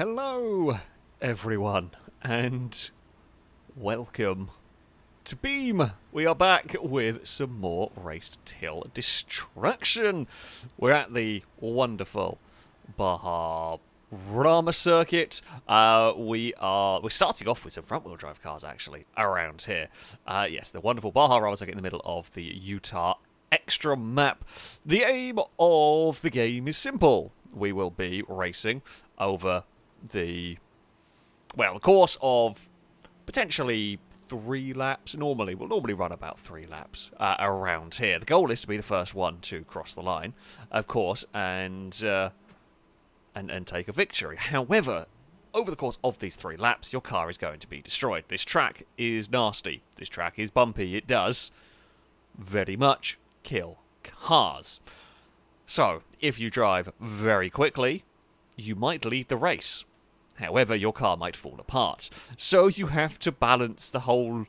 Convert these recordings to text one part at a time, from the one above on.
Hello, everyone, and welcome to Beam. We are back with some more Raced Till Destruction. We're at the wonderful Baja Rama circuit. Uh, we are we're starting off with some front wheel drive cars actually around here. Uh, yes, the wonderful Baja Rama circuit in the middle of the Utah extra map. The aim of the game is simple. We will be racing over the well, the course of potentially three laps. Normally, we'll normally run about three laps uh, around here. The goal is to be the first one to cross the line, of course, and uh, and and take a victory. However, over the course of these three laps, your car is going to be destroyed. This track is nasty. This track is bumpy. It does very much kill cars. So, if you drive very quickly, you might lead the race. However, your car might fall apart. So you have to balance the whole,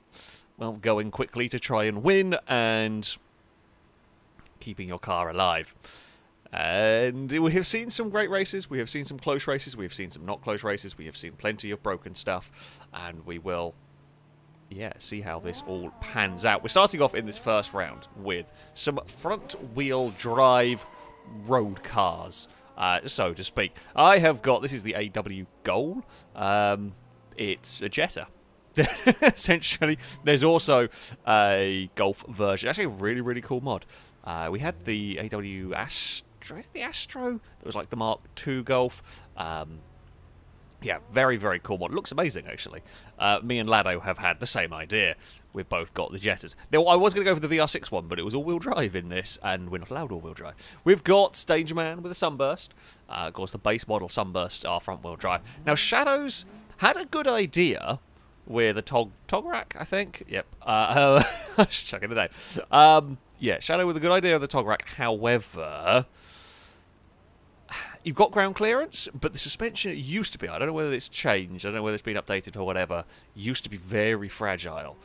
well, going quickly to try and win and keeping your car alive. And we have seen some great races, we have seen some close races, we have seen some not close races, we have seen plenty of broken stuff, and we will yeah, see how this all pans out. We're starting off in this first round with some front wheel drive road cars, uh, so to speak. I have got, this is the AW Goal. Um, it's a Jetta. Essentially, there's also a Golf version. Actually, a really, really cool mod. Uh, we had the AW Astro, the Astro. It was like the Mark II Golf. Um, yeah, very, very cool mod. Looks amazing, actually. Uh, me and Lado have had the same idea. We've both got the Jettas. Now, I was going to go for the VR6 one, but it was all-wheel drive in this, and we're not allowed all-wheel drive. We've got Danger Man with a Sunburst. Uh, of course, the base model Sunbursts are front-wheel drive. Now, Shadows had a good idea with a Tog Tograc, I think. Yep. Uh, was checking the name. Um, yeah, Shadow with a good idea of the Tograc. However you've got ground clearance, but the suspension it used to be, I don't know whether it's changed, I don't know whether it's been updated or whatever, used to be very fragile.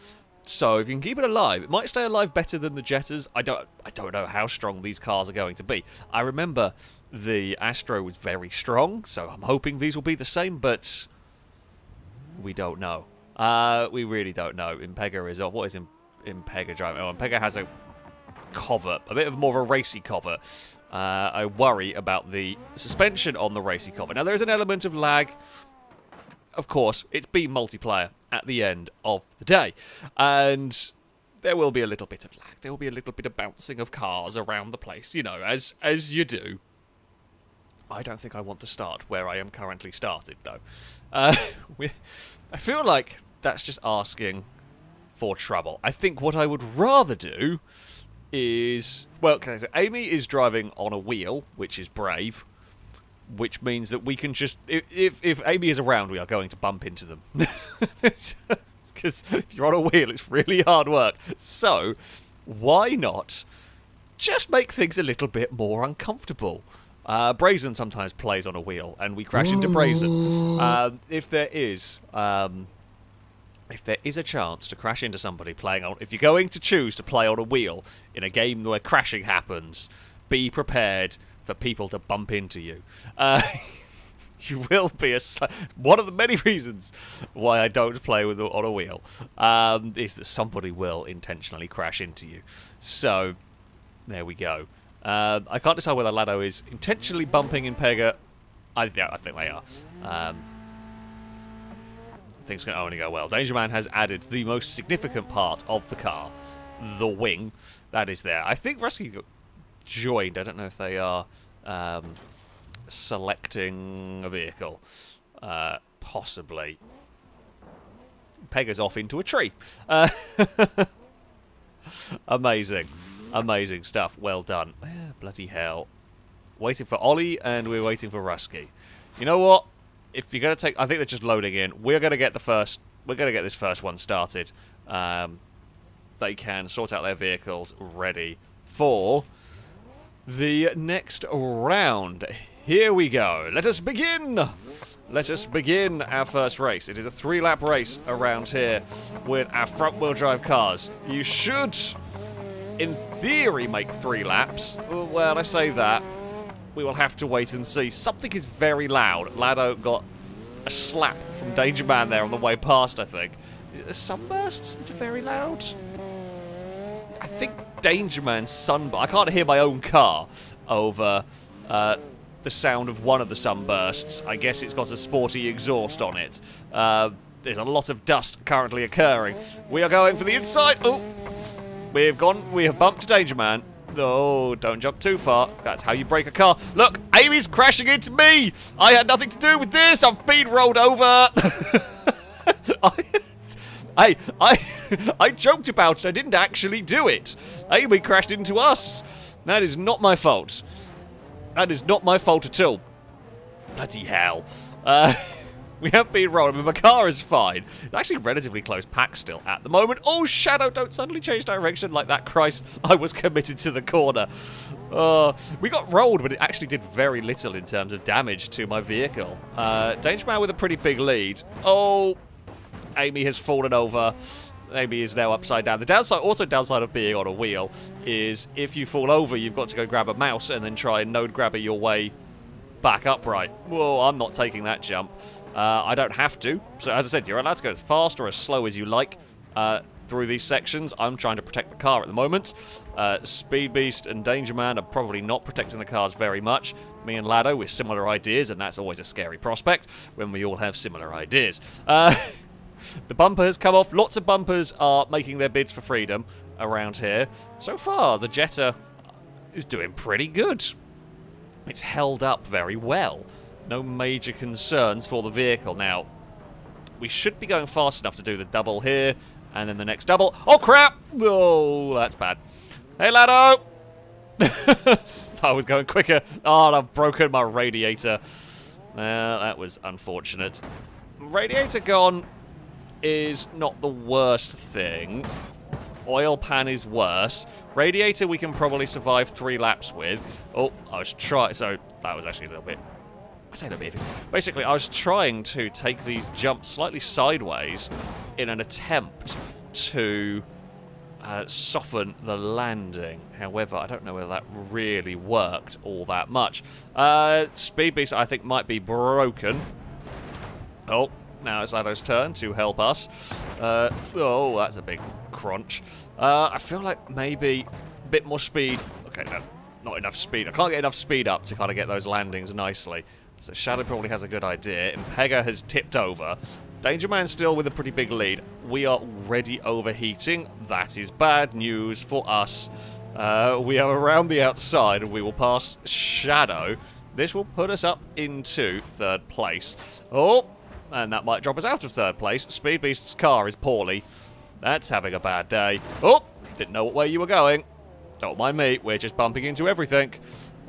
So if you can keep it alive, it might stay alive better than the Jettas. I don't I don't know how strong these cars are going to be. I remember the Astro was very strong, so I'm hoping these will be the same, but we don't know. Uh, we really don't know. Impega is off. What is Impega driving? Oh, Impega has a Covet, a bit of more of a racy Covet. Uh, I worry about the suspension on the racy Covet. Now, there is an element of lag. Of course, it's Beam multiplayer at the end of the day. And there will be a little bit of lag. There will be a little bit of bouncing of cars around the place, you know, as as you do. I don't think I want to start where I am currently started, though. Uh, we, I feel like that's just asking for trouble. I think what I would rather do is well, Amy is driving on a wheel, which is brave, which means that we can just if if Amy is around, we are going to bump into them because if you're on a wheel, it's really hard work. So why not just make things a little bit more uncomfortable? Uh, Brazen sometimes plays on a wheel, and we crash into Brazen. Um, if there is um, if there is a chance to crash into somebody playing on, if you're going to choose to play on a wheel in a game where crashing happens, be prepared for people to bump into you. Uh, you will be a one of the many reasons why I don't play with on a wheel um, is that somebody will intentionally crash into you. So there we go. Uh, I can't decide whether Lado is intentionally bumping in Pega. I, yeah, I think they are. Um, things can only go well. Danger Man has added the most significant part of the car, the wing. That is there. I think Rusky got joined. I don't know if they are um, selecting a vehicle. Uh, possibly. Pega's off into a tree. Uh, amazing. Amazing stuff. Well done. bloody hell. Waiting for Ollie, and we're waiting for Rusky. You know what? If you're going to take... I think they're just loading in. We're going to get the first... We're going to get this first one started. Um, they can sort out their vehicles ready for the next round. Here we go. Let us begin. Let us begin our first race. It is a three-lap race around here with our front-wheel drive cars. You should, in theory, make three laps. Well, I say that we will have to wait and see. Something is very loud. Lado got a slap from Danger Man there on the way past, I think. Is it the sunbursts that are very loud? I think Danger Man's sunburst. I can't hear my own car over uh, the sound of one of the sunbursts. I guess it's got a sporty exhaust on it. Uh, there's a lot of dust currently occurring. We are going for the inside. Oh, we have gone. We have bumped Danger Man. Oh, don't jump too far. That's how you break a car. Look, Amy's crashing into me. I had nothing to do with this. I've been rolled over. I, I, I, I joked about it. I didn't actually do it. Amy crashed into us. That is not my fault. That is not my fault at all. Bloody hell. Uh, we have been rolling. but my car is fine. It's actually relatively close pack still at the moment. Oh, Shadow, don't suddenly change direction like that. Christ, I was committed to the corner. Uh, we got rolled, but it actually did very little in terms of damage to my vehicle. Uh, Danger Man with a pretty big lead. Oh, Amy has fallen over. Amy is now upside down. The downside, also downside of being on a wheel, is if you fall over, you've got to go grab a mouse and then try and node grabber your way back upright. Well, I'm not taking that jump. Uh, I don't have to. So as I said, you're allowed to go as fast or as slow as you like uh, through these sections. I'm trying to protect the car at the moment. Uh, Speed Beast and Danger Man are probably not protecting the cars very much. Me and Lado with similar ideas, and that's always a scary prospect when we all have similar ideas. Uh, the bumper has come off. Lots of bumpers are making their bids for freedom around here. So far, the Jetta is doing pretty good. It's held up very well. No major concerns for the vehicle. Now, we should be going fast enough to do the double here, and then the next double. Oh, crap! Oh, that's bad. Hey, Lado! I was going quicker. Oh, I've broken my radiator. Uh, that was unfortunate. Radiator gone is not the worst thing. Oil pan is worse. Radiator we can probably survive three laps with. Oh, I was trying... So, that was actually a little bit... Say. Basically, I was trying to take these jumps slightly sideways in an attempt to uh, soften the landing. However, I don't know whether that really worked all that much. Uh, Speed Beast, I think, might be broken. Oh, now it's Lado's turn to help us. Uh, oh, that's a big crunch. Uh, I feel like maybe a bit more speed. Okay, no, not enough speed. I can't get enough speed up to kind of get those landings nicely. So Shadow probably has a good idea. And Pega has tipped over. Danger Man still with a pretty big lead. We are already overheating. That is bad news for us. Uh, we are around the outside and we will pass Shadow. This will put us up into third place. Oh, and that might drop us out of third place. Speed Beast's car is poorly. That's having a bad day. Oh, didn't know what way you were going. Don't mind me, we're just bumping into everything.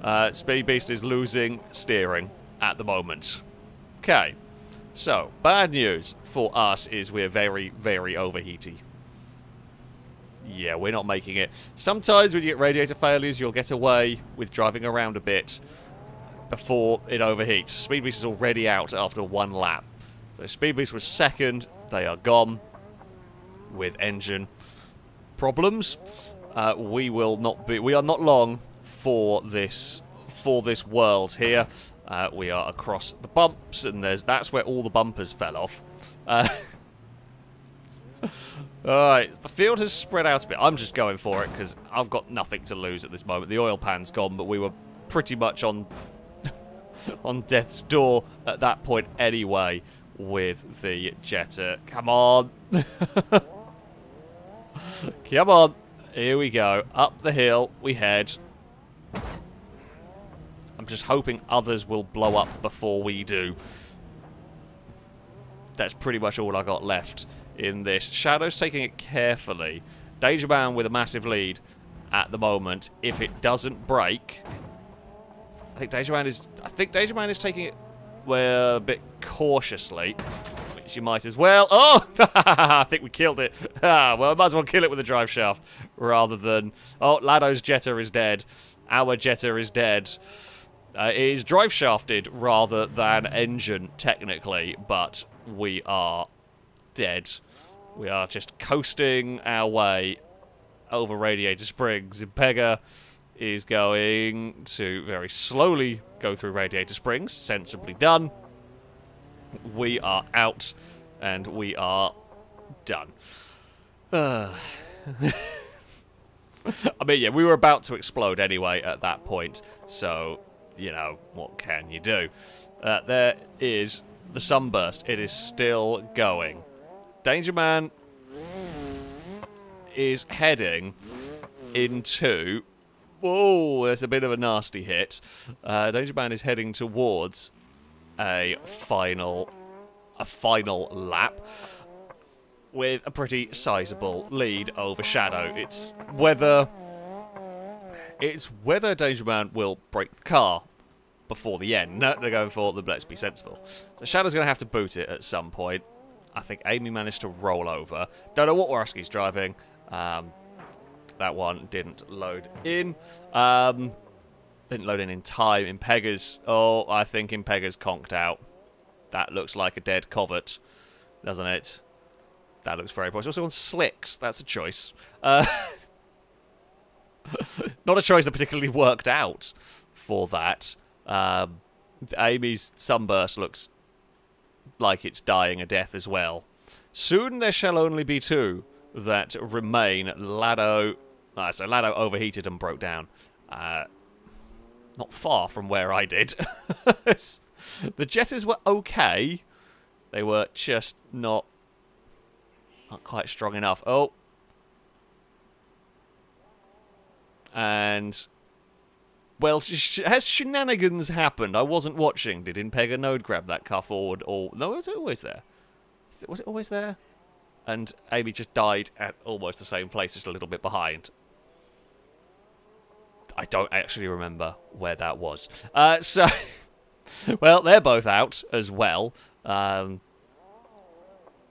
Uh, Speed Beast is losing steering at the moment. Okay, so bad news for us is we're very, very overheaty. Yeah, we're not making it. Sometimes when you get radiator failures, you'll get away with driving around a bit before it overheats. Speed Beast is already out after one lap. So Speed Beast was second. They are gone with engine problems. Uh, we will not be. We are not long for this for this world here. Uh, we are across the bumps, and there's that's where all the bumpers fell off. Uh, Alright, the field has spread out a bit. I'm just going for it because I've got nothing to lose at this moment. The oil pan's gone, but we were pretty much on on death's door at that point anyway with the Jetta. Come on. Come on. Here we go. Up the hill we head. Just hoping others will blow up before we do. That's pretty much all I got left in this. Shadow's taking it carefully. Danger Man with a massive lead at the moment. If it doesn't break, I think Danger Man is. I think Danger Man is taking it we're a bit cautiously, which you might as well. Oh, I think we killed it. Ah, well, I might as well kill it with a drive shaft rather than. Oh, Lado's Jetta is dead. Our Jetta is dead. Uh, it is drive shafted rather than engine, technically, but we are dead. We are just coasting our way over Radiator Springs. Impega is going to very slowly go through Radiator Springs. Sensibly done. We are out, and we are done. Uh. I mean, yeah, we were about to explode anyway at that point, so, you know, what can you do? Uh, there is the sunburst. It is still going. Danger Man is heading into... Whoa, there's a bit of a nasty hit. Uh, Danger Man is heading towards a final, a final lap with a pretty sizable lead over Shadow. It's whether it's whether Danger Man will break the car before the end. No, they're going for the let's be sensible. So Shadow's going to have to boot it at some point. I think Amy managed to roll over. Don't know what Waraski's driving. Um, that one didn't load in. Um, didn't load in in time. Impega's, oh, I think Impega's conked out. That looks like a dead Covet, doesn't it? That looks very poor. also on slicks. That's a choice. Uh, not a choice that particularly worked out for that. Um, Amy's sunburst looks like it's dying a death as well. Soon there shall only be two that remain. Lado, uh, so Lado overheated and broke down. Uh, not far from where I did. the Jetters were okay. They were just not, not quite strong enough. Oh. And well, sh has shenanigans happened? I wasn't watching. Did Impega Node grab that car forward? Or no, was it always there? Was it always there? And Amy just died at almost the same place, just a little bit behind. I don't actually remember where that was. Uh, so, well, they're both out as well. Um,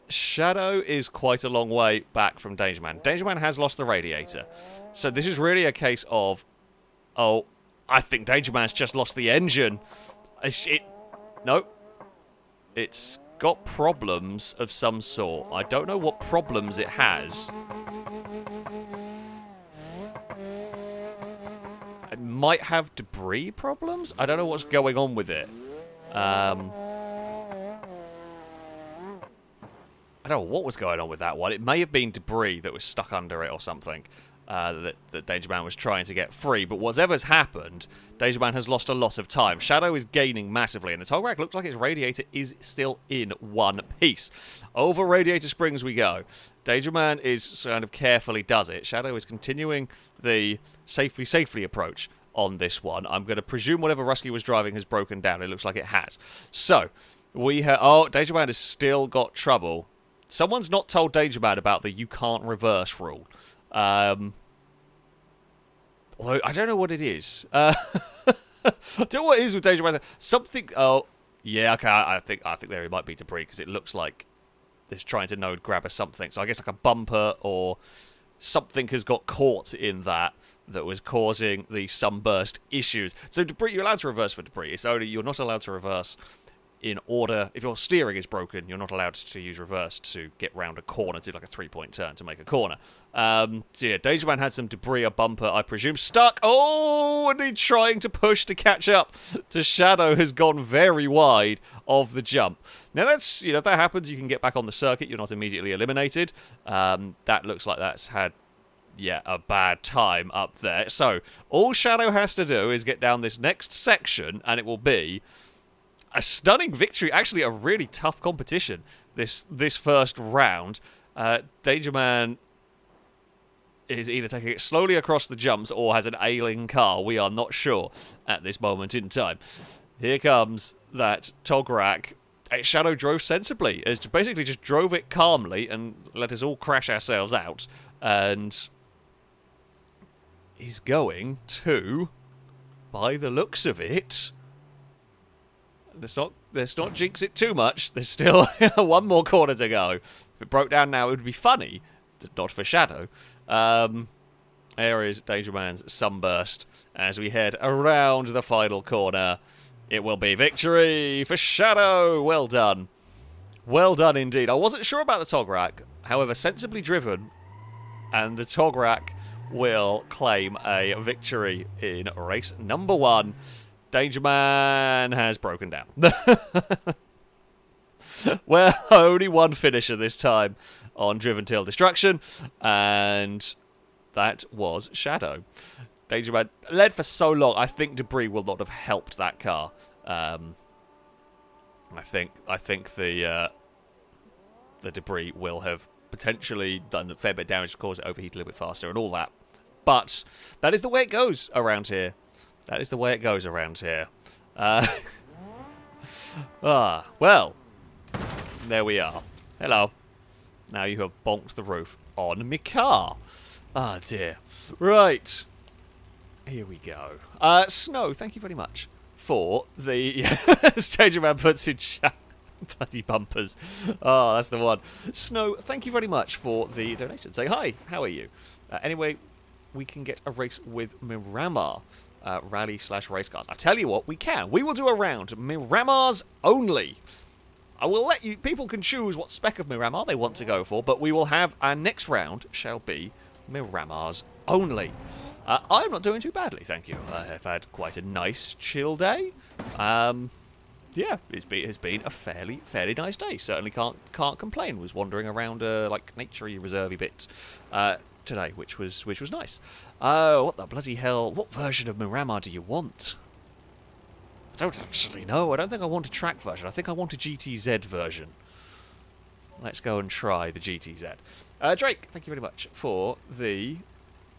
Shadow is quite a long way back from Dangerman. Dangerman has lost the radiator. So this is really a case of, oh, I think Danger Man's just lost the engine. It's, it, no. It's got problems of some sort. I don't know what problems it has. It might have debris problems? I don't know what's going on with it. Um, I don't know what was going on with that one. It may have been debris that was stuck under it or something uh, that, that Danger Man was trying to get free. But whatever's happened, Danger Man has lost a lot of time. Shadow is gaining massively, and the Tograc looks like its radiator is still in one piece. Over Radiator Springs we go. Danger Man is kind of carefully does it. Shadow is continuing the safely, safely approach on this one. I'm going to presume whatever Rusky was driving has broken down. It looks like it has. So, we have... Oh, Danger Man has still got trouble. Someone's not told Danger Man about the you can't reverse rule. Um, although I don't know what it is. Uh, I don't know what it is with Danger Man. Something. Oh, yeah. Okay. I think I think there might be debris because it looks like it's trying to node grab a something. So I guess like a bumper or something has got caught in that that was causing the sunburst issues. So debris, you're allowed to reverse for debris. It's only you're not allowed to reverse in order, if your steering is broken, you're not allowed to use reverse to get round a corner, to do like a three-point turn to make a corner. Um, so yeah, Danger Man had some debris, a bumper, I presume, stuck. Oh, and he's trying to push to catch up to Shadow has gone very wide of the jump. Now that's, you know, if that happens, you can get back on the circuit. You're not immediately eliminated. Um, that looks like that's had yeah, a bad time up there. So, all Shadow has to do is get down this next section, and it will be a stunning victory. Actually, a really tough competition this this first round. Uh, Danger Man is either taking it slowly across the jumps or has an ailing car. We are not sure at this moment in time. Here comes that Tograc. Shadow drove sensibly. It basically just drove it calmly and let us all crash ourselves out. And he's going to, by the looks of it, Let's not let's not jinx it too much. There's still one more corner to go. If it broke down now, it would be funny, not for Shadow. Um, there is Danger Man's sunburst as we head around the final corner. It will be victory for Shadow. Well done. Well done indeed. I wasn't sure about the Tograc. However, sensibly driven, and the Tograc will claim a victory in race number one. Danger Man has broken down. well, only one finisher this time on Driven Till Destruction, and that was Shadow. Danger Man led for so long. I think debris will not have helped that car. Um, I think I think the uh, the debris will have potentially done a fair bit of damage, cause it overheat a little bit faster, and all that. But that is the way it goes around here. That is the way it goes around here. Uh, ah, well, there we are. Hello. Now you have bonked the roof on my car. Ah, dear. Right. Here we go. Uh, Snow, thank you very much for the stage of puts in chat. Bloody bumpers. Oh, that's the one. Snow, thank you very much for the donation. Say hi, how are you? Uh, anyway, we can get a race with Miramar. Uh, rally slash race cars. I tell you what, we can. We will do a round. Miramars only. I will let you. People can choose what spec of Miramar they want to go for, but we will have our next round shall be Miramars only. Uh, I'm not doing too badly, thank you. I have had quite a nice, chill day. Um, yeah, it's been, it's been a fairly fairly nice day. Certainly can't can't complain. Was wandering around uh, like naturey reservy bit uh, today, which was which was nice. Oh, what the bloody hell? What version of Miramar do you want? I don't actually know. I don't think I want a track version. I think I want a GTZ version. Let's go and try the GTZ. Uh, Drake, thank you very much for the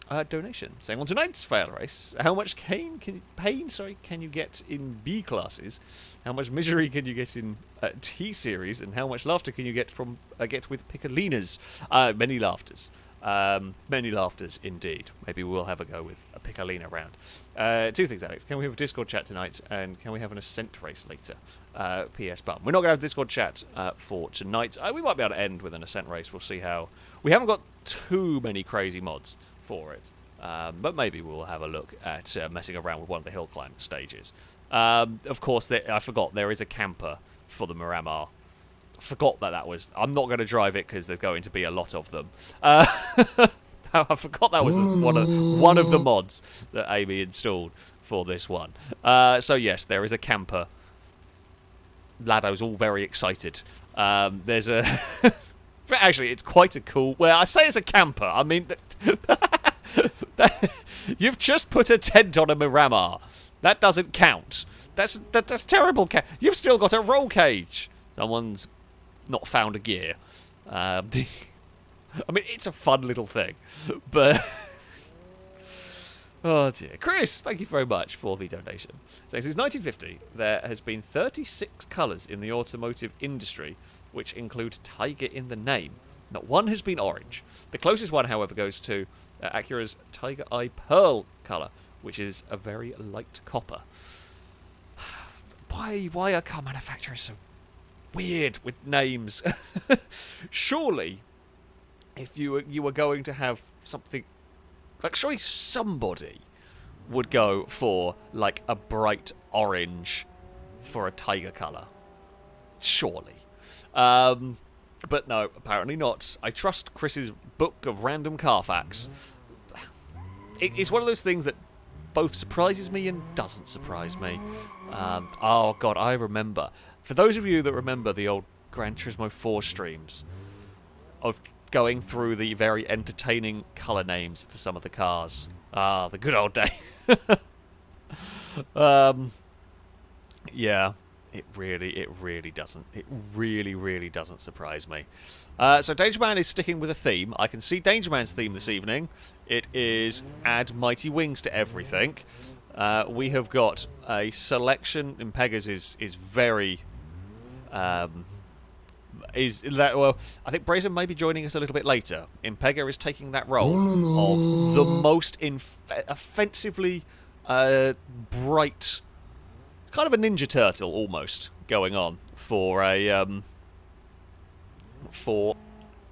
uh, donation. Saying on tonight's fail race, how much pain can pain sorry can you get in B classes? How much misery can you get in uh, T series? And how much laughter can you get from uh, get with Piccolinas? Uh, many laughters. Um, many laughters indeed. Maybe we'll have a go with a Piccolina round. Uh, two things, Alex. Can we have a Discord chat tonight? And can we have an Ascent race later? Uh, PS Bum. We're not going to have a Discord chat uh, for tonight. Uh, we might be able to end with an Ascent race. We'll see how. We haven't got too many crazy mods for it. Um, but maybe we'll have a look at uh, messing around with one of the hill climb stages. Um, of course, there, I forgot there is a camper for the Miramar forgot that that was. I'm not going to drive it because there's going to be a lot of them. Uh, I forgot that was one of one of the mods that Amy installed for this one. Uh, so yes, there is a camper. Lado's all very excited. Um, there's a. but actually, it's quite a cool. Well, I say it's a camper. I mean, you've just put a tent on a Miramar. That doesn't count. That's that, that's terrible. You've still got a roll cage. Someone's not found a gear. Um, I mean, it's a fun little thing, but. oh dear. Chris, thank you very much for the donation. So, since 1950, there has been 36 colours in the automotive industry, which include Tiger in the name. Not one has been orange. The closest one, however, goes to uh, Acura's Tiger Eye Pearl colour, which is a very light copper. Why, why are car manufacturers so weird with names. surely, if you were, you were going to have something like, surely somebody would go for like a bright orange for a tiger color. Surely. Um, but no, apparently not. I trust Chris's book of random car facts. it's one of those things that both surprises me and doesn't surprise me. Um, oh god, I remember for those of you that remember the old Gran Turismo 4 streams of going through the very entertaining colour names for some of the cars. Ah, the good old days. um, yeah, it really, it really doesn't. It really, really doesn't surprise me. Uh, so Danger Man is sticking with a theme. I can see Danger Man's theme this evening. It is add mighty wings to everything. Uh, we have got a selection. Impegas is is very um, is that well? I think Brazen may be joining us a little bit later. Impega is taking that role of the most offensively uh, bright, kind of a Ninja Turtle almost going on for a um, for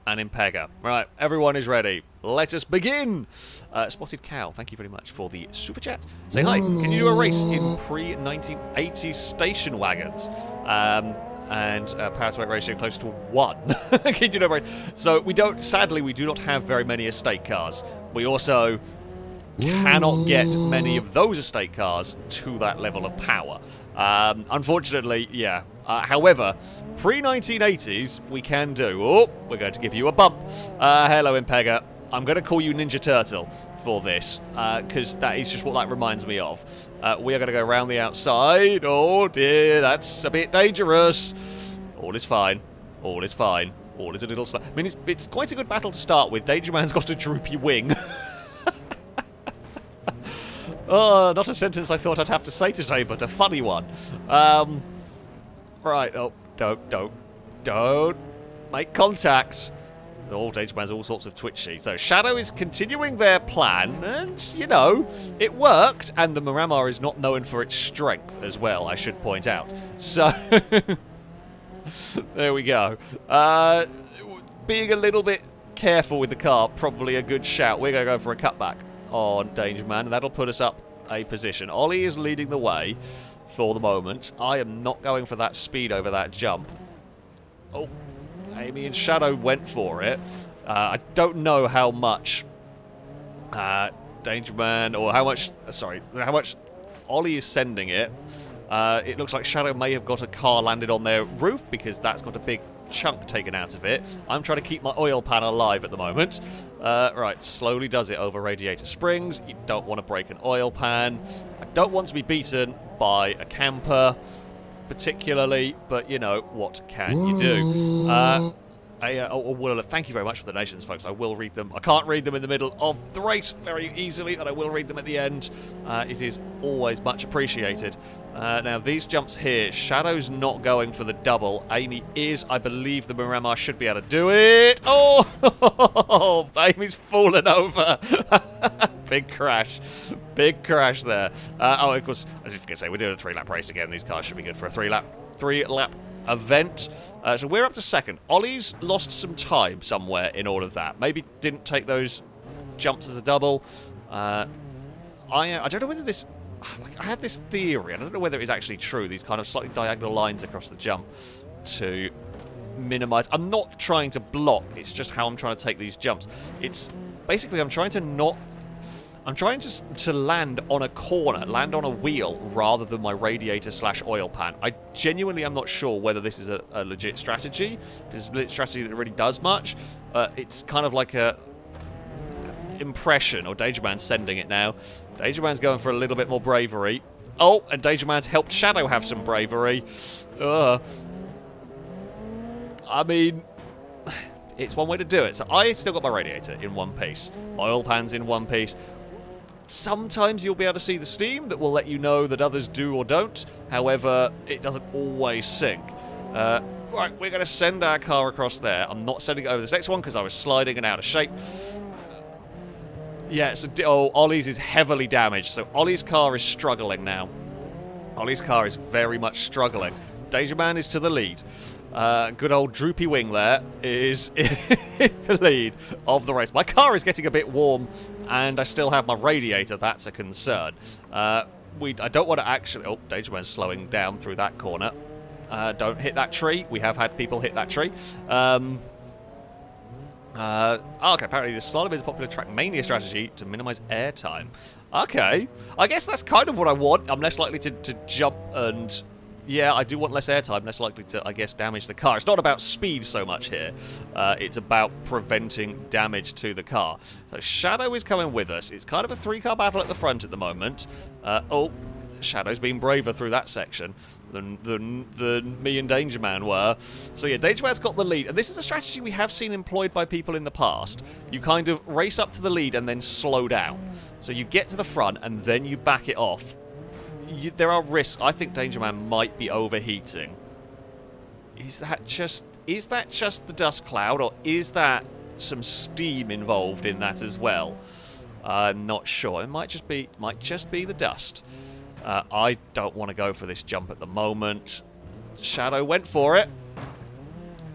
an Impega. Right, everyone is ready. Let us begin. Uh, Spotted Cow, thank you very much for the super chat. Say hi. Can you do a race in pre 1980s station wagons? Um, and uh, power to weight ratio close to one. you know, so we don't. Sadly, we do not have very many estate cars. We also cannot get many of those estate cars to that level of power. Um, unfortunately, yeah, Uh, however, pre-1980s, we can do... Oh, we're going to give you a bump. Uh, hello, Impega. I'm going to call you Ninja Turtle for this, because uh, that is just what that reminds me of. Uh, we are going to go around the outside. Oh, dear, that's a bit dangerous. All is fine. All is fine. All is a little slow. I mean, it's, it's quite a good battle to start with. Danger Man's got a droopy wing. oh, not a sentence I thought I'd have to say today, but a funny one. Um, right, oh, don't, don't, don't make contact. Oh, Danger Man's all sorts of twitchy. So Shadow is continuing their plan, and, you know, it worked, and the Miramar is not known for its strength as well, I should point out. So... there we go. Uh, being a little bit careful with the car, probably a good shout. We're going to go for a cutback on Danger Man, and that'll put us up a position. Ollie is leading the way for the moment. I am not going for that speed over that jump. Oh, Amy and Shadow went for it. Uh, I don't know how much uh, Danger Man, or how much, sorry, how much Ollie is sending it. Uh, it looks like Shadow may have got a car landed on their roof because that's got a big chunk taken out of it. I'm trying to keep my oil pan alive at the moment. Uh, right, slowly does it over radiator springs. You don't want to break an oil pan. I don't want to be beaten by a camper, particularly, but you know, what can you do? Uh, I, uh, oh, well, thank you very much for the nations, folks. I will read them. I can't read them in the middle of the race very easily, but I will read them at the end. Uh, it is always much appreciated. Uh, now, these jumps here, Shadow's not going for the double. Amy is. I believe the Miramar should be able to do it. Oh, Amy's fallen over. Big crash. Big crash there. Uh, oh, of course, I was going to say, we're doing a three-lap race again. These cars should be good for a three-lap three-lap event. Uh, so we're up to second. Ollie's lost some time somewhere in all of that. Maybe didn't take those jumps as a double. Uh, I, I don't know whether this... I have this theory, I don't know whether it's actually true, these kind of slightly diagonal lines across the jump to minimize... I'm not trying to block, it's just how I'm trying to take these jumps. It's... Basically, I'm trying to not I'm trying to, to land on a corner, land on a wheel, rather than my radiator slash oil pan. I genuinely am not sure whether this is a, a legit strategy. If it's a strategy that really does much. Uh, it's kind of like a impression, or Danger Man's sending it now. Danger Man's going for a little bit more bravery. Oh, and Danger Man's helped Shadow have some bravery. Ugh. I mean, it's one way to do it. So I still got my radiator in one piece. My oil pan's in one piece. Sometimes you'll be able to see the steam that will let you know that others do or don't. However, it doesn't always sync. Uh, right, we're going to send our car across there. I'm not sending it over this next one because I was sliding and out of shape. Yeah, so oh, Ollie's is heavily damaged, so Ollie's car is struggling now. Ollie's car is very much struggling. Danger Man is to the lead. Uh, good old droopy wing there is in the lead of the race. My car is getting a bit warm, and I still have my radiator. That's a concern. Uh, we, I don't want to actually... Oh, Dangerman's slowing down through that corner. Uh, don't hit that tree. We have had people hit that tree. Um, uh, oh, okay, apparently the Slalom is a popular Trackmania strategy to minimize airtime. Okay. I guess that's kind of what I want. I'm less likely to, to jump and yeah, I do want less airtime, less likely to, I guess, damage the car. It's not about speed so much here. Uh, it's about preventing damage to the car. So Shadow is coming with us. It's kind of a three-car battle at the front at the moment. Uh, oh, Shadow's been braver through that section than, than, than me and Danger Man were. So yeah, Danger Man's got the lead. And this is a strategy we have seen employed by people in the past. You kind of race up to the lead and then slow down. So you get to the front and then you back it off you, there are risks. I think Danger Man might be overheating. Is that just is that just the dust cloud, or is that some steam involved in that as well? I'm not sure. It might just be might just be the dust. Uh, I don't want to go for this jump at the moment. Shadow went for it.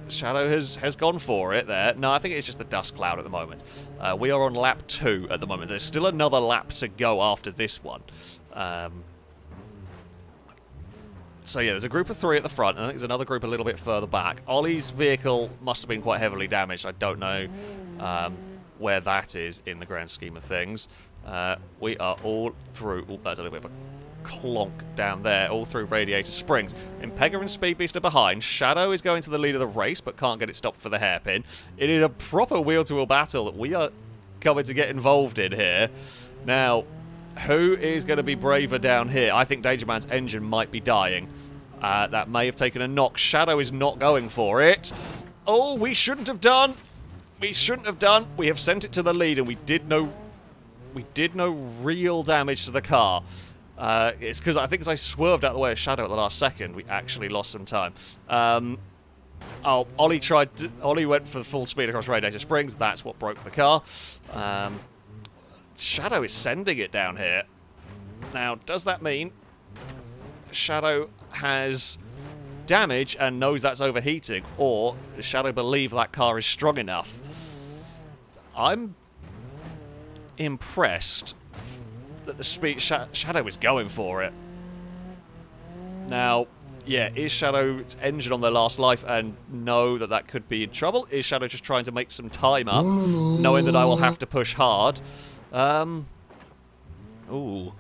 Shadow has, has gone for it there. No, I think it's just the dust cloud at the moment. Uh, we are on lap two at the moment. There's still another lap to go after this one. Um, so yeah, there's a group of three at the front, and I think there's another group a little bit further back. Ollie's vehicle must have been quite heavily damaged. I don't know um, where that is in the grand scheme of things. Uh, we are all through... Oh, that's a little bit of a clonk down there, all through Radiator Springs. Impega and Speed Beast are behind. Shadow is going to the lead of the race, but can't get it stopped for the hairpin. It is a proper wheel-to-wheel -wheel battle that we are coming to get involved in here. Now, who is going to be braver down here? I think Danger Man's engine might be dying. Uh, that may have taken a knock. Shadow is not going for it. Oh, we shouldn't have done. We shouldn't have done. We have sent it to the lead, and we did no... We did no real damage to the car. Uh, it's because I think as I swerved out of the way of Shadow at the last second, we actually lost some time. Um, oh, Ollie tried. To, Ollie went for full speed across Radiator Springs. That's what broke the car. Um, Shadow is sending it down here. Now, does that mean Shadow has damage and knows that's overheating, or does Shadow believe that car is strong enough? I'm impressed that the speed sh Shadow is going for it. Now, yeah, is Shadow's engine on their last life and know that that could be in trouble? Is Shadow just trying to make some time up, knowing that I will have to push hard? Um, ooh.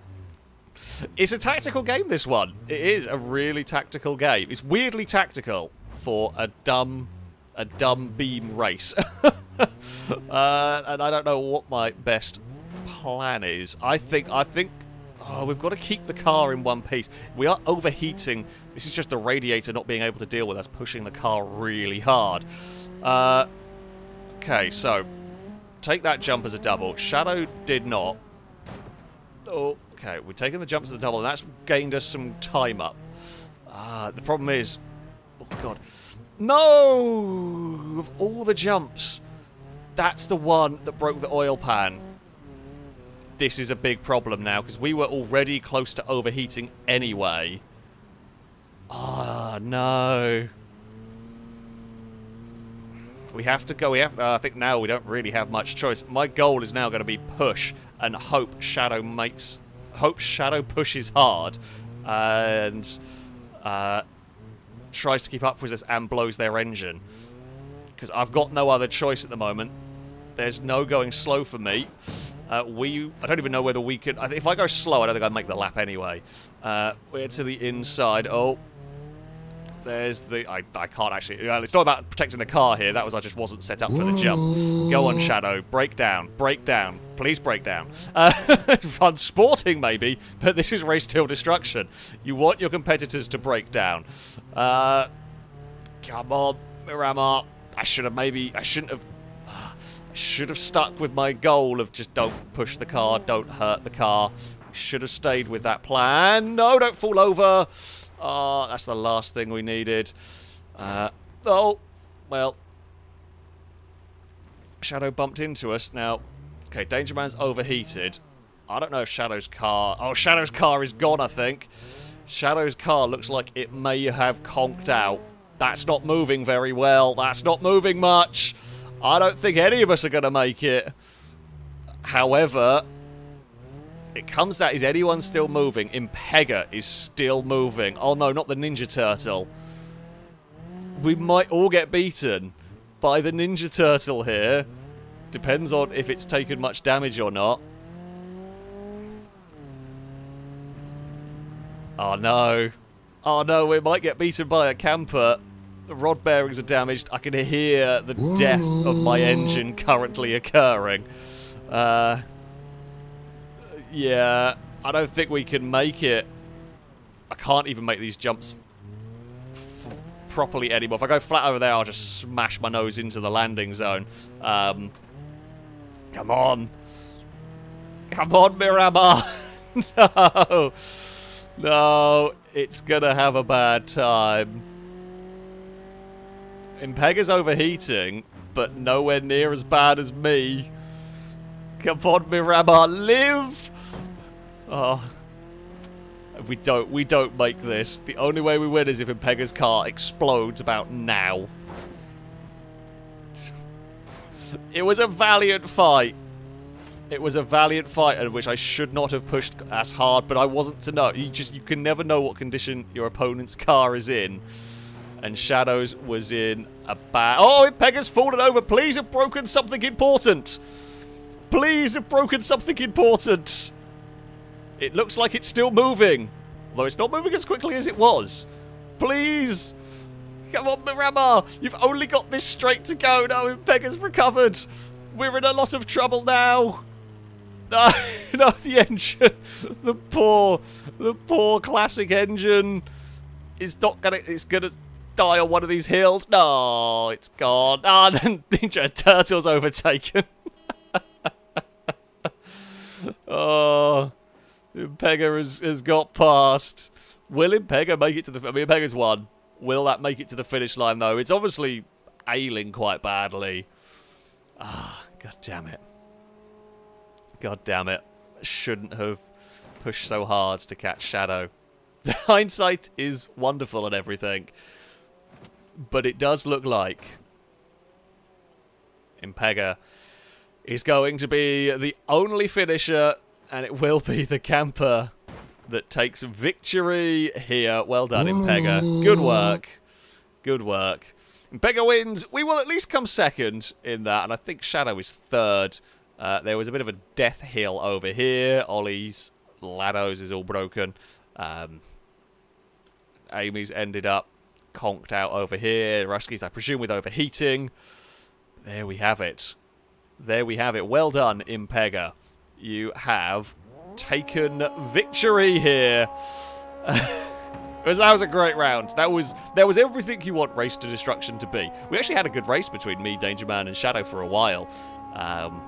It's a tactical game, this one. It is a really tactical game. It's weirdly tactical for a dumb a dumb beam race. uh, and I don't know what my best plan is. I think I think oh, we've got to keep the car in one piece. We are overheating. This is just the radiator not being able to deal with us pushing the car really hard. Uh, okay, so take that jump as a double. Shadow did not. Oh, okay, we're taking the jump as a double, and that's gained us some time up. Uh, the problem is... Oh, God. No! Of all the jumps, that's the one that broke the oil pan. This is a big problem now, because we were already close to overheating anyway. Ah, oh, no. We have to go. We have. Uh, I think now we don't really have much choice. My goal is now going to be push and hope Shadow makes. Hope Shadow pushes hard, and uh, tries to keep up with us and blows their engine. Because I've got no other choice at the moment. There's no going slow for me. Uh, we, I don't even know whether we could. If I go slow, I don't think I'd make the lap anyway. Uh, we're to the inside. Oh, there's the... I, I can't actually... Uh, it's not about protecting the car here. That was I just wasn't set up for the jump. Go on, Shadow. Break down. Break down. Please break down. Uh, fun sporting, maybe, but this is race till destruction. You want your competitors to break down. Uh, come on, Miramar. I should have maybe... I shouldn't have... Should have stuck with my goal of just don't push the car, don't hurt the car. Should have stayed with that plan. No, don't fall over. Oh, that's the last thing we needed. Uh, oh, well. Shadow bumped into us. Now, okay, Danger Man's overheated. I don't know if Shadow's car... Oh, Shadow's car is gone, I think. Shadow's car looks like it may have conked out. That's not moving very well. That's not moving much. I don't think any of us are going to make it. However, it comes out, is anyone still moving? Impega is still moving. Oh no, not the Ninja Turtle. We might all get beaten by the Ninja Turtle here. Depends on if it's taken much damage or not. Oh no. Oh no, we might get beaten by a camper. The rod bearings are damaged. I can hear the death of my engine currently occurring. Uh, yeah, I don't think we can make it. I can't even make these jumps properly anymore. If I go flat over there, I'll just smash my nose into the landing zone. Um, come on. Come on, Miramar. no. No, it's going to have a bad time. Impega's overheating, but nowhere near as bad as me. Come on, Miramar, live! Oh. We don't we don't make this. The only way we win is if Impega's car explodes about now. It was a valiant fight. It was a valiant fight in which I should not have pushed as hard, but I wasn't to know. You just you can never know what condition your opponent's car is in. And Shadows was in a bad... Oh, Impega's fallen over. Please have broken something important. Please have broken something important. It looks like it's still moving. Although it's not moving as quickly as it was. Please! Come on, Miramar! You've only got this straight to go. No, Pega's recovered. We're in a lot of trouble now. No, no, the engine. The poor, the poor classic engine is not gonna. It's gonna die on one of these hills. No, it's gone. Ah, oh, then Ninja Turtle's overtaken. oh, Pega has, has got past. Will Pega make it to the... I mean, Pega's won. Will that make it to the finish line, though? It's obviously ailing quite badly. Ah, god damn it. God damn it. Shouldn't have pushed so hard to catch Shadow. Hindsight is wonderful and everything. But it does look like Impega is going to be the only finisher, and it will be the camper that takes victory here. Well done, Impega. Good work. Good work. Impega wins. We will at least come second in that, and I think Shadow is third. Uh, there was a bit of a death hill over here. Ollie's Lados is all broken. Um, Amy's ended up conked out over here. Ruski's, I presume, with overheating. There we have it. There we have it. Well done, Impega. You have taken victory here. that was a great round. That was that was everything you want Race to Destruction to be. We actually had a good race between me, Danger Man, and Shadow for a while. Um,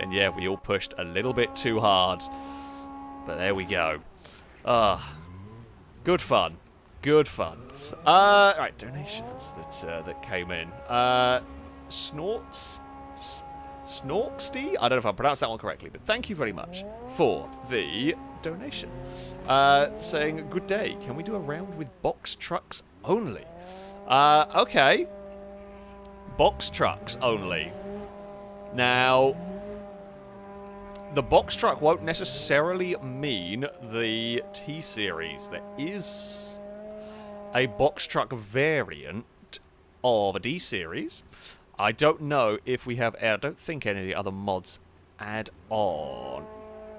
and yeah, we all pushed a little bit too hard. But there we go. Ah, good fun. Good fun. Uh, right, donations that uh, that came in. Uh, Snorts, Snorksty? I don't know if I pronounced that one correctly, but thank you very much for the donation. Uh, saying, good day, can we do a round with box trucks only? Uh, okay. Box trucks only. Now, the box truck won't necessarily mean the T-Series. There is a box truck variant of a D-Series. I don't know if we have... I don't think any of the other mods add on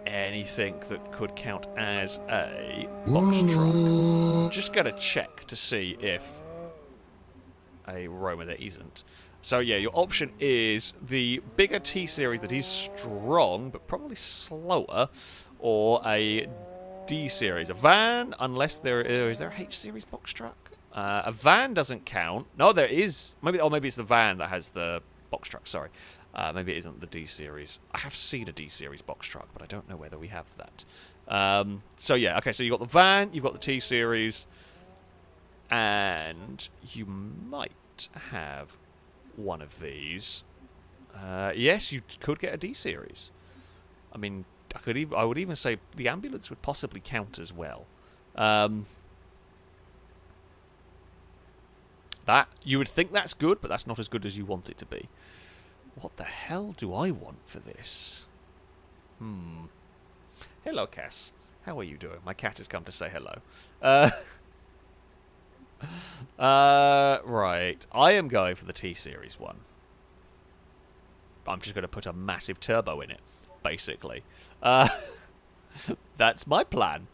anything that could count as a box truck. Just gotta check to see if a Roma there isn't. So yeah, your option is the bigger T-Series that is strong, but probably slower, or a D-Series. A van, unless there is there a H-Series box truck? Uh, a van doesn't count. No, there is. Maybe, oh, maybe it's the van that has the box truck. Sorry. Uh, maybe it isn't the D-Series. I have seen a D-Series box truck, but I don't know whether we have that. Um, so yeah, okay, so you've got the van, you've got the T-Series, and you might have one of these. Uh, yes, you could get a D-Series. I mean, I could even, I would even say the ambulance would possibly count as well. Um, that you would think that's good, but that's not as good as you want it to be. What the hell do I want for this? Hmm. Hello, Cass. How are you doing? My cat has come to say hello. Uh, uh, right. I am going for the T-Series one. I'm just going to put a massive turbo in it, basically. Uh, that's my plan.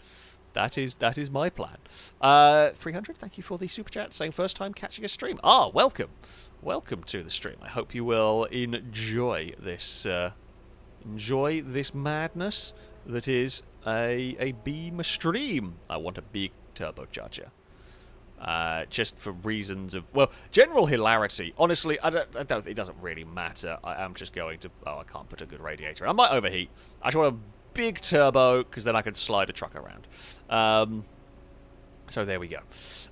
That is that is my plan. Uh, 300, thank you for the super chat. Saying first time catching a stream. Ah, welcome. Welcome to the stream. I hope you will enjoy this uh, enjoy this madness that is a, a beam stream. I want a big turbocharger. Uh, just for reasons of well, general hilarity. Honestly, I don't, I don't. It doesn't really matter. I am just going to. Oh, I can't put a good radiator. I might overheat. I just want a big turbo because then I can slide a truck around. Um, so there we go.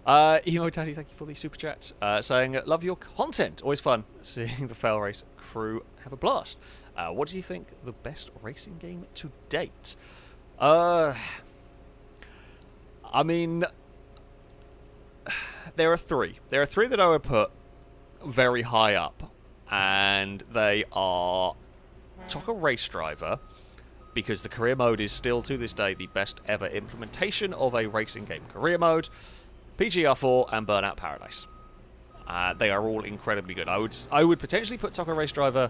Uh, Emo Daddy, thank you for the super chat. Uh, saying, love your content. Always fun seeing the fail race crew have a blast. Uh, what do you think the best racing game to date? Uh, I mean, there are three. There are three that I would put very high up, and they are TOCA Race Driver, because the career mode is still to this day the best ever implementation of a racing game career mode, PGR4 and Burnout Paradise. Uh, they are all incredibly good. I would I would potentially put TOCA Race Driver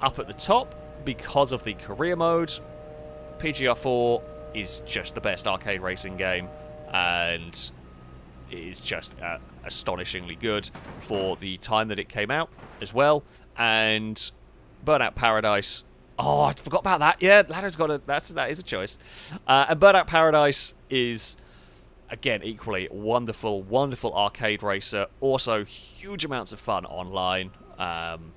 up at the top because of the career mode. PGR4 is just the best arcade racing game, and is just uh, astonishingly good for the time that it came out as well. And Burnout Paradise. Oh, I forgot about that. Yeah, Ladder's got a. That's that is a choice. Uh, and Burnout Paradise is again equally wonderful, wonderful arcade racer. Also, huge amounts of fun online. Um,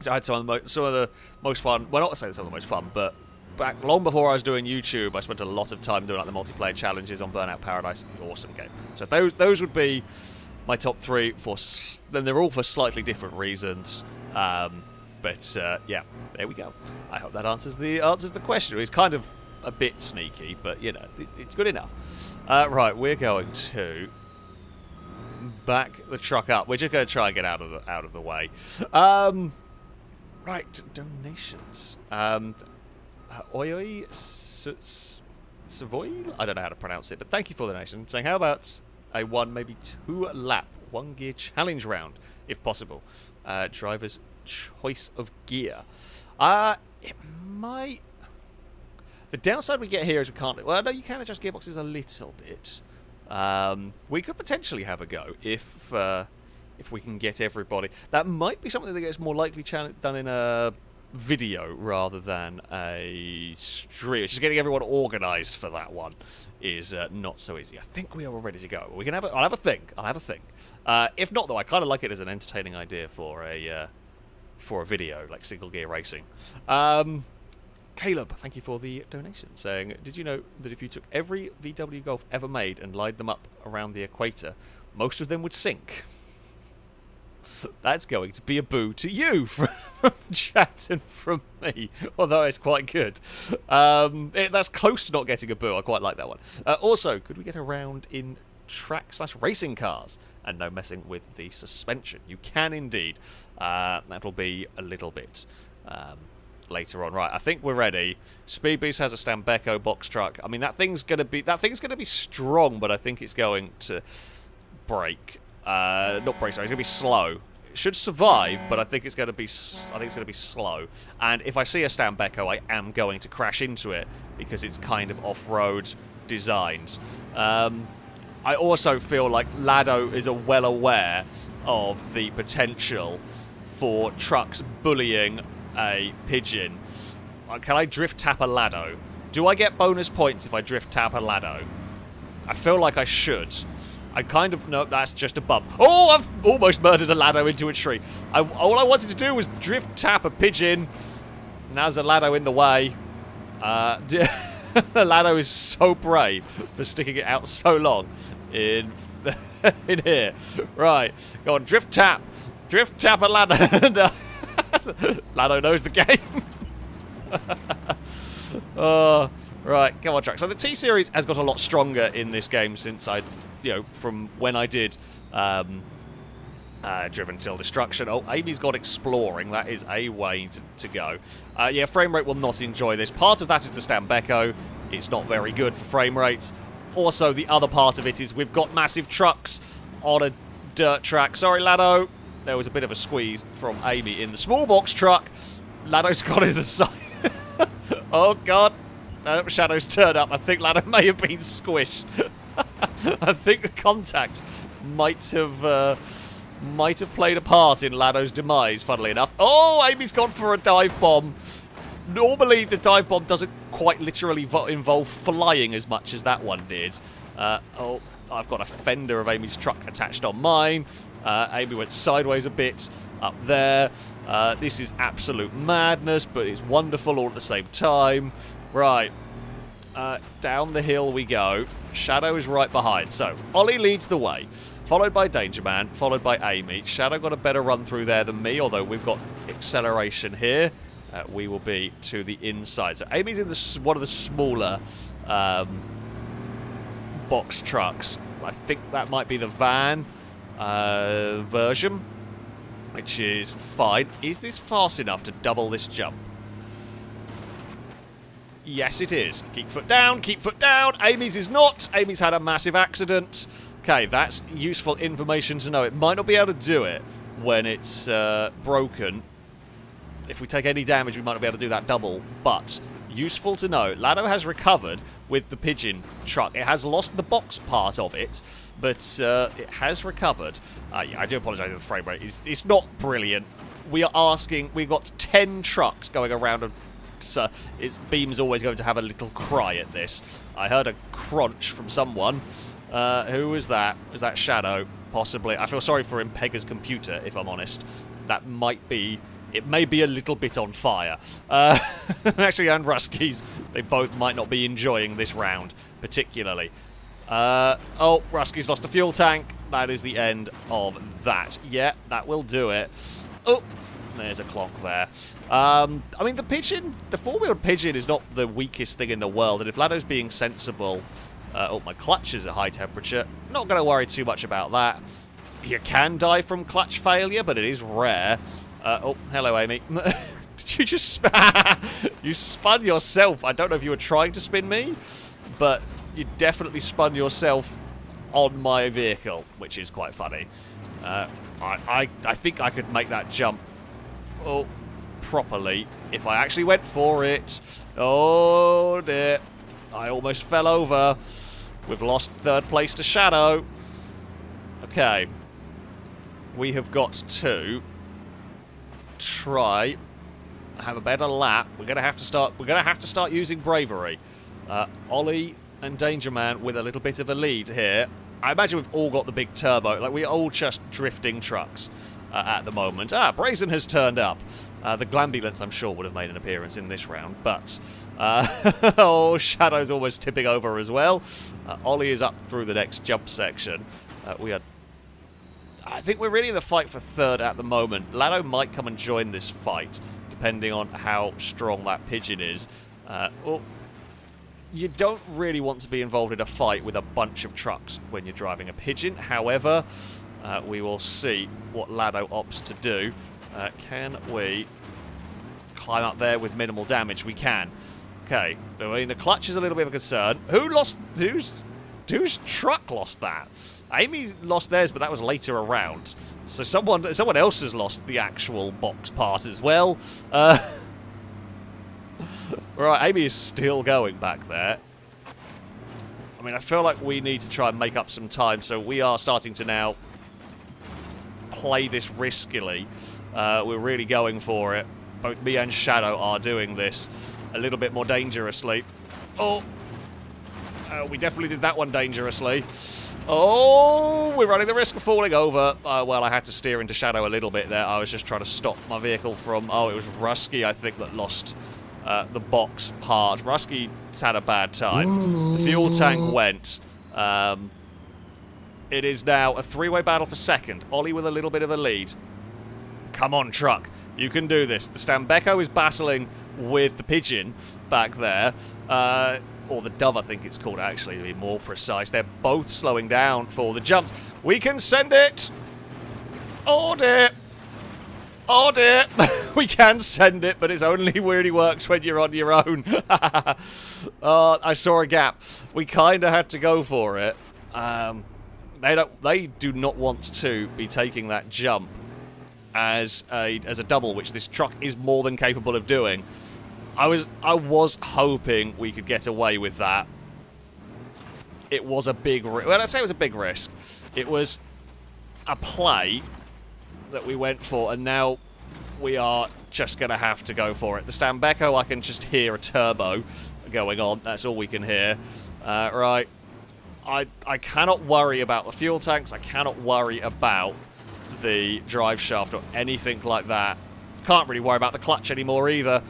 so I had some of, the mo- some of the most fun. Well, not to say some of the most fun, but back long before I was doing YouTube, I spent a lot of time doing like the multiplayer challenges on Burnout Paradise. Awesome game. So those those would be my top three. For then they're all for slightly different reasons. Um, but uh, yeah, there we go. I hope that answers the answers the question. It's kind of a bit sneaky, but you know, it, it's good enough. Uh, right, we're going to back the truck up. We're just going to try and get out of the out of the way. Um, right, donations. Um, Oyoi Savoy? I don't know how to pronounce it, but thank you for the donation. Saying, how about a one, maybe two lap, one gear challenge round, if possible? Uh, driver's choice of gear. Uh, it might. The downside we get here is we can't. Well, no, you can adjust gearboxes a little bit. Um, we could potentially have a go if uh, if we can get everybody. That might be something that gets more likely done in a video rather than a stream. Just getting everyone organised for that one is uh, not so easy. I think we are all ready to go. We can have. A, I'll have a think. I'll have a think. Uh, if not, though, I kind of like it as an entertaining idea for a uh, for a video like single gear racing. Um, Caleb, thank you for the donation. Saying, did you know that if you took every VW Golf ever made and lined them up around the equator, most of them would sink? That's going to be a boo to you from, from chat and from me, although it's quite good. Um, it, that's close to not getting a boo. I quite like that one. Uh, also, could we get around in track slash racing cars and no messing with the suspension? You can indeed. Uh, that'll be a little bit. Um, later on. Right, I think we're ready. Speed Beast has a Stambecco box truck. I mean, that thing's gonna be that thing's gonna be strong, but I think it's going to break. Uh, not break, sorry, it's gonna be slow. It should survive, but I think it's gonna be I think it's gonna be slow. And if I see a Stambecco, I am going to crash into it because it's kind of off-road designed. Um, I also feel like Lado is well aware of the potential for trucks bullying a pigeon. Uh, can I drift tap a Lado? Do I get bonus points if I drift tap a Lado? I feel like I should. I kind of... No, that's just a bump. Oh, I've almost murdered a Lado into a tree. I, all I wanted to do was drift tap a pigeon. Now there's a Lado in the way. Uh, the Lado is so brave for sticking it out so long in, in here. Right, go on, drift tap. Drift tap a Lado. Lado knows the game. oh, right, come on, track. So the T series has got a lot stronger in this game since I, you know, from when I did um, uh, Driven Till Destruction. Oh, Amy's got Exploring. That is a way to, to go. Uh, yeah, frame rate will not enjoy this. Part of that is the Stambecco. It's not very good for frame rates. Also, the other part of it is we've got massive trucks on a dirt track. Sorry, Lado there was a bit of a squeeze from Amy in the small box truck. Lado's got his side. oh, God. Uh, Shadow's turned up. I think Lado may have been squished. I think the contact might have... Uh, might have played a part in Lado's demise, funnily enough. Oh, Amy's gone for a dive bomb. Normally, the dive bomb doesn't quite literally involve flying as much as that one did. Uh, oh, I've got a fender of Amy's truck attached on mine. Uh, Amy went sideways a bit up there. Uh, this is absolute madness, but it's wonderful all at the same time. Right. Uh, down the hill we go. Shadow is right behind. So, Ollie leads the way, followed by Danger Man, followed by Amy. Shadow got a better run through there than me, although we've got acceleration here. Uh, we will be to the inside. So Amy's in the one of the smaller um, box trucks. I think that might be the van uh, version, which is fine. Is this fast enough to double this jump? Yes, it is. Keep foot down, keep foot down. Amy's is not. Amy's had a massive accident. Okay, that's useful information to know. It might not be able to do it when it's uh, broken. If we take any damage, we might not be able to do that double, but useful to know. Lado has recovered with the pigeon truck. It has lost the box part of it, but uh, it has recovered. Uh, yeah, I do apologise for the frame rate. It's, it's not brilliant. We are asking, we've got 10 trucks going around and so it's, Beam's always going to have a little cry at this. I heard a crunch from someone. Uh, who was that? Was that Shadow? Possibly. I feel sorry for Impega's computer, if I'm honest. That might be it may be a little bit on fire. Uh, actually, and Ruskies, they both might not be enjoying this round, particularly. Uh, oh, Ruskies lost a fuel tank. That is the end of that. Yeah, that will do it. Oh, there's a clock there. Um, I mean, the pigeon, the four-wheeled pigeon is not the weakest thing in the world, and if Lado's being sensible... Uh, oh, my clutch is at high temperature. Not going to worry too much about that. You can die from clutch failure, but it is rare. Uh, oh, hello, Amy. Did you just... you spun yourself. I don't know if you were trying to spin me, but you definitely spun yourself on my vehicle, which is quite funny. Uh, I, I, I think I could make that jump oh, properly if I actually went for it. Oh, dear. I almost fell over. We've lost third place to Shadow. Okay. We have got to try have a better lap. We're gonna have to start. We're gonna have to start using bravery. Uh, Ollie and Danger Man with a little bit of a lead here. I imagine we've all got the big turbo. Like we're all just drifting trucks at the moment. Ah, Brazen has turned up. Uh, the Glambulance, I'm sure, would have made an appearance in this round, but uh, oh, Shadow's almost tipping over as well. Uh, Ollie is up through the next jump section. Uh, we are I think we're really in the fight for third at the moment. Lado might come and join this fight, depending on how strong that pigeon is. Uh, well, you don't really want to be involved in a fight with a bunch of trucks when you're driving a pigeon. However, uh, we will see what Lado opts to do. Uh, can we climb up there with minimal damage? We can. Okay, I mean, the clutch is a little bit of a concern. Who lost... Whose, whose truck lost that? Amy lost theirs, but that was later around. So someone someone else has lost the actual box part as well. Uh, right, Amy is still going back there. I mean, I feel like we need to try and make up some time, so we are starting to now play this riskily. Uh, we're really going for it. Both me and Shadow are doing this a little bit more dangerously. Oh, uh, we definitely did that one dangerously. Oh, we're running the risk of falling over. Uh, well, I had to steer into shadow a little bit there. I was just trying to stop my vehicle from... Oh, it was Rusky, I think, that lost uh, the box part. Rusky's had a bad time. The fuel tank went. Um, it is now a three-way battle for second. Ollie with a little bit of a lead. Come on, truck. You can do this. The Stambecco is battling with the Pigeon back there. Uh, or the Dove, I think it's called, actually, to be more precise. They're both slowing down for the jumps. We can send it! Oh, dear! Oh, dear! we can send it, but it only really works when you're on your own. uh, I saw a gap. We kind of had to go for it. Um, they don't. They do not want to be taking that jump as a as a double, which this truck is more than capable of doing. I was I was hoping we could get away with that. It was a big well, let's say it was a big risk. It was a play that we went for, and now we are just going to have to go for it. The Stambecco, I can just hear a turbo going on. That's all we can hear. Uh, right. I, I cannot worry about the fuel tanks. I cannot worry about the drive shaft or anything like that. Can't really worry about the clutch anymore either.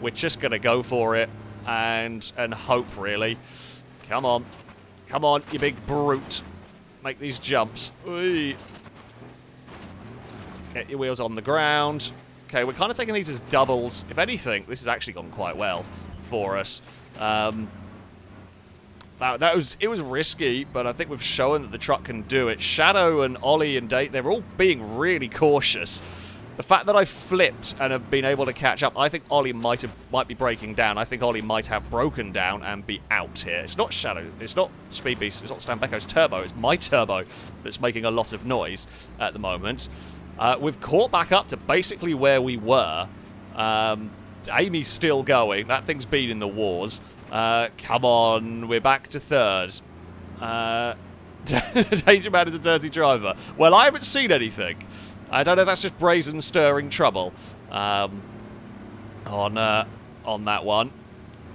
We're just going to go for it and and hope, really. Come on. Come on, you big brute. Make these jumps. Get your wheels on the ground. Okay, we're kind of taking these as doubles. If anything, this has actually gone quite well for us. Um, that, that was it was risky, but I think we've shown that the truck can do it. Shadow and Ollie and Date, they're all being really cautious. The fact that I flipped and have been able to catch up, I think Ollie might have might be breaking down. I think Ollie might have broken down and be out here. It's not Shadow, it's not Speed Beast, it's not Stambecco's turbo, it's my turbo that's making a lot of noise at the moment. Uh, we've caught back up to basically where we were. Um, Amy's still going. That thing's been in the wars. Uh, come on, we're back to third. Uh, Danger Man is a dirty driver. Well, I haven't seen anything. I don't know if that's just Brazen stirring trouble um, on uh, on that one.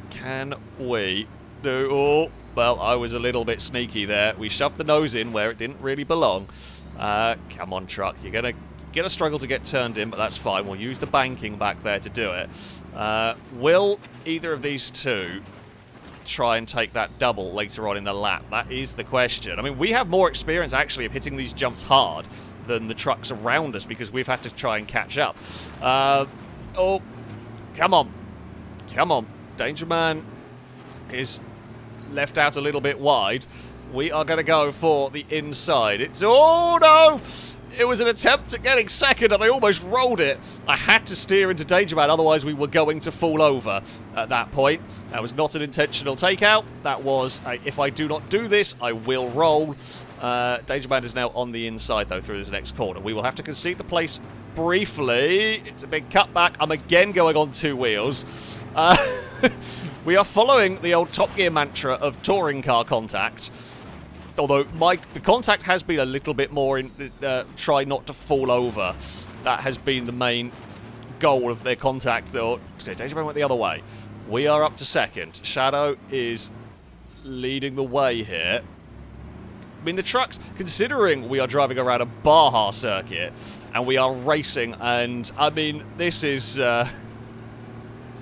Can we do... Oh, well, I was a little bit sneaky there. We shoved the nose in where it didn't really belong. Uh, come on, truck. You're going to get a struggle to get turned in, but that's fine. We'll use the banking back there to do it. Uh, will either of these two try and take that double later on in the lap? That is the question. I mean, we have more experience, actually, of hitting these jumps hard than the trucks around us because we've had to try and catch up. Uh, oh, come on. Come on. Danger Man is left out a little bit wide. We are going to go for the inside. It's... Oh, no! It was an attempt at getting second, and I almost rolled it. I had to steer into Danger Man, otherwise we were going to fall over at that point. That was not an intentional takeout. That was, uh, if I do not do this, I will roll. Uh, Danger Man is now on the inside, though, through this next corner. We will have to concede the place briefly. It's a big cutback. I'm again going on two wheels. Uh, we are following the old Top Gear mantra of touring car contact. Although my the contact has been a little bit more in uh, try not to fall over. That has been the main goal of their contact. Though Danger went the other way. We are up to second. Shadow is leading the way here. I mean, the trucks, considering we are driving around a Baja circuit and we are racing, and I mean, this is. Uh,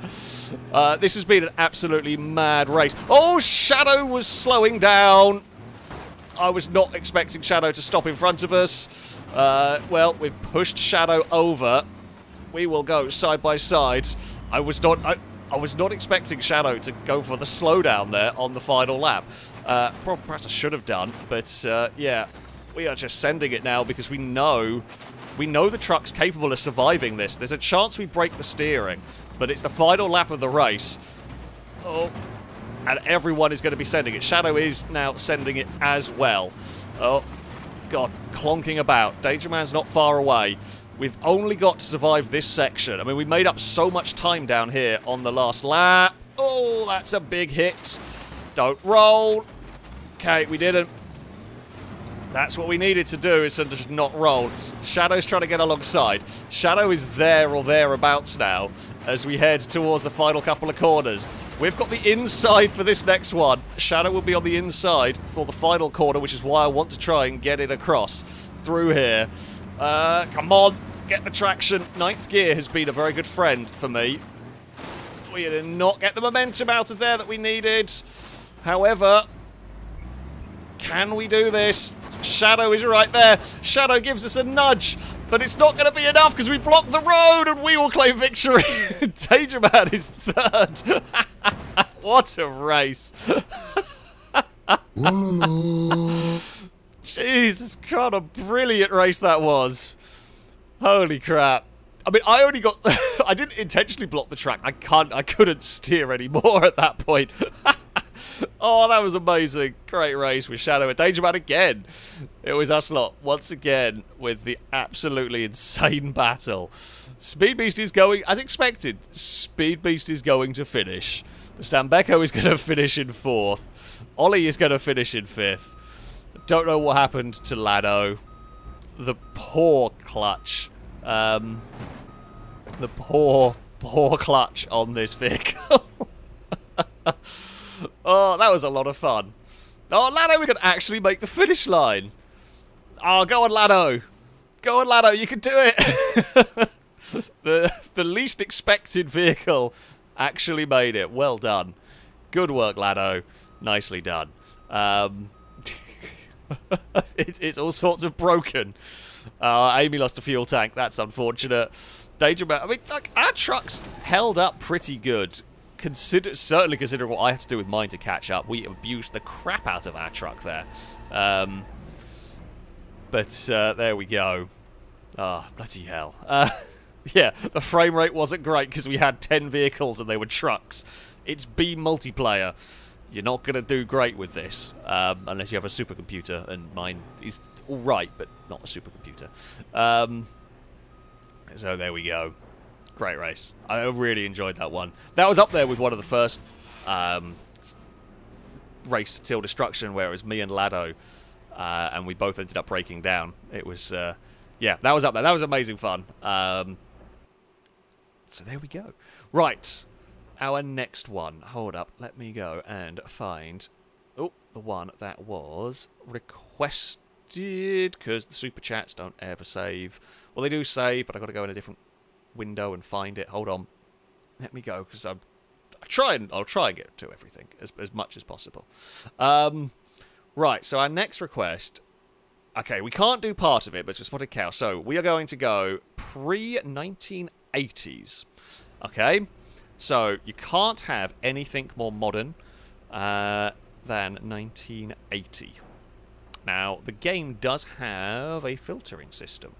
uh, this has been an absolutely mad race. Oh, Shadow was slowing down. I was not expecting Shadow to stop in front of us. Uh, well, we've pushed Shadow over. We will go side by side. I was not... I, I was not expecting Shadow to go for the slowdown there on the final lap. Uh, perhaps I should have done, but uh, yeah, we are just sending it now because we know we know the truck's capable of surviving this. There's a chance we break the steering, but it's the final lap of the race. Oh, and everyone is going to be sending it. Shadow is now sending it as well. Oh, God, clonking about. Danger Man's not far away. We've only got to survive this section. I mean, we made up so much time down here on the last lap. Oh, that's a big hit. Don't roll. Okay, we didn't. That's what we needed to do, is to just not roll. Shadow's trying to get alongside. Shadow is there or thereabouts now as we head towards the final couple of corners. We've got the inside for this next one. Shadow will be on the inside for the final corner, which is why I want to try and get it across through here. Uh, come on, get the traction. Ninth gear has been a very good friend for me. We did not get the momentum out of there that we needed. However, can we do this? Shadow is right there. Shadow gives us a nudge, but it's not going to be enough because we blocked the road and we will claim victory. Danger Man is third. what a race. Jesus, what a brilliant race that was. Holy crap. I mean, I only got... I didn't intentionally block the track. I can't... I couldn't steer anymore at that point. Oh, that was amazing. Great race with Shadow and Danger Man again. It was us lot once again with the absolutely insane battle. Speed Beast is going, as expected, Speed Beast is going to finish. Stambecco is going to finish in fourth. Ollie is going to finish in fifth. Don't know what happened to Lado. The poor clutch. Um, the poor, poor clutch on this vehicle. oh, that was a lot of fun. Oh, Lado, we can actually make the finish line. Oh, go on, Lado. Go on, Lado, you can do it. the, the least expected vehicle actually made it. Well done. Good work, Lado. Nicely done. Um, it's, it's all sorts of broken. Uh, Amy lost a fuel tank. That's unfortunate. Danger. I mean, like, our trucks held up pretty good. Consider certainly considering what I had to do with mine to catch up. We abused the crap out of our truck there. Um, but uh, there we go. Ah, oh, bloody hell. Uh, yeah, the frame rate wasn't great because we had 10 vehicles and they were trucks. It's B multiplayer. You're not going to do great with this um, unless you have a supercomputer, and mine is alright, but not a supercomputer. Um, so there we go. Great race. I really enjoyed that one. That was up there with one of the first um, race till destruction, where it was me and Lado, uh, and we both ended up breaking down. It was, uh, yeah, that was up there. That was amazing fun. Um, so there we go. Right, our next one. Hold up, let me go and find. Oh, the one that was requested because the super chats don't ever save. Well, they do save, but I got to go in a different window and find it. Hold on, let me go because I'm. I try and I'll try and get to everything as as much as possible. Um, right. So our next request. Okay, we can't do part of it, but it's spotted cow. So we are going to go pre 1980s. Okay, so you can't have anything more modern uh, than 1980. Now, the game does have a filtering system.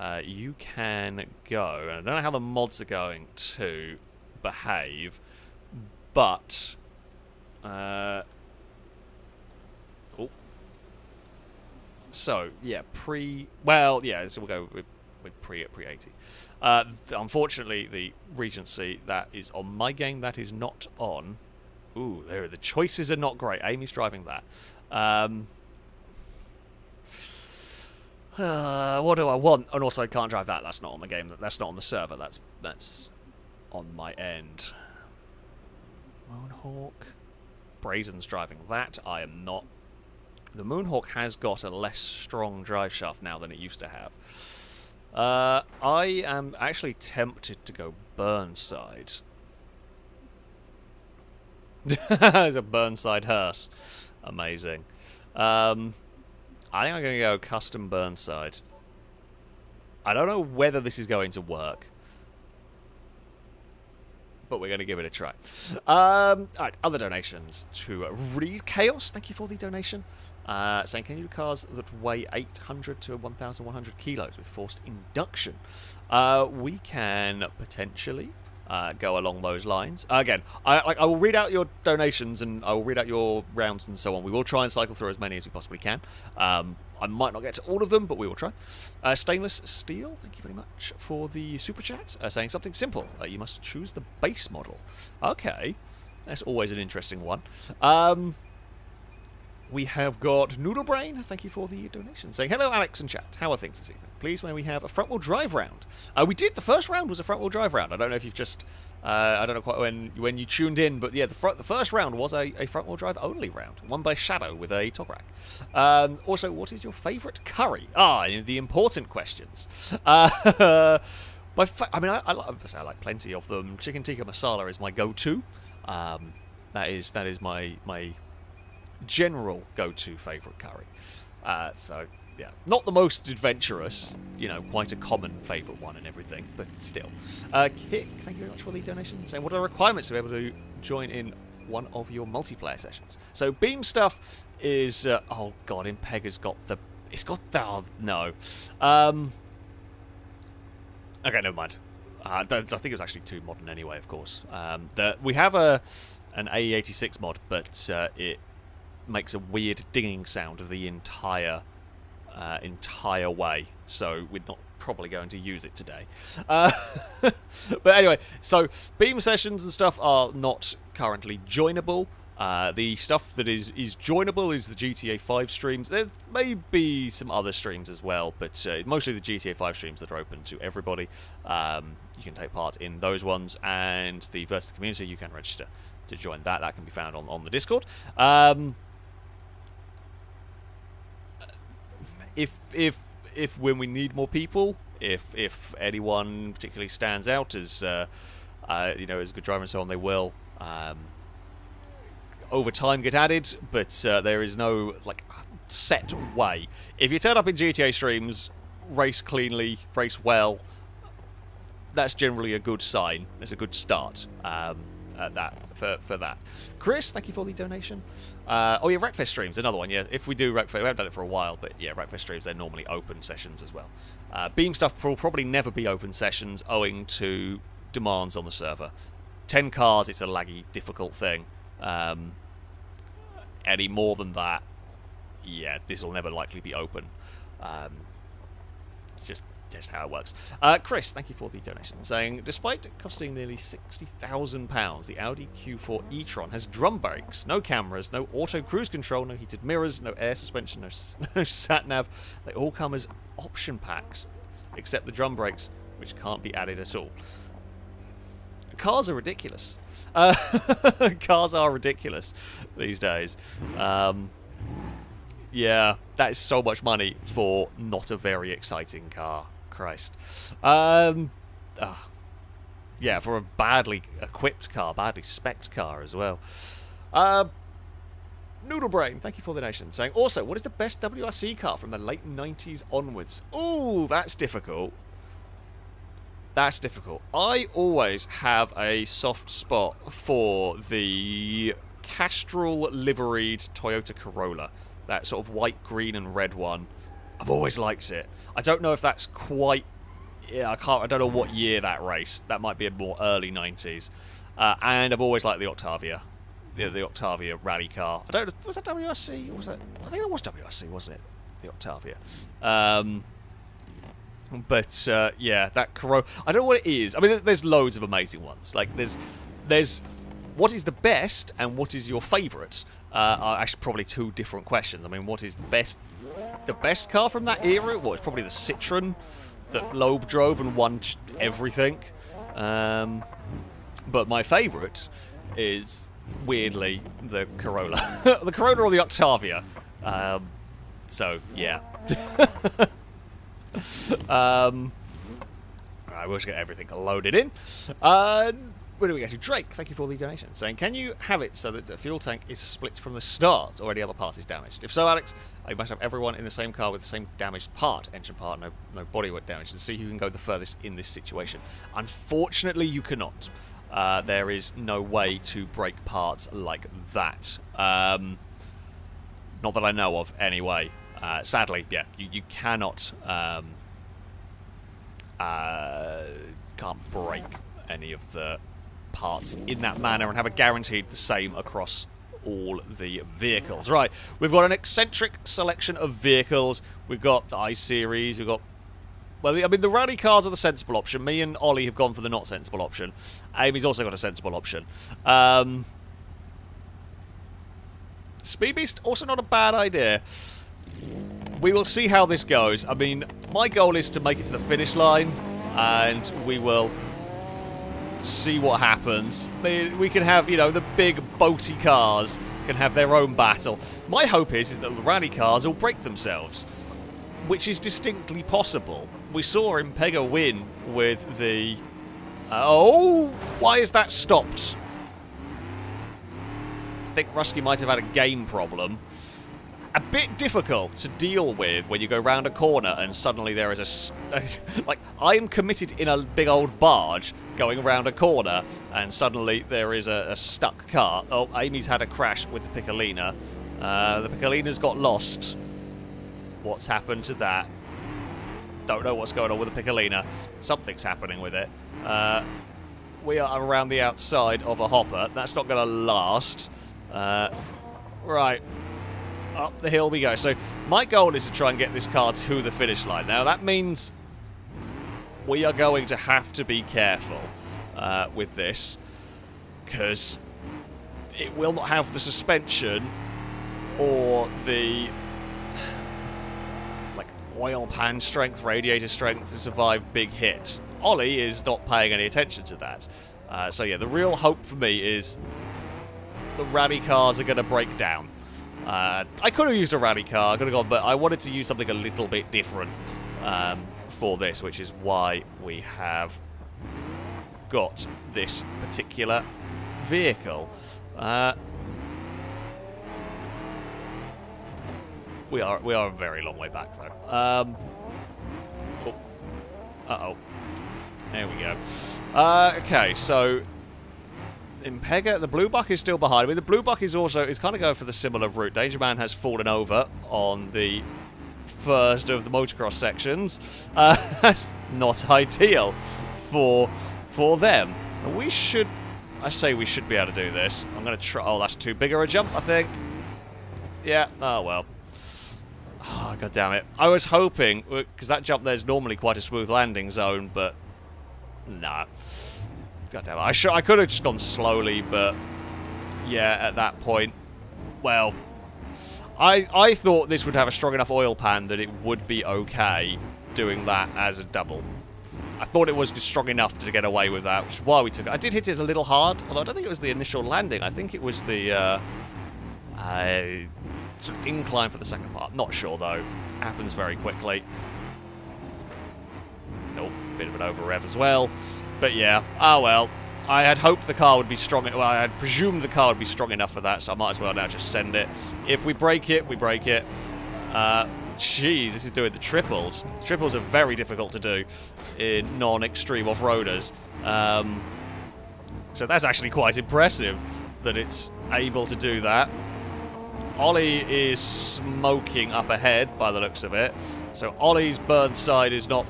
Uh, you can go, and I don't know how the mods are going to behave, but uh, oh, so yeah, pre. Well, yeah, so we'll go with, with pre pre eighty. Uh, unfortunately, the Regency that is on my game that is not on. Ooh, there the choices are not great. Amy's driving that. Um, uh, what do I want? And also, I can't drive that. That's not on the game. That's not on the server. That's that's on my end. Moonhawk. Brazen's driving that. I am not. The Moonhawk has got a less strong drive shaft now than it used to have. Uh, I am actually tempted to go Burnside. There's a Burnside hearse. Amazing. Um, I think I'm going to go custom Burnside. I don't know whether this is going to work. But we're going to give it a try. Um, Alright, other donations to Read Chaos. Thank you for the donation. Uh, saying, can you do cars that weigh 800 to 1,100 kilos with forced induction? Uh, we can potentially uh, go along those lines. again, I, I, will read out your donations and I will read out your rounds and so on. We will try and cycle through as many as we possibly can. Um, I might not get to all of them, but we will try. Uh, Stainless Steel, thank you very much for the super chat. Uh, saying something simple. Uh, you must choose the base model. Okay, that's always an interesting one. Um, we have got Noodlebrain. Thank you for the donation. Saying, hello, Alex and chat. How are things this evening? Please, may we have a front-wheel drive round? Uh, we did. The first round was a front-wheel drive round. I don't know if you've just... Uh, I don't know quite when when you tuned in, but yeah, the, fr the first round was a, a front-wheel drive only round. Won by Shadow with a Tograc. Um, also, what is your favourite curry? Ah, the important questions. Uh, my I mean, I, I, like, I like plenty of them. Chicken tikka masala is my go-to. Um, that is that is my my general go-to favourite curry. Uh, so, yeah, not the most adventurous, you know, quite a common favourite one and everything, but still. Uh, Kick, thank you very much for the donation. Saying, what are the requirements to be able to join in one of your multiplayer sessions? So, Beam stuff is, uh, oh god, Impeg has got the, it's got the, oh, no. Um, okay, never mind. Uh, I think it was actually too modern anyway, of course. Um, the, we have a an AE86 mod, but uh, it makes a weird dinging sound of the entire uh, entire way. So we're not probably going to use it today. Uh, but anyway, so beam sessions and stuff are not currently joinable. Uh, the stuff that is is joinable is the GTA 5 streams. There may be some other streams as well, but uh, mostly the GTA 5 streams that are open to everybody. Um, you can take part in those ones, and the Versus community you can register to join that. That can be found on on the Discord. Um, if if if when we need more people, if if anyone particularly stands out as uh, uh, you know as a good driver and so on, they will um, over time get added. But uh, there is no like set way. If you turn up in GTA streams, race cleanly, race well, that's generally a good sign. It's a good start. Um, that for for that. Chris, thank you for the donation. Uh, oh yeah, Wreckfest streams, another one. Yeah, if we do Wreckfest, we haven't done it for a while, but yeah, Wreckfest streams they're normally open sessions as well. Uh, Beam stuff will probably never be open sessions owing to demands on the server. Ten cars, it's a laggy, difficult thing. Um, any more than that, yeah, this will never likely be open. Um, it's just just how it works. Uh, Chris, thank you for the donation, saying, despite costing nearly £60,000, the Audi Q4 e-tron has drum brakes, no cameras, no auto cruise control, no heated mirrors, no air suspension, no, no sat-nav. They all come as option packs, except the drum brakes, which can't be added at all. Cars are ridiculous. Uh, cars are ridiculous these days. Um, yeah, that is so much money for not a very exciting car. Christ. Um, uh, yeah, for a badly equipped car, badly spec'd car as well. Uh, Noodle Brain, thank you for the donation. Saying, also, what is the best WRC car from the late 90s onwards? Oh, that's difficult. That's difficult. I always have a soft spot for the Castrol liveried Toyota Corolla. That sort of white, green, and red one. I've always liked it. I don't know if that's quite. Yeah, I can't. I don't know what year that race. That might be a more early 90s. Uh, and I've always liked the Octavia. The, the Octavia rally car. I don't. Was that WRC? Was that? I think it was WRC, wasn't it? The Octavia. Um, but uh, yeah, that Corolla. I don't know what it is. I mean, there's, there's loads of amazing ones. Like there's there's what is the best and what is your favourite? Uh, are actually probably two different questions. I mean, what is the best the best car from that era? Well, it's probably the Citroen that Loeb drove and won everything. Um, but my favourite is weirdly the Corolla, the Corolla or the Octavia. Um, so yeah. um, I will just get everything loaded in. Where do we get to? Drake, thank you for the donation. Saying, can you have it so that the fuel tank is split from the start or any other part is damaged? If so, Alex, you must have everyone in the same car with the same damaged part, engine part, no, no bodywork damage, and see who can go the furthest in this situation. Unfortunately, you cannot. Uh, there is no way to break parts like that. Um, not that I know of, anyway. Uh, sadly, yeah, you, you cannot um, uh, can't break any of the parts in that manner and have a guaranteed the same across all the vehicles. Right, we've got an eccentric selection of vehicles. We've got the I-Series, we've got... Well, I mean, the rally cars are the sensible option. Me and Ollie have gone for the not sensible option. Amy's also got a sensible option. Um, Speed Beast, also not a bad idea. We will see how this goes. I mean, my goal is to make it to the finish line, and we will see what happens. We can have, you know, the big boaty cars can have their own battle. My hope is, is that the rally cars will break themselves, which is distinctly possible. We saw Impega win with the... Uh, oh, why is that stopped? I think Rusky might have had a game problem a bit difficult to deal with when you go round a corner and suddenly there is a... like, I am committed in a big old barge going around a corner and suddenly there is a, a stuck car. Oh, Amy's had a crash with the Piccolina. Uh, the Piccolina's got lost. What's happened to that? Don't know what's going on with the Piccolina. Something's happening with it. Uh, we are around the outside of a hopper. That's not going to last. Uh, right up the hill we go. So my goal is to try and get this car to the finish line. Now that means we are going to have to be careful uh, with this because it will not have the suspension or the like oil pan strength, radiator strength to survive big hits. Ollie is not paying any attention to that. Uh, so yeah, the real hope for me is the rally cars are going to break down. Uh, I could have used a rally car, I could have gone, but I wanted to use something a little bit different um, for this, which is why we have got this particular vehicle. Uh, we are we are a very long way back though. Um, oh, uh oh, there we go. Uh, okay, so Impega, the Bluebuck is still behind. me. the Bluebuck is also is kind of going for the similar route. Danger Man has fallen over on the first of the motocross sections. Uh, that's not ideal for for them. We should, I say we should be able to do this. I'm going to try. Oh, that's too big of a jump, I think. Yeah. Oh well. Oh, God damn it. I was hoping, because that jump there's normally quite a smooth landing zone, but nah. God damn it. I, I could have just gone slowly, but yeah, at that point, well, I, I thought this would have a strong enough oil pan that it would be okay doing that as a double. I thought it was strong enough to get away with that, which is why we took it. I did hit it a little hard, although I don't think it was the initial landing. I think it was the uh, uh, sort of incline for the second part. Not sure, though. Happens very quickly. Oh, bit of an over rev as well. But yeah, oh well. I had hoped the car would be strong. Well, I had presumed the car would be strong enough for that, so I might as well now just send it. If we break it, we break it. Uh, Jeez, this is doing the triples. The triples are very difficult to do in non-extreme off-roaders. Um, so that's actually quite impressive that it's able to do that. Ollie is smoking up ahead by the looks of it. So Ollie's Burnside is not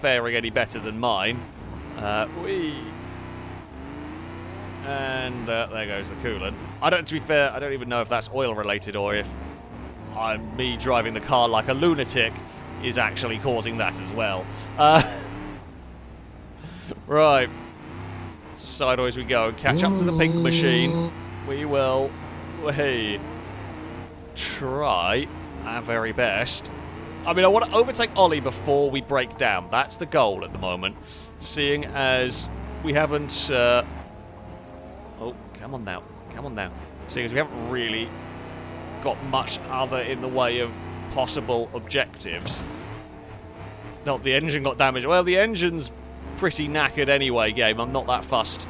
faring any better than mine. Uh. And uh, there goes the coolant. I don't, to be fair, I don't even know if that's oil related or if I'm, me driving the car like a lunatic is actually causing that as well. Uh, right. Sideways we go. Catch up to the pink machine. We will, hey, try our very best. I mean, I want to overtake Ollie before we break down. That's the goal at the moment. Seeing as we haven't... Uh, come on now. Come on now. Seeing as we haven't really got much other in the way of possible objectives. Not the engine got damaged. Well, the engine's pretty knackered anyway, game. I'm not that fussed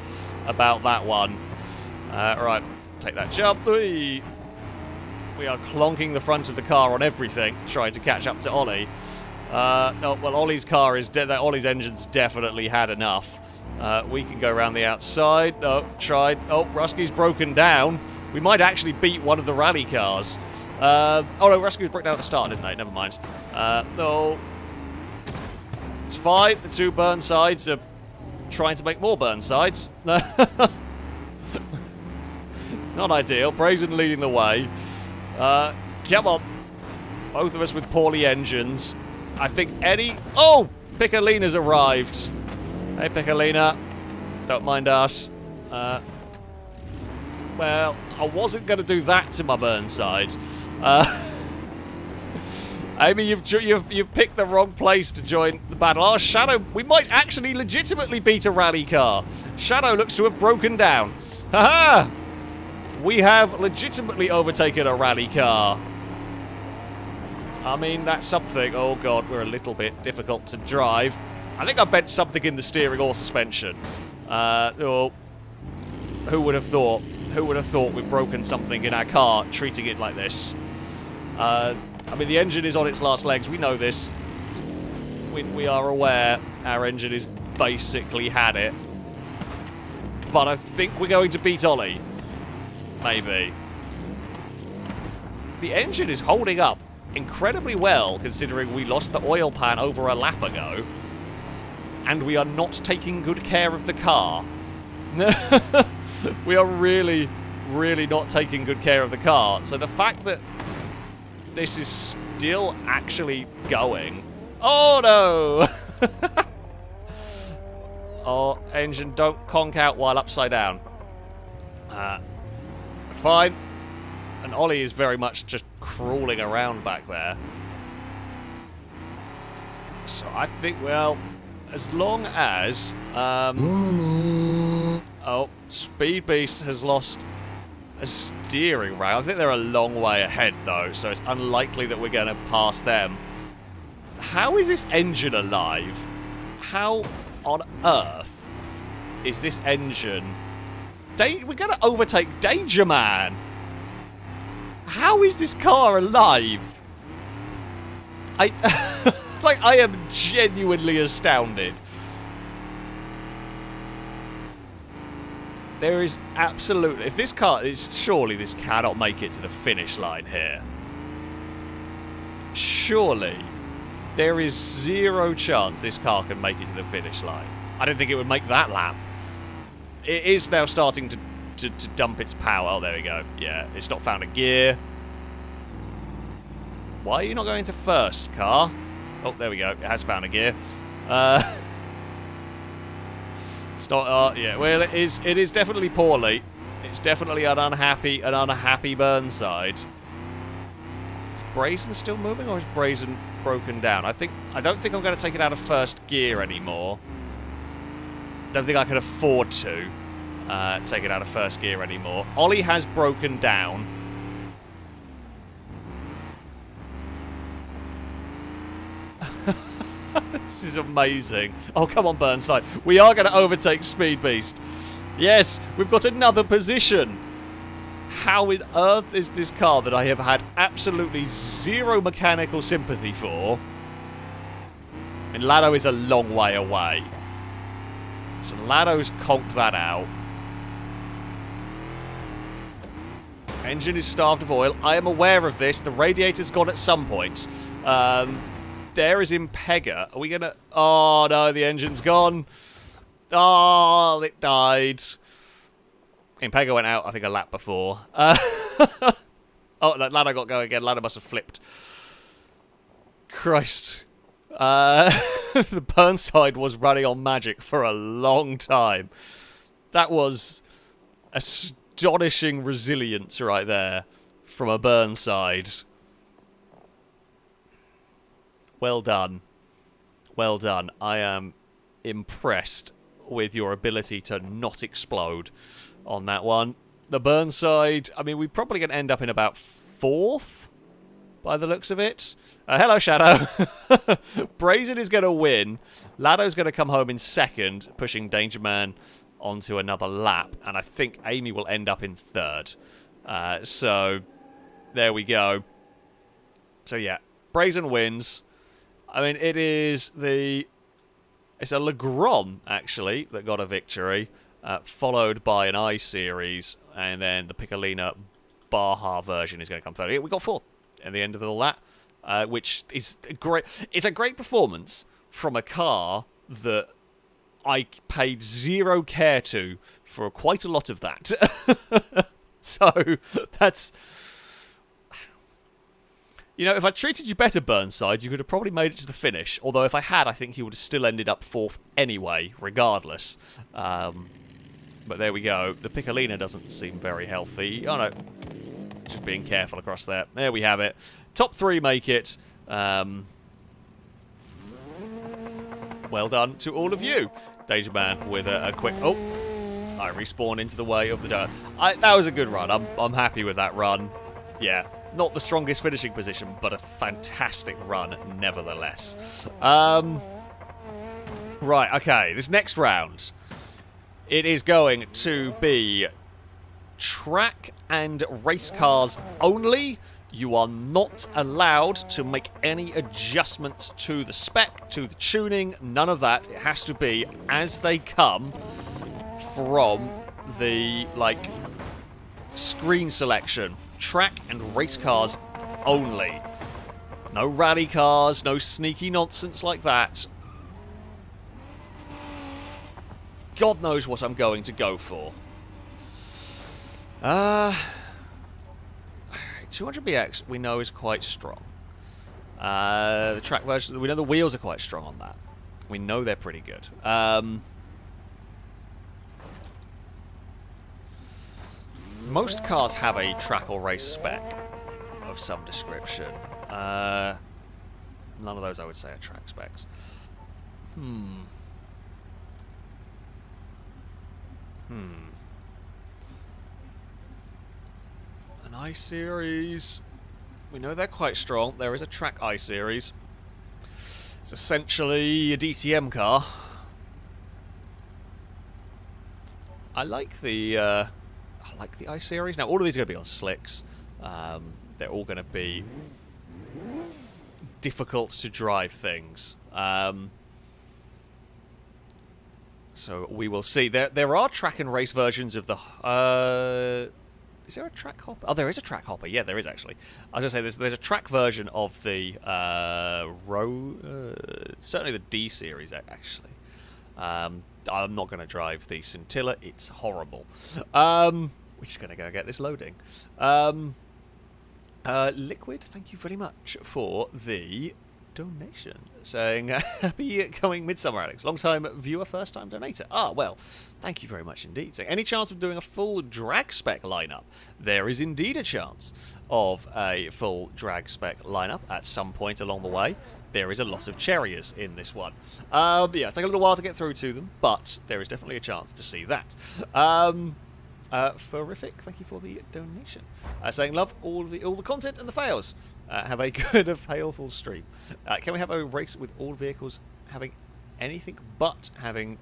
about that one. Uh, right, take that jump. We, we are clonking the front of the car on everything, trying to catch up to Ollie. Uh, no, well, Ollie's car is. Ollie's engine's definitely had enough. Uh, we can go around the outside. No, tried. Oh, Rusky's broken down. We might actually beat one of the rally cars. Uh, oh no, Rescuers broken down at the start, didn't they? Never mind. Uh, no. It's fine. The two Burnsides are trying to make more Burnsides. Not ideal. Brazen leading the way. Uh, come on. Both of us with poorly engines. I think Eddie... Oh! Piccolina's arrived. Hey, Piccolina. Don't mind us. Uh, well, I wasn't going to do that to my Burnside. Uh, Amy, you've, you've you've picked the wrong place to join the battle. Oh, Shadow, we might actually legitimately beat a rally car. Shadow looks to have broken down. Haha! -ha! We have legitimately overtaken a rally car. I mean, that's something. Oh, God, we're a little bit difficult to drive. I think I bent something in the steering or suspension. Uh, who would have thought? Who would have thought we've broken something in our car, treating it like this? Uh, I mean, the engine is on its last legs. We know this. We, we are aware our engine is basically had it. But I think we're going to beat Ollie. Maybe. The engine is holding up incredibly well, considering we lost the oil pan over a lap ago. And we are not taking good care of the car. we are really, really not taking good care of the car. So the fact that this is still actually going... Oh, no! oh, engine, don't conk out while upside down. Uh, fine. And Ollie is very much just crawling around back there. So I think, well, as long as... Um, oh, Speed Beast has lost a steering rail. I think they're a long way ahead, though, so it's unlikely that we're going to pass them. How is this engine alive? How on earth is this engine... We're going to overtake Danger Man! How is this car alive? I... like, I am genuinely astounded. There is absolutely... If this car... is Surely this cannot make it to the finish line here. Surely. There is zero chance this car can make it to the finish line. I don't think it would make that lap. It is now starting to, to, to dump its power. Oh, there we go. Yeah, it's not found a gear. Why are you not going to first, car? Oh, there we go. It has found a gear. Uh, it's not. Uh, yeah. Well, it is. It is definitely poorly. It's definitely an unhappy, an unhappy Burnside. Is Brazen still moving, or is Brazen broken down? I think. I don't think I'm going to take it out of first gear anymore. Don't think I can afford to uh, take it out of first gear anymore. Ollie has broken down. this is amazing. Oh, come on, Burnside. We are going to overtake Speed Beast. Yes, we've got another position. How in earth is this car that I have had absolutely zero mechanical sympathy for? And Lado is a long way away. So Lado's conked that out. Engine is starved of oil. I am aware of this. The radiator's gone at some point. Um, there is Impega. Are we to... Oh, no, the engine's gone. Oh, it died. Impega went out, I think, a lap before. Uh, oh, Lado got going again. Lado must have flipped. Christ. Uh, the Burnside was running on magic for a long time. That was astonishing resilience right there from a Burnside. Well done. Well done. I am impressed with your ability to not explode on that one. The Burnside, I mean, we're probably going to end up in about fourth by the looks of it. Uh, hello, Shadow. Brazen is going to win. Lado's going to come home in second, pushing Danger Man onto another lap. And I think Amy will end up in third. Uh, so, there we go. So, yeah, Brazen wins. I mean, it is the... It's a LeGran, actually, that got a victory, uh, followed by an I-Series, and then the Piccolina Baja version is going to come third. We got fourth at the end of all that, uh, which is great. It's a great performance from a car that I paid zero care to for quite a lot of that. so that's you know, if I treated you better, Burnside, you could have probably made it to the finish. Although if I had, I think he would have still ended up fourth anyway, regardless. Um, but there we go. The Piccolina doesn't seem very healthy. Oh no, just being careful across there. There we have it. Top three make it. Um, well done to all of you. Danger Man with a, a quick... Oh, I respawn into the way of the dirt. I, that was a good run. I'm, I'm happy with that run. Yeah, not the strongest finishing position, but a fantastic run nevertheless. Um, right, okay, this next round, it is going to be track and race cars only. You are not allowed to make any adjustments to the spec, to the tuning, none of that. It has to be as they come from the, like, screen selection track and race cars only. No rally cars, no sneaky nonsense like that. God knows what I'm going to go for. Uh, 200BX we know is quite strong. Uh, the track version, we know the wheels are quite strong on that. We know they're pretty good. Um, Most cars have a track or race spec of some description. Uh, none of those I would say are track specs. Hmm. Hmm. An I-Series. We know they're quite strong. There is a track I-Series. It's essentially a DTM car. I like the... Uh, I like the I-Series. Now, all of these are going to be on slicks. Um, they're all going to be difficult to drive things. Um, so we will see. There, there are track and race versions of the. Uh, is there a track hopper? Oh, there is a track hopper. Yeah, there is actually. I was gonna say there's there's a track version of the uh, row. Uh, certainly the D series actually. Um, I'm not going to drive the Scintilla. It's horrible. Um, we're just going to go get this loading. Um, Uh, Liquid, thank you very much for the donation. Saying, happy coming Midsummer, Alex. Long time viewer, first time donator. Ah, well, thank you very much indeed. Saying, any chance of doing a full drag spec lineup? There is indeed a chance of a full drag spec lineup at some point along the way. There is a lot of cherriers in this one. Um, yeah, take a little while to get through to them, but there is definitely a chance to see that. Um, uh, thank you for the donation. Uh, saying love all the all the content and the fails. Uh, have a good of hailful stream. Uh, can we have a race with all vehicles having anything but having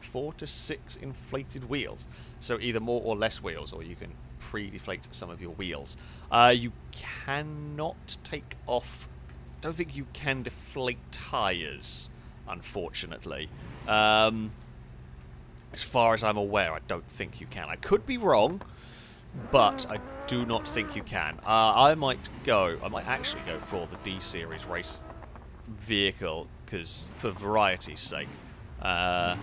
four to six inflated wheels? So either more or less wheels, or you can pre-deflate some of your wheels. Uh, you cannot take off. Don't think you can deflate tires, unfortunately. Um, as far as I'm aware, I don't think you can. I could be wrong, but I do not think you can. Uh, I might go, I might actually go for the D-Series race vehicle, because for variety's sake. Uh,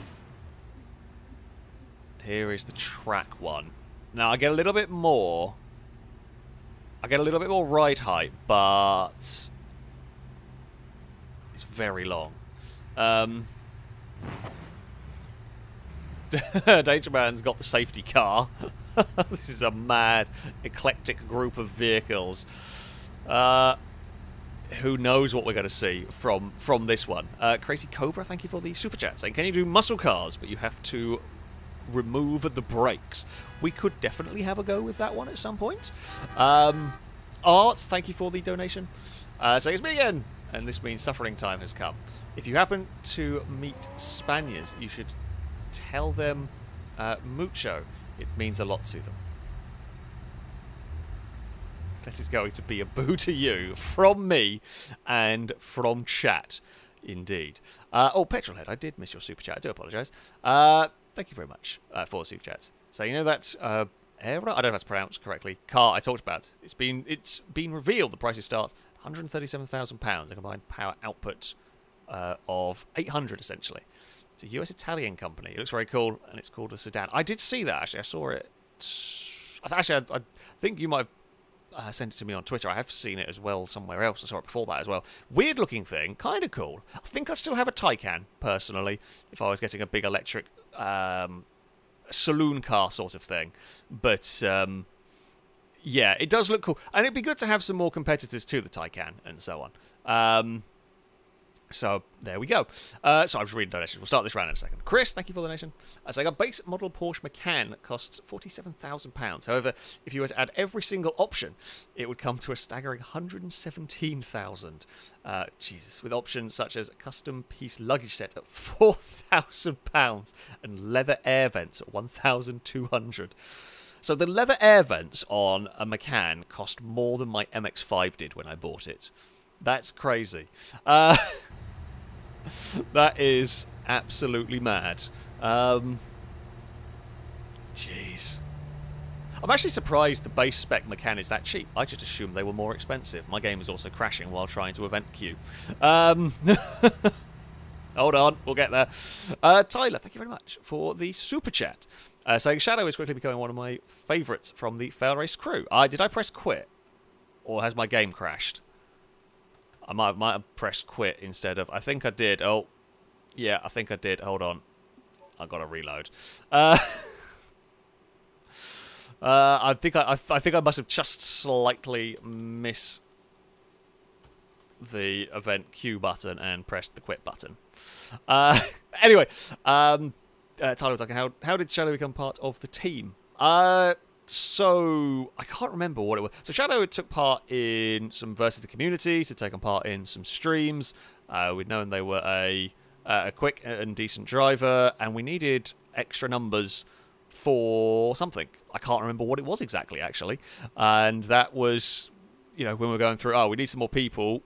here is the track one. Now, I get a little bit more... I get a little bit more ride height, but... It's very long. Um... Danger Man's got the safety car. this is a mad, eclectic group of vehicles. Uh, who knows what we're going to see from from this one? Uh, Crazy Cobra, thank you for the super chat. Saying, can you do muscle cars, but you have to remove the brakes? We could definitely have a go with that one at some point. Um, Arts, thank you for the donation. Uh, saying it's me again, and this means suffering time has come. If you happen to meet Spaniards, you should tell them uh, mucho. It means a lot to them. That is going to be a boo to you from me and from chat, indeed. Uh, oh, Petrolhead, I did miss your super chat. I do apologise. Uh, thank you very much uh, for the super chats. So you know that uh, Aehra, I don't know if that's pronounced correctly. Car I talked about. It's been it's been revealed. The prices start 137,000 pounds. A combined power output uh, of 800 essentially. It's a US Italian company. It looks very cool, and it's called a sedan. I did see that actually. I saw it. Actually, I, I think you might have uh, sent it to me on Twitter. I have seen it as well somewhere else. I saw it before that as well. Weird looking thing, kind of cool. I think I still have a Taycan personally. If I was getting a big electric um, saloon car sort of thing, but. Um, yeah, it does look cool, and it'd be good to have some more competitors to the Taycan and so on. Um, so there we go. Uh, so I was reading donations. We'll start this round in a second. Chris, thank you for the donation. As I got base model Porsche Macan costs forty-seven thousand pounds. However, if you were to add every single option, it would come to a staggering hundred and seventeen thousand. Uh, Jesus, with options such as a custom piece luggage set at four thousand pounds and leather air vents at one thousand two hundred. So the leather air vents on a Macan cost more than my MX-5 did when I bought it. That's crazy. Uh, that is absolutely mad. Um, jeez. I'm actually surprised the base spec Macan is that cheap. I just assumed they were more expensive. My game is also crashing while trying to event queue. Um, hold on, we'll get there. Uh, Tyler, thank you very much for the super chat. Uh, saying Shadow is quickly becoming one of my favourites from the Fail Race crew. I did I press quit? Or has my game crashed? I might, might have pressed quit instead of... I think I did. Oh, yeah, I think I did. Hold on. i got to reload. Uh, uh, I think I, I, I, think I must have just slightly missed the event Q button and pressed the quit button. Uh, anyway, um, uh, Tyler was like, how, how did Shadow become part of the team? Uh, so I can't remember what it was. So Shadow took part in some versus the community, to taken part in some streams. Uh, we'd known they were a a quick and decent driver, and we needed extra numbers for something. I can't remember what it was exactly, actually. And that was, you know, when we were going through, oh, we need some more people.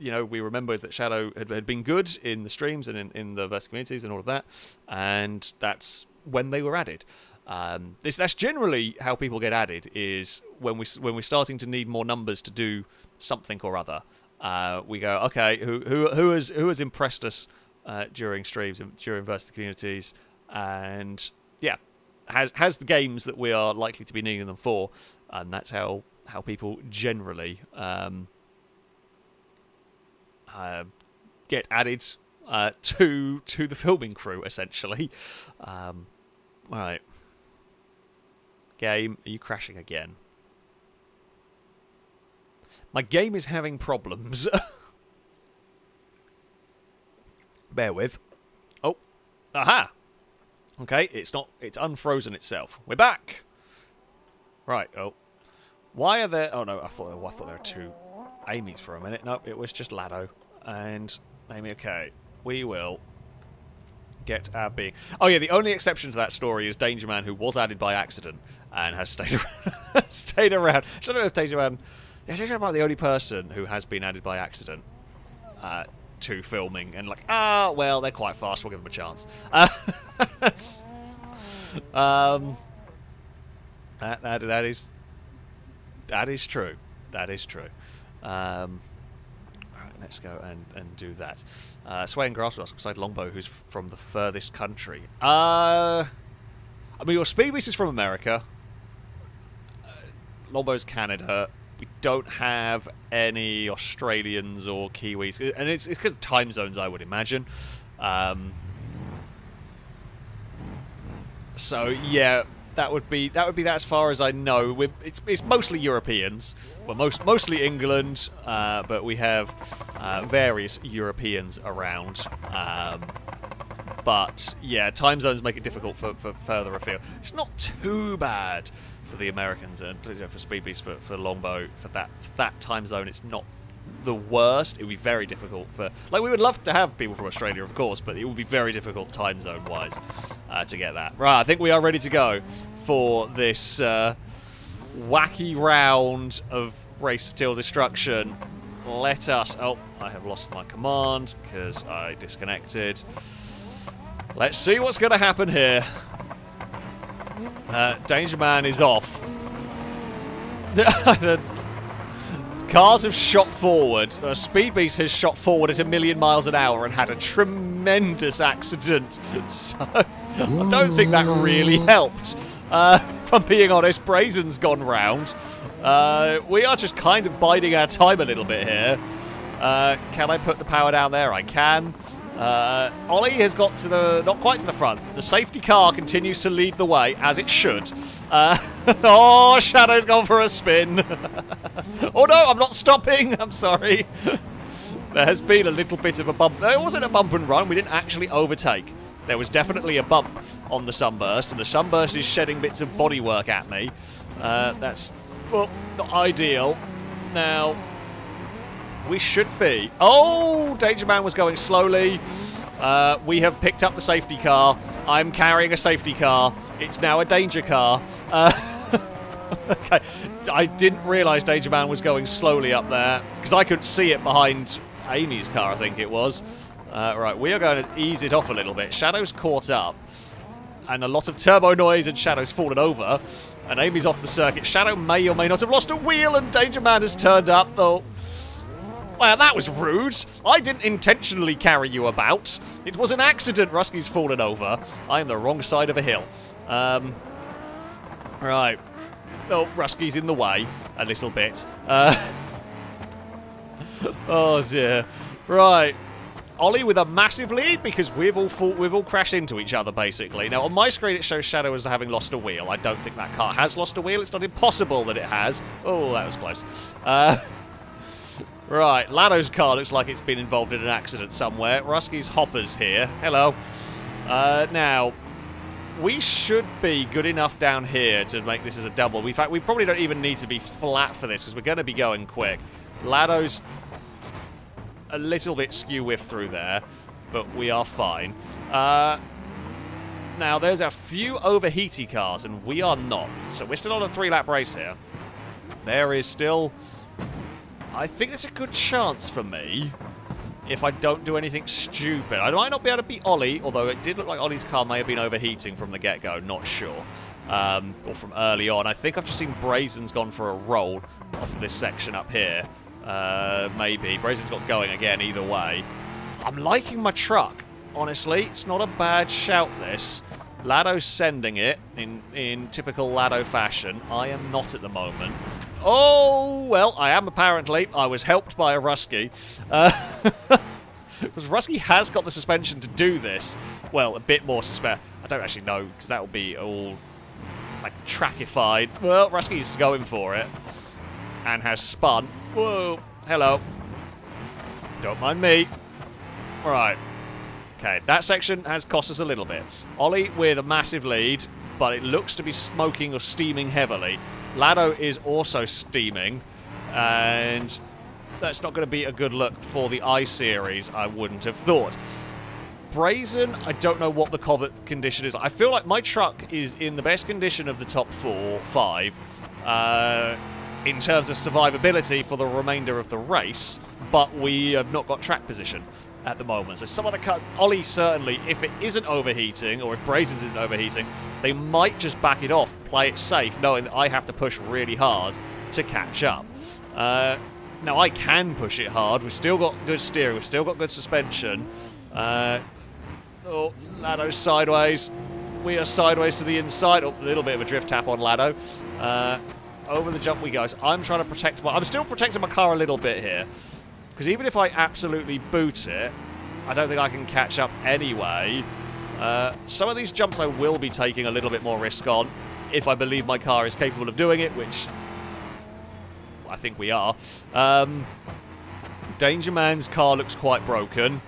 You know, we remembered that Shadow had, had been good in the streams and in, in the versus communities and all of that. And that's when they were added. Um, this, that's generally how people get added. Is when we when we're starting to need more numbers to do something or other. Uh, we go, okay, who who who has who has impressed us uh, during streams and during versus communities, and yeah, has has the games that we are likely to be needing them for, and that's how how people generally um, uh, get added uh, to to the filming crew, essentially. Um, right. Game, are you crashing again? My game is having problems. Bear with. Oh. Aha! Okay, it's not... It's unfrozen itself. We're back! Right, oh. Why are there... Oh, no, I thought, oh, I thought there were two Amy's for a minute. Nope, it was just Lado. And Amy, okay. We will get our being... Oh, yeah, the only exception to that story is Danger Man, who was added by accident and has stayed around. stayed around. I don't know if Danger Man... Yeah, Danger Man the only person who has been added by accident. Uh, to filming and like, ah, well, they're quite fast. We'll give them a chance. Uh, um, that, that that is that is true. That is true. Um, let's go and and do that. Uh, Swaying Grass will ask beside Longbow, who's from the furthest country. Uh, I mean, your Speed Beast is from America. Uh, Longbow's Canada we don't have any Australians or Kiwis, and it's because of time zones, I would imagine. Um, so yeah, that would be that would be that as far as I know. We're, it's it's mostly Europeans. Well, most mostly England, uh, but we have uh, various Europeans around. Um, but yeah, time zones make it difficult for, for further afield. It's not too bad for the Americans and you know, for Speed Beast for, for Longbow for that for that time zone. It's not the worst. It would be very difficult for like we would love to have people from Australia, of course, but it would be very difficult time zone wise uh, to get that. Right, I think we are ready to go for this uh, wacky round of race to till destruction. Let us. Oh, I have lost my command because I disconnected. Let's see what's going to happen here. Uh, Danger Man is off. the cars have shot forward. Uh, Speed Beast has shot forward at a million miles an hour and had a tremendous accident. So I don't think that really helped. Uh, if I'm being honest, Brazen's gone round. Uh, we are just kind of biding our time a little bit here. Uh, can I put the power down there? I can. Uh, Ollie has got to the, not quite to the front. The safety car continues to lead the way, as it should. Uh, oh, Shadow's gone for a spin. oh no, I'm not stopping. I'm sorry. there has been a little bit of a bump. There wasn't a bump and run. We didn't actually overtake. There was definitely a bump on the Sunburst, and the Sunburst is shedding bits of bodywork at me. Uh, that's, well, not ideal. Now, we should be. Oh, Danger Man was going slowly. Uh, we have picked up the safety car. I'm carrying a safety car. It's now a danger car. Uh, okay, I didn't realise Danger Man was going slowly up there because I couldn't see it behind Amy's car, I think it was. Uh, right, we are going to ease it off a little bit. Shadow's caught up, and a lot of turbo noise, and Shadow's fallen over. And Amy's off the circuit. Shadow may or may not have lost a wheel, and Danger Man has turned up, though. Well, that was rude. I didn't intentionally carry you about. It was an accident. Rusky's fallen over. I am the wrong side of a hill. Um, right. Oh, Rusky's in the way a little bit. Uh, oh, dear. Right. Ollie with a massive lead because we've all fought, we've all crashed into each other basically. Now on my screen it shows Shadow as having lost a wheel. I don't think that car has lost a wheel. It's not impossible that it has. Oh, that was close. Uh, Right, Lado's car looks like it's been involved in an accident somewhere. Rusky's Hopper's here. Hello. Uh, now, we should be good enough down here to make this as a double. In fact, we probably don't even need to be flat for this because we're going to be going quick. Lado's a little bit skew-whiff through there, but we are fine. Uh, now, there's a few overheaty cars, and we are not. So we're still on a three-lap race here. There is still I think there's a good chance for me if I don't do anything stupid. I might not be able to beat Ollie, although it did look like Ollie's car may have been overheating from the get-go, not sure. Um, or from early on. I think I've just seen Brazen's gone for a roll off of this section up here. Uh, maybe. Brazen's got going again, either way. I'm liking my truck, honestly. It's not a bad shout, this. Lado's sending it in, in typical Lado fashion. I am not at the moment. Oh, well, I am apparently. I was helped by a Rusky. Uh, because Rusky has got the suspension to do this. Well, a bit more suspension. I don't actually know, because that will be all, like, trackified. Well, Rusky's going for it. And has spun. Whoa, hello. Don't mind me. Right. Okay, that section has cost us a little bit. Ollie with a massive lead, but it looks to be smoking or steaming heavily. Lado is also steaming, and that's not going to be a good look for the I-Series, I wouldn't have thought. Brazen, I don't know what the Covet condition is. I feel like my truck is in the best condition of the top four, five, uh, in terms of survivability for the remainder of the race, but we have not got track position at the moment. So some of the cut, Ollie certainly, if it isn't overheating or if Brazens isn't overheating, they might just back it off, play it safe, knowing that I have to push really hard to catch up. Uh, now I can push it hard. We've still got good steering. We've still got good suspension. Uh, oh, Lado's sideways. We are sideways to the inside. Oh, a little bit of a drift tap on Lado. Uh, over the jump we go. So I'm trying to protect my... I'm still protecting my car a little bit here. Because even if I absolutely boot it, I don't think I can catch up anyway. Uh, some of these jumps I will be taking a little bit more risk on if I believe my car is capable of doing it, which I think we are. Um, Danger Man's car looks quite broken.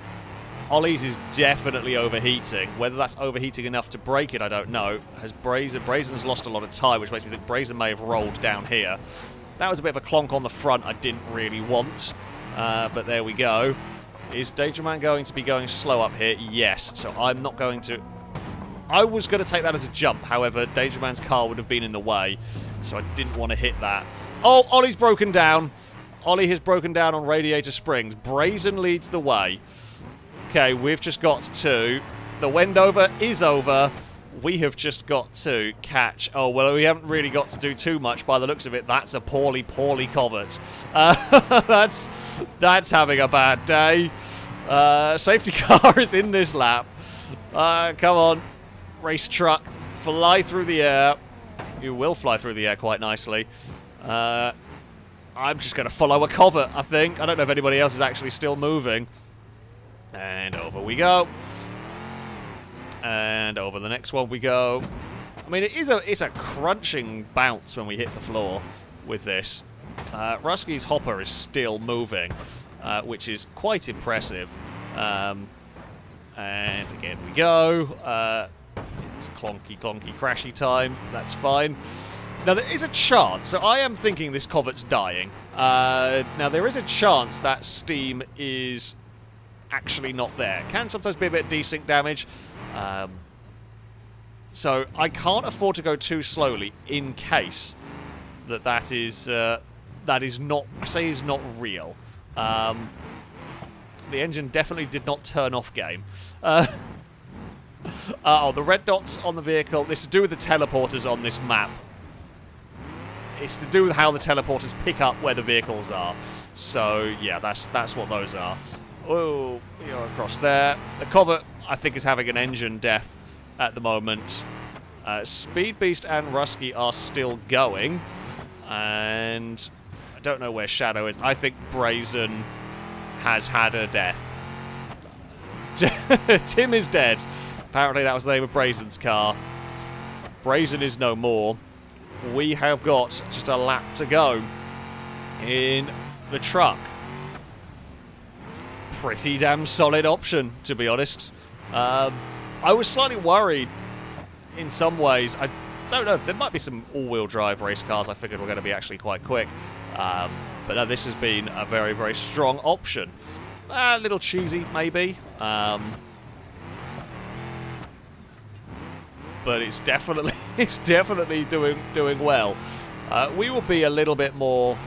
Ollie's is definitely overheating. Whether that's overheating enough to break it, I don't know. Has Brazen... Brazen's lost a lot of time, which makes me think Brazen may have rolled down here. That was a bit of a clonk on the front I didn't really want. Uh, but there we go. Is Danger Man going to be going slow up here? Yes. So I'm not going to... I was going to take that as a jump. However, Danger Man's car would have been in the way. So I didn't want to hit that. Oh, Ollie's broken down. Ollie has broken down on Radiator Springs. Brazen leads the way. Okay, we've just got to... The Wendover is over we have just got to catch... Oh, well, we haven't really got to do too much by the looks of it. That's a poorly, poorly Covet. Uh, that's, that's having a bad day. Uh, safety car is in this lap. Uh, come on. Race truck. Fly through the air. You will fly through the air quite nicely. Uh, I'm just going to follow a Covet, I think. I don't know if anybody else is actually still moving. And over we go. And over the next one we go. I mean, it is a it's a crunching bounce when we hit the floor with this. Uh, Rusky's hopper is still moving, uh, which is quite impressive. Um, and again we go. Uh, it's clonky, clonky, crashy time. That's fine. Now, there is a chance, so I am thinking this Covet's dying. Uh, now, there is a chance that Steam is actually not there. Can sometimes be a bit desync damage. Um, so I can't afford to go too slowly in case that that is uh, that is not I say is not real. Um, the engine definitely did not turn off game. Uh, oh, the red dots on the vehicle. This is to do with the teleporters on this map. It's to do with how the teleporters pick up where the vehicles are. So yeah, that's that's what those are. Oh, you're across there. The Covet I think is having an engine death at the moment. Uh, Speed Beast and Rusky are still going. And I don't know where Shadow is. I think Brazen has had a death. Tim is dead. Apparently that was the name of Brazen's car. Brazen is no more. We have got just a lap to go in the truck. Pretty damn solid option, to be honest. Um, I was slightly worried in some ways. I don't know. There might be some all-wheel drive race cars. I figured were going to be actually quite quick. Um, but no, this has been a very, very strong option. A little cheesy, maybe. Um, but it's definitely it's definitely doing doing well. Uh, we will be a little bit more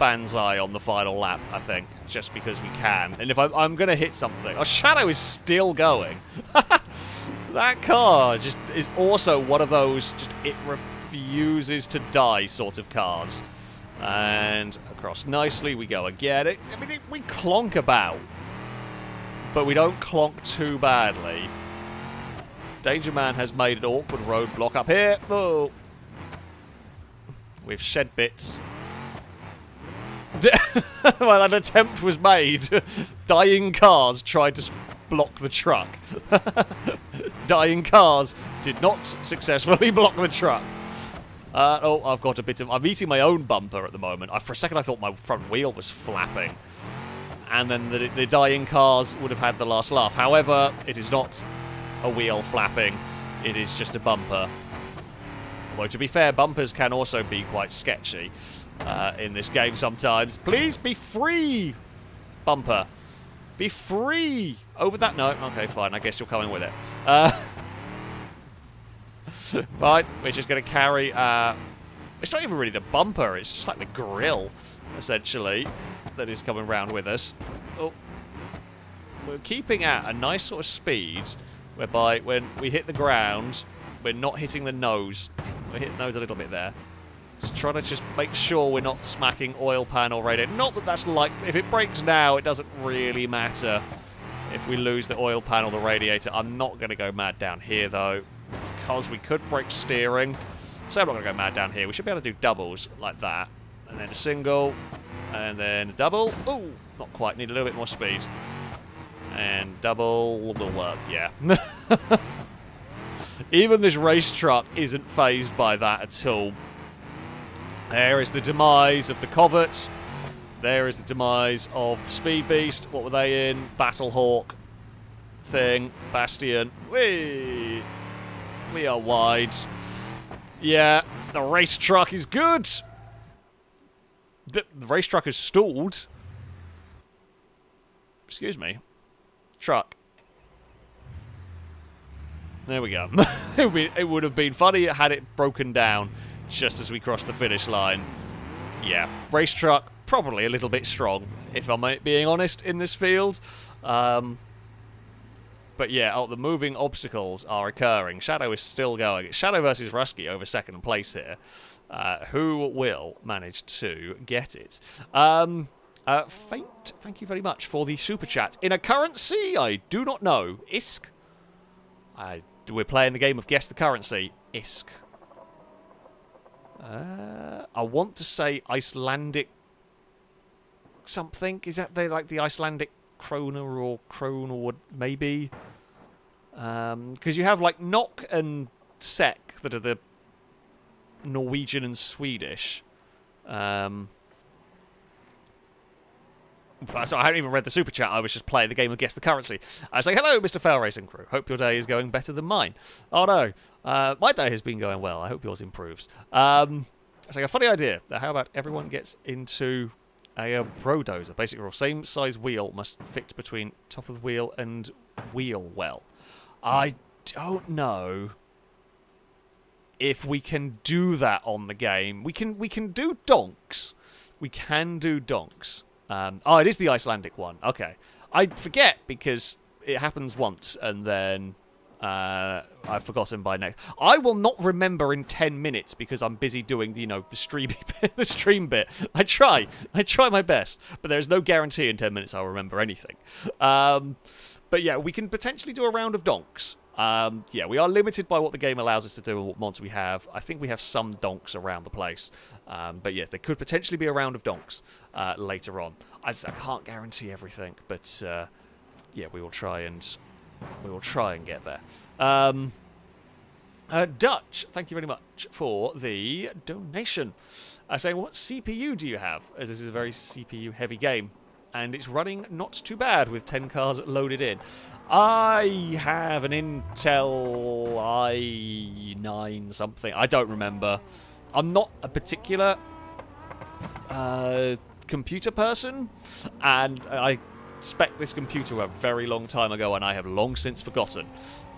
banzai on the final lap, I think just because we can. And if I'm, I'm going to hit something... Our Shadow is still going. that car just is also one of those just it refuses to die sort of cars. And across nicely we go again. It, I mean, it, we clonk about, but we don't clonk too badly. Danger Man has made an awkward roadblock up here. Oh. We've shed bits. well, an attempt was made. Dying cars tried to block the truck. Dying cars did not successfully block the truck. Uh, oh, I've got a bit of... I'm eating my own bumper at the moment. I, for a second, I thought my front wheel was flapping. And then the, the dying cars would have had the last laugh. However, it is not a wheel flapping. It is just a bumper. Although, to be fair, bumpers can also be quite sketchy uh, in this game sometimes. Please be free, bumper. Be free. Over that note. Okay, fine. I guess you're coming with it. Uh, right, we're just going to carry... Uh, it's not even really the bumper. It's just like the grill, essentially, that is coming round with us. Oh. We're keeping at a nice sort of speed, whereby when we hit the ground, we're not hitting the nose. We're hitting nose a little bit there. Trying to just make sure we're not smacking oil pan or radiator. Not that that's like... If it breaks now, it doesn't really matter if we lose the oil pan or the radiator. I'm not going to go mad down here, though, because we could break steering. So I'm not going to go mad down here. We should be able to do doubles like that. And then a single, and then a double. Ooh, not quite. Need a little bit more speed. And double will work, yeah. Even this race truck isn't phased by that at all. There is the demise of the Covet. There is the demise of the Speed Beast. What were they in? Battlehawk thing. Bastion. We we are wide. Yeah, the race truck is good. The, the race truck is stalled. Excuse me. Truck. There we go. it, would be, it would have been funny had it broken down just as we cross the finish line. Yeah, race truck, probably a little bit strong, if I'm being honest, in this field. Um, but yeah, oh, the moving obstacles are occurring. Shadow is still going. Shadow versus Rusky over second place here. Uh, who will manage to get it? Um, uh, Faint, thank you very much for the super chat. In a currency, I do not know. Isk? I, we're playing the game of Guess the Currency. Isk. Uh, I want to say Icelandic something. Is that they like the Icelandic krona or krone or maybe? Because um, you have like NOK and SEK that are the Norwegian and Swedish. Um, so I haven't even read the super chat. I was just playing the game of guess the currency. I say hello, Mr. Fail Racing Crew. Hope your day is going better than mine. Oh no, uh, my day has been going well. I hope yours improves. Um, it's like a funny idea. How about everyone gets into a, a Brodozer? Basic rule: same size wheel must fit between top of the wheel and wheel well. I don't know if we can do that on the game. We can we can do donks. We can do donks. Um, oh, it is the Icelandic one. Okay. I forget because it happens once and then uh, I've forgotten by next. I will not remember in 10 minutes because I'm busy doing, you know, the stream, the stream bit. I try. I try my best. But there's no guarantee in 10 minutes I'll remember anything. Um, but yeah, we can potentially do a round of donks. Um, yeah, we are limited by what the game allows us to do and what mods we have. I think we have some donks around the place. Um, but yeah, there could potentially be a round of donks uh, later on. I, I, can't guarantee everything, but uh, yeah, we will try and we will try and get there. Um, uh, Dutch, thank you very much for the donation. I say, what CPU do you have? As this is a very CPU heavy game and it's running not too bad with 10 cars loaded in. I have an Intel i9 something. I don't remember. I'm not a particular uh, computer person, and I spec this computer a very long time ago, and I have long since forgotten.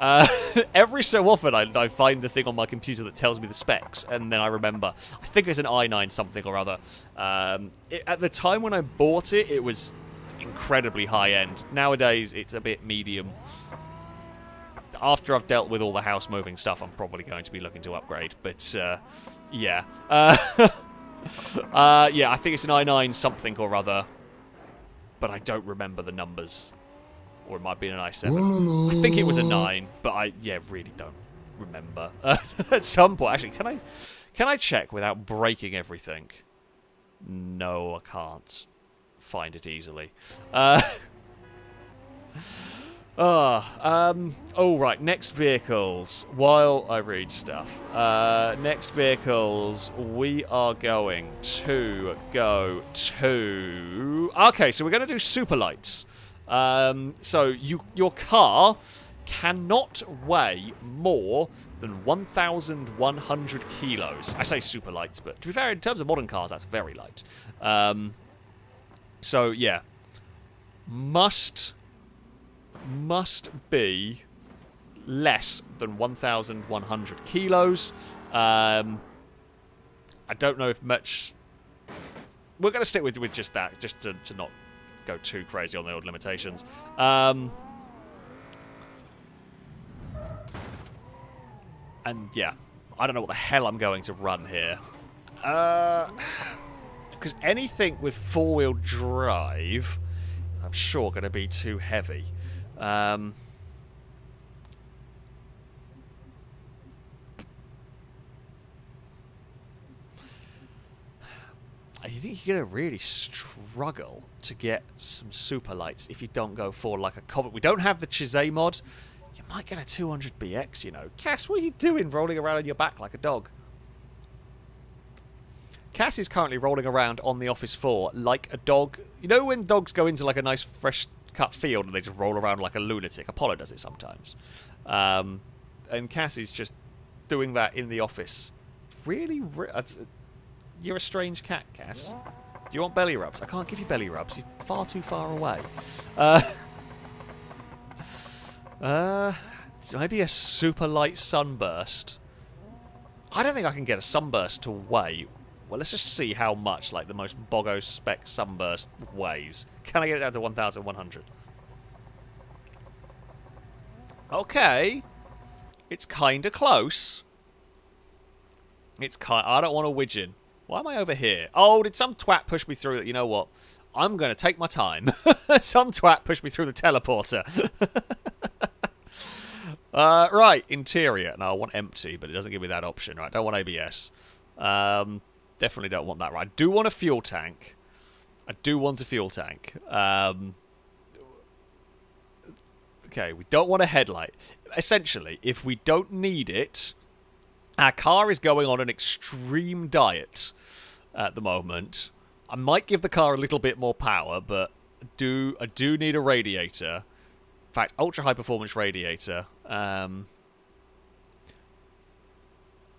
Uh, every so often, I, I, find the thing on my computer that tells me the specs, and then I remember. I think it's an i9 something or other. Um, it, at the time when I bought it, it was incredibly high end. Nowadays, it's a bit medium. After I've dealt with all the house moving stuff, I'm probably going to be looking to upgrade. But uh, yeah, uh, uh, yeah, I think it's an i9 something or other, but I don't remember the numbers or it might be an i7. I think it was a 9, but I, yeah, really don't remember. Uh, at some point, actually, can I Can I check without breaking everything? No, I can't find it easily. Uh, Ah, um, oh right, next vehicles. While I read stuff, uh, next vehicles, we are going to go to. Okay, so we're going to do super lights. Um, so you, your car cannot weigh more than 1,100 kilos. I say super lights, but to be fair, in terms of modern cars, that's very light. Um, so yeah, must must be less than 1,100 kilos. Um, I don't know if much... We're going to stick with, with just that, just to, to not go too crazy on the old limitations. Um, and yeah, I don't know what the hell I'm going to run here. Because uh, anything with four-wheel drive, I'm sure going to be too heavy. Um, I think you're going to really struggle to get some super lights if you don't go for like a Comet. We don't have the Chise mod. You might get a 200BX, you know. Cass, what are you doing rolling around on your back like a dog? Cass is currently rolling around on the Office floor like a dog. You know when dogs go into like a nice fresh cut field and they just roll around like a lunatic. Apollo does it sometimes. Um, and Cassie's just doing that in the office. Really? Re you're a strange cat, Cass. Do you want belly rubs? I can't give you belly rubs. He's far too far away. Uh, uh, maybe a super light sunburst. I don't think I can get a sunburst to weigh well, let's just see how much, like, the most Bogo spec Sunburst weighs. Can I get it down to 1,100? Okay. It's kind of close. It's kind. I don't want a wigeon. Why am I over here? Oh, did some twat push me through? You know what? I'm going to take my time. some twat pushed me through the teleporter. uh, right, interior. No, I want empty, but it doesn't give me that option. Right, don't want ABS. Um, Definitely don't want that. Right, I do want a fuel tank. I do want a fuel tank. Um, okay, we don't want a headlight. Essentially, if we don't need it, our car is going on an extreme diet at the moment. I might give the car a little bit more power, but I do I do need a radiator. In fact, ultra high performance radiator. Um,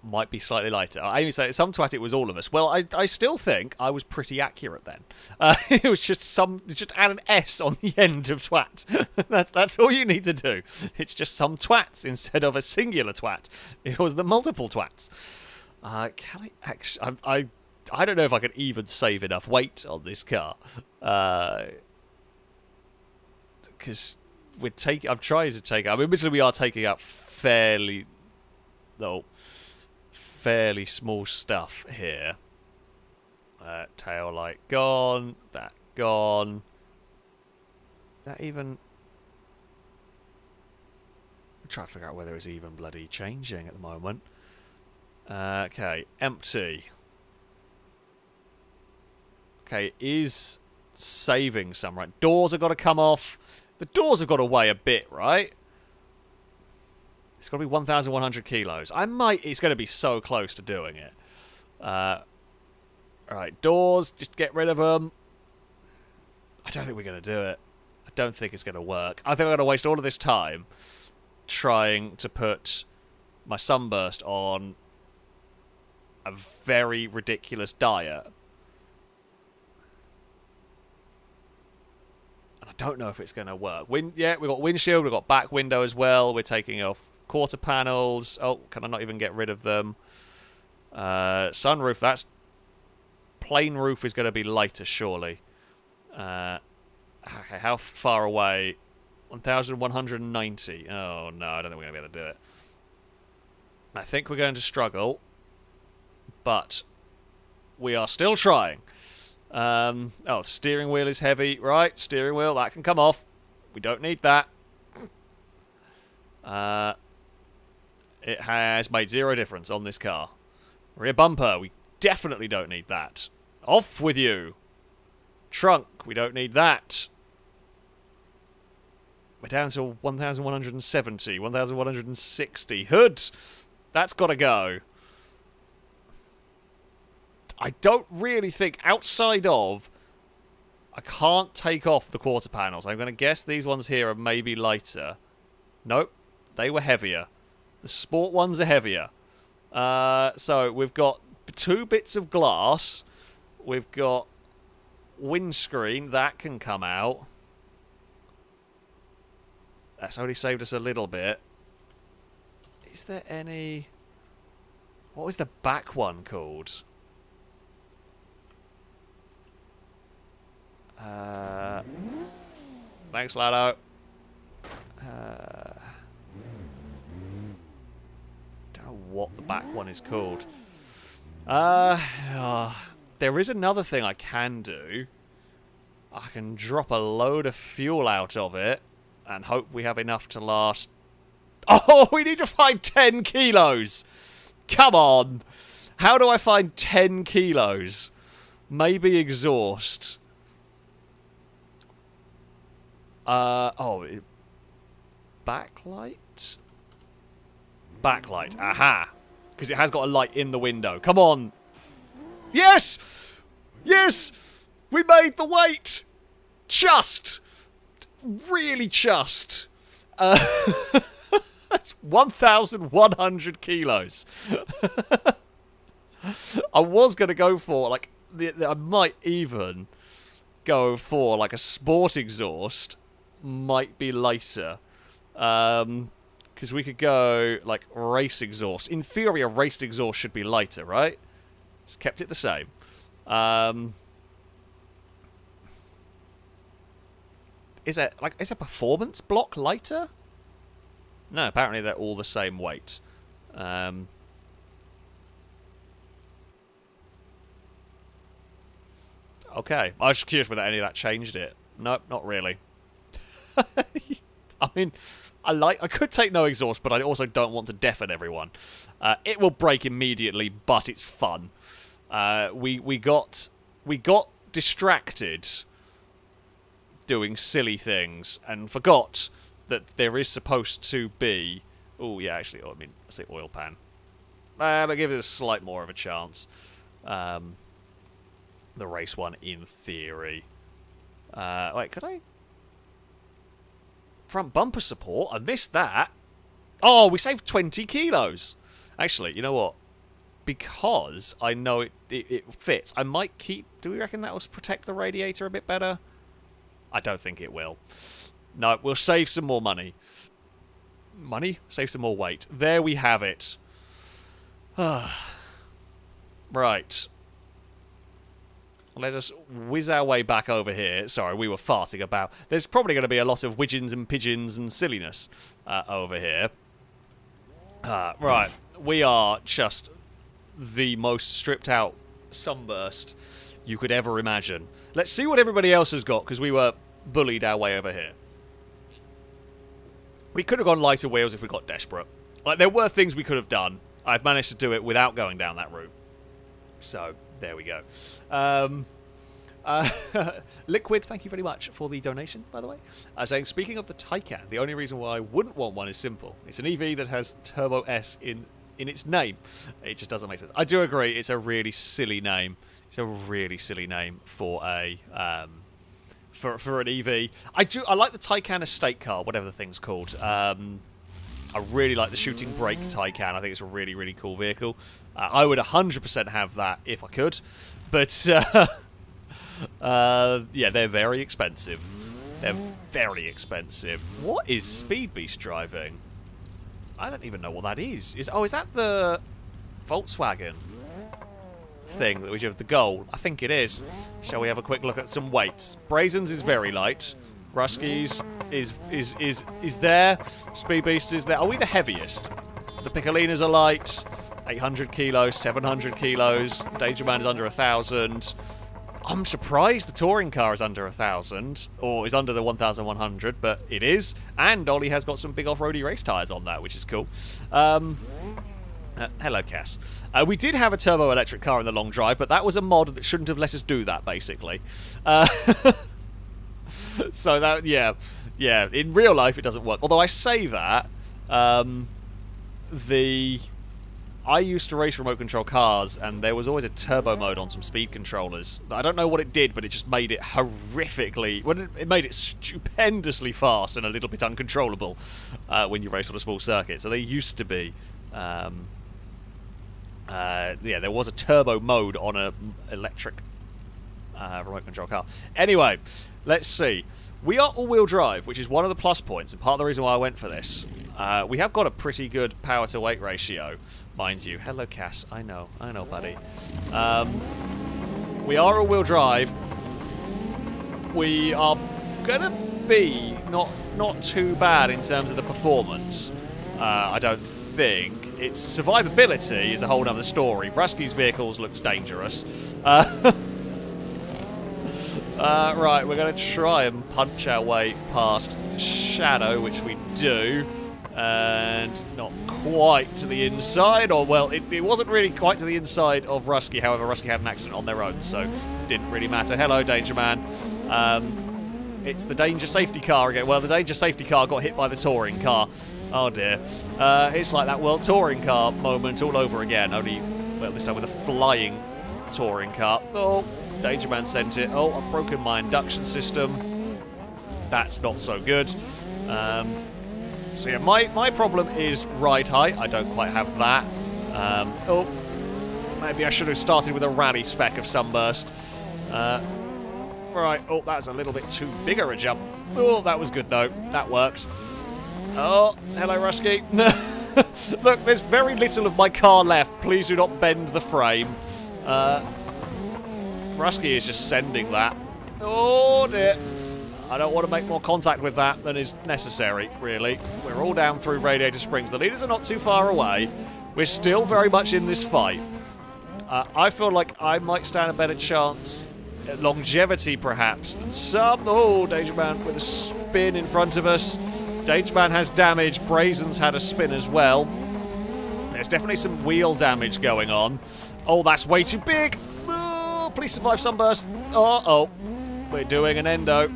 might be slightly lighter. I even say some twat it was all of us. Well, I, I still think I was pretty accurate then. Uh, it was just some just add an S on the end of twat. that's that's all you need to do. It's just some twats instead of a singular twat. It was the multiple twats. Uh, can I actually? I, I I don't know if I can even save enough weight on this car. Because uh, we're taking. I'm trying to take. I mean, admittedly, we are taking up fairly. No, fairly small stuff here. Uh, tail light gone, that gone. That even... I'm trying to figure out whether it's even bloody changing at the moment. Uh, okay, empty. Okay, is saving some, right? Doors have got to come off. The doors have got to weigh a bit, right? It's got to be 1,100 kilos. I might... It's going to be so close to doing it. Uh, Alright, doors. Just get rid of them. I don't think we're going to do it. I don't think it's going to work. I think I'm going to waste all of this time trying to put my sunburst on a very ridiculous diet. And I don't know if it's going to work. Wind, yeah, we've got windshield, we've got back window as well. We're taking off quarter panels. Oh, can I not even get rid of them? Uh, sunroof, that's... Plain roof is going to be lighter, surely. Uh, okay, how far away? 1,190. Oh, no, I don't think we're going to be able to do it. I think we're going to struggle. But we are still trying. Um, oh, steering wheel is heavy. Right, steering wheel, that can come off. We don't need that. Uh, it has made zero difference on this car. Rear bumper, we definitely don't need that. Off with you. Trunk, we don't need that. We're down to 1,170, 1,160. Hood, that's got to go. I don't really think, outside of, I can't take off the quarter panels. I'm going to guess these ones here are maybe lighter. Nope, they were heavier. The sport ones are heavier. Uh, so we've got two bits of glass. We've got windscreen. That can come out. That's only saved us a little bit. Is there any... What was the back one called? Uh, thanks, Lado. Uh, don't know what the back one is called. Uh, uh, there is another thing I can do. I can drop a load of fuel out of it and hope we have enough to last. Oh, we need to find 10 kilos! Come on! How do I find 10 kilos? Maybe exhaust. Uh, oh, backlight? Backlight, aha! Because it has got a light in the window. Come on! Yes! Yes! We made the weight! Just! Really just. Uh, that's 1,100 kilos. I was going to go for, like, the, the, I might even go for, like, a sport exhaust might be lighter. Um, because we could go, like, race exhaust. In theory, a race exhaust should be lighter, right? Just kept it the same. Um, is it, like, is a performance block lighter? No, apparently they're all the same weight. Um, okay. I was just curious whether any of that changed it. Nope, not really. I mean, I like. I could take no exhaust, but I also don't want to deafen everyone. Uh, it will break immediately, but it's fun. Uh, we we got we got distracted doing silly things and forgot that there is supposed to be. Oh yeah, actually, oh, I mean, I say oil pan. Uh, but give it a slight more of a chance. Um, the race one, in theory. Uh, wait, could I Front bumper support. I missed that. Oh, we saved 20 kilos. Actually, you know what? Because I know it, it, it fits, I might keep... Do we reckon that will protect the radiator a bit better? I don't think it will. No, we'll save some more money. Money? Save some more weight. There we have it. right. Let us whiz our way back over here. Sorry, we were farting about. There's probably going to be a lot of wigeons and pigeons and silliness uh, over here. Uh, right, we are just the most stripped out sunburst you could ever imagine. Let's see what everybody else has got, because we were bullied our way over here. We could have gone lighter wheels if we got desperate. Like, there were things we could have done. I've managed to do it without going down that route. So, there we go. Um, uh, Liquid, thank you very much for the donation, by the way. Uh, saying, speaking of the Taycan, the only reason why I wouldn't want one is simple. It's an EV that has Turbo S in, in its name. It just doesn't make sense. I do agree, it's a really silly name. It's a really silly name for a... Um, for, for an EV. I do. I like the Taycan estate car, whatever the thing's called. Um, I really like the shooting brake Taycan. I think it's a really, really cool vehicle. Uh, I would 100% have that if I could. But, uh, uh, yeah, they're very expensive. They're very expensive. What is Speed Beast driving? I don't even know what that is. Is Oh, is that the Volkswagen thing that we have the goal? I think it is. Shall we have a quick look at some weights? Brazens is very light. Ruskies is is is is there. Speed Beast is there. Are we the heaviest? The Piccolinas are light. 800 kilos, 700 kilos. Danger Man is under a thousand. I'm surprised the touring car is under a thousand, or is under the 1,100, but it is. And Ollie has got some big off-roady race tyres on that, which is cool. Um, Uh, hello, Cass. Uh, we did have a turbo electric car in the long drive, but that was a mod that shouldn't have let us do that, basically. Uh, so that, yeah, yeah. In real life, it doesn't work. Although I say that, um, the I used to race remote control cars, and there was always a turbo mode on some speed controllers. I don't know what it did, but it just made it horrifically. Well, it made it stupendously fast and a little bit uncontrollable uh, when you race on a small circuit. So they used to be. Um, uh, yeah, there was a turbo mode on a electric uh, remote control car. Anyway, let's see. We are all-wheel drive, which is one of the plus points, and part of the reason why I went for this. Uh, we have got a pretty good power-to-weight ratio, mind you. Hello, Cass. I know. I know, buddy. Um, we are all-wheel drive. We are to be not not too bad in terms of the performance. Uh, I don't think. Its survivability is a whole other story. Rusky's vehicles looks dangerous. Uh, uh, right, we're going to try and punch our way past Shadow, which we do. And not quite to the inside, or well, it, it wasn't really quite to the inside of Rusky. However, Rusky had an accident on their own, so didn't really matter. Hello, Danger Man. Um, it's the danger safety car again. Well, the danger safety car got hit by the touring car. Oh dear. Uh, it's like that World Touring Car moment all over again, only, well, this time with a flying touring car. Oh, Danger Man sent it. Oh, I've broken my induction system. That's not so good. Um, so yeah, my, my problem is ride height. I don't quite have that. Um, oh, maybe I should have started with a rally spec of Sunburst. Uh, right, oh, that's a little bit too bigger a jump. Oh, that was good though. That works. Oh, hello, Rusky. Look, there's very little of my car left. Please do not bend the frame. Uh, Rusky is just sending that. Oh dear. I don't want to make more contact with that than is necessary, really. We're all down through Radiator Springs. The leaders are not too far away. We're still very much in this fight. Uh, I feel like I might stand a better chance at longevity, perhaps, than some. Oh, Danger Man with a spin in front of us. Danger Man has damage. Brazen's had a spin as well. There's definitely some wheel damage going on. Oh, that's way too big. Please survive sunburst. Oh, oh. We're doing an endo.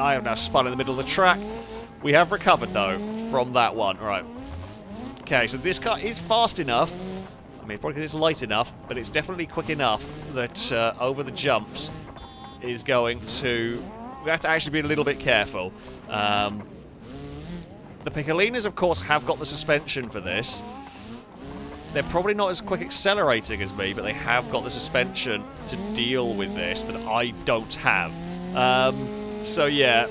I have now spun in the middle of the track. We have recovered, though, from that one. Right. Okay, so this car is fast enough. I mean, probably because it's light enough, but it's definitely quick enough that uh, over the jumps is going to... We have to actually be a little bit careful. Um, the Piccolinas, of course, have got the suspension for this. They're probably not as quick accelerating as me, but they have got the suspension to deal with this that I don't have. Um, so yeah.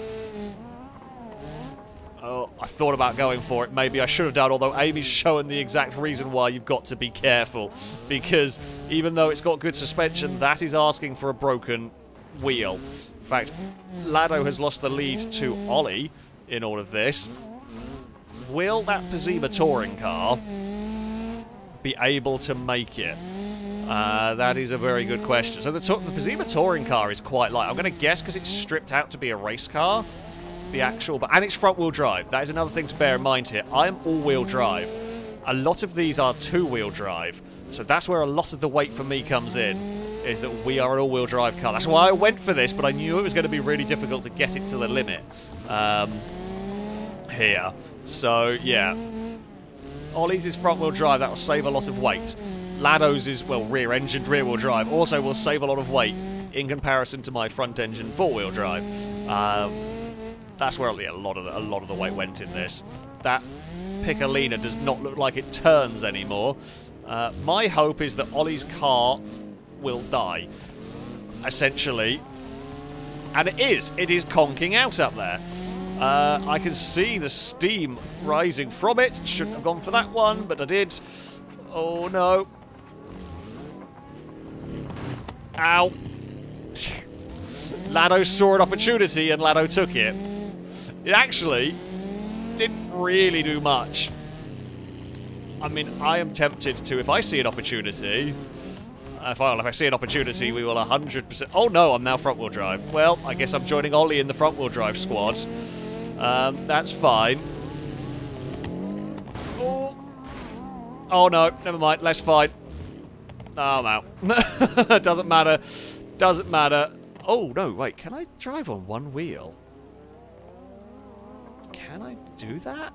Oh, I thought about going for it. Maybe I should have done, although Amy's showing the exact reason why you've got to be careful. Because even though it's got good suspension, that is asking for a broken wheel. In fact, Lado has lost the lead to Ollie in all of this. Will that Pessima touring car be able to make it? Uh, that is a very good question. So the, the Pessima touring car is quite light. I'm going to guess because it's stripped out to be a race car. The actual, but and it's front-wheel drive. That is another thing to bear in mind here. I am all-wheel drive. A lot of these are two-wheel drive. So that's where a lot of the weight for me comes in, is that we are an all-wheel drive car. That's why I went for this, but I knew it was going to be really difficult to get it to the limit um, here. So, yeah. Ollie's is front-wheel drive. That will save a lot of weight. Lado's is, well, rear-engined rear-wheel drive. Also will save a lot of weight in comparison to my front-engine four-wheel drive. Um, that's where a lot of the, a lot of the weight went in this. That Piccolina does not look like it turns anymore. Uh, my hope is that Ollie's car will die, essentially. And it is. It is conking out up there. Uh, I can see the steam rising from it. Shouldn't have gone for that one, but I did. Oh, no. Ow. Lado saw an opportunity and Lado took it. It actually didn't really do much. I mean, I am tempted to, if I see an opportunity, if I, if I see an opportunity, we will 100%... Oh no, I'm now front-wheel drive. Well, I guess I'm joining Ollie in the front-wheel drive squad. Um, that's fine. Oh. Oh no, never mind. Let's fight. Oh, I'm out. Doesn't matter. Doesn't matter. Oh, no, wait. Can I drive on one wheel? Can I do that?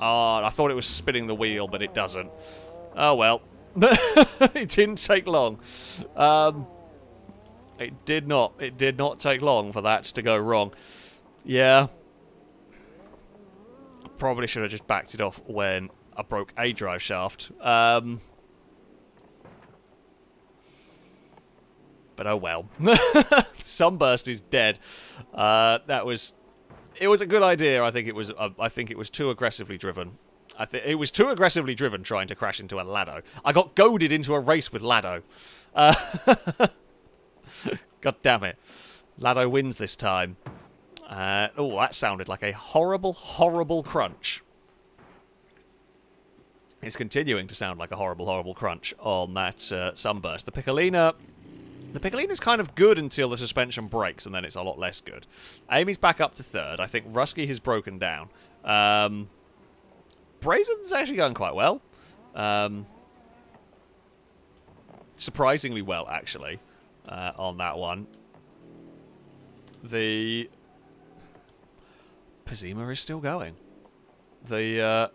Oh, I thought it was spinning the wheel, but it doesn't. Oh, well. it didn't take long. Um, it did not. It did not take long for that to go wrong. Yeah. Probably should have just backed it off when I broke a drive shaft. Um, but oh well. Sunburst is dead. Uh, that was... It was a good idea. I think it was. Uh, I think it was too aggressively driven. I think it was too aggressively driven trying to crash into a Lado. I got goaded into a race with Lado. Uh, God damn it. Lado wins this time. Uh, oh, that sounded like a horrible, horrible crunch. It's continuing to sound like a horrible, horrible crunch on that uh, sunburst. The Piccolina... The Piccolina's kind of good until the suspension breaks, and then it's a lot less good. Amy's back up to third. I think Rusky has broken down. Um, Brazen's actually going quite well. Um, surprisingly well, actually, uh, on that one. The Pessima is still going. The uh,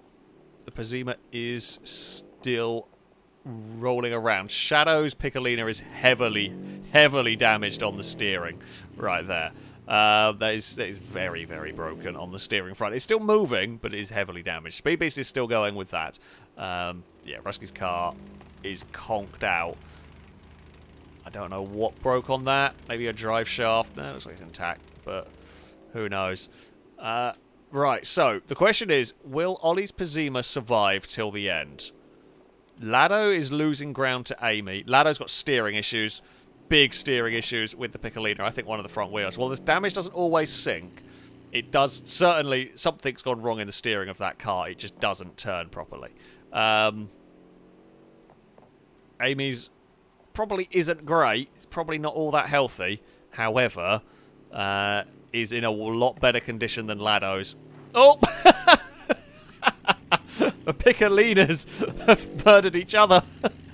the Pessima is still rolling around. Shadow's Piccolina is heavily, heavily damaged on the steering right there. Uh, that is that is very, very broken on the steering front. It's still moving, but it is heavily damaged. Speed Beast is still going with that. Um, yeah, Rusky's car is conked out. I don't know what broke on that. Maybe a drive shaft. No, it looks like it's intact, but who knows. Uh, right, so the question is, will Ollie's Pessima survive till the end? Lado is losing ground to Amy. Lado's got steering issues, big steering issues with the Piccolina. I think one of the front wheels. Well, this damage doesn't always sink. It does, certainly, something's gone wrong in the steering of that car. It just doesn't turn properly. Um, Amy's probably isn't great. It's probably not all that healthy. However, uh, is in a lot better condition than Lado's. Oh! the Piccolinas have murdered each other.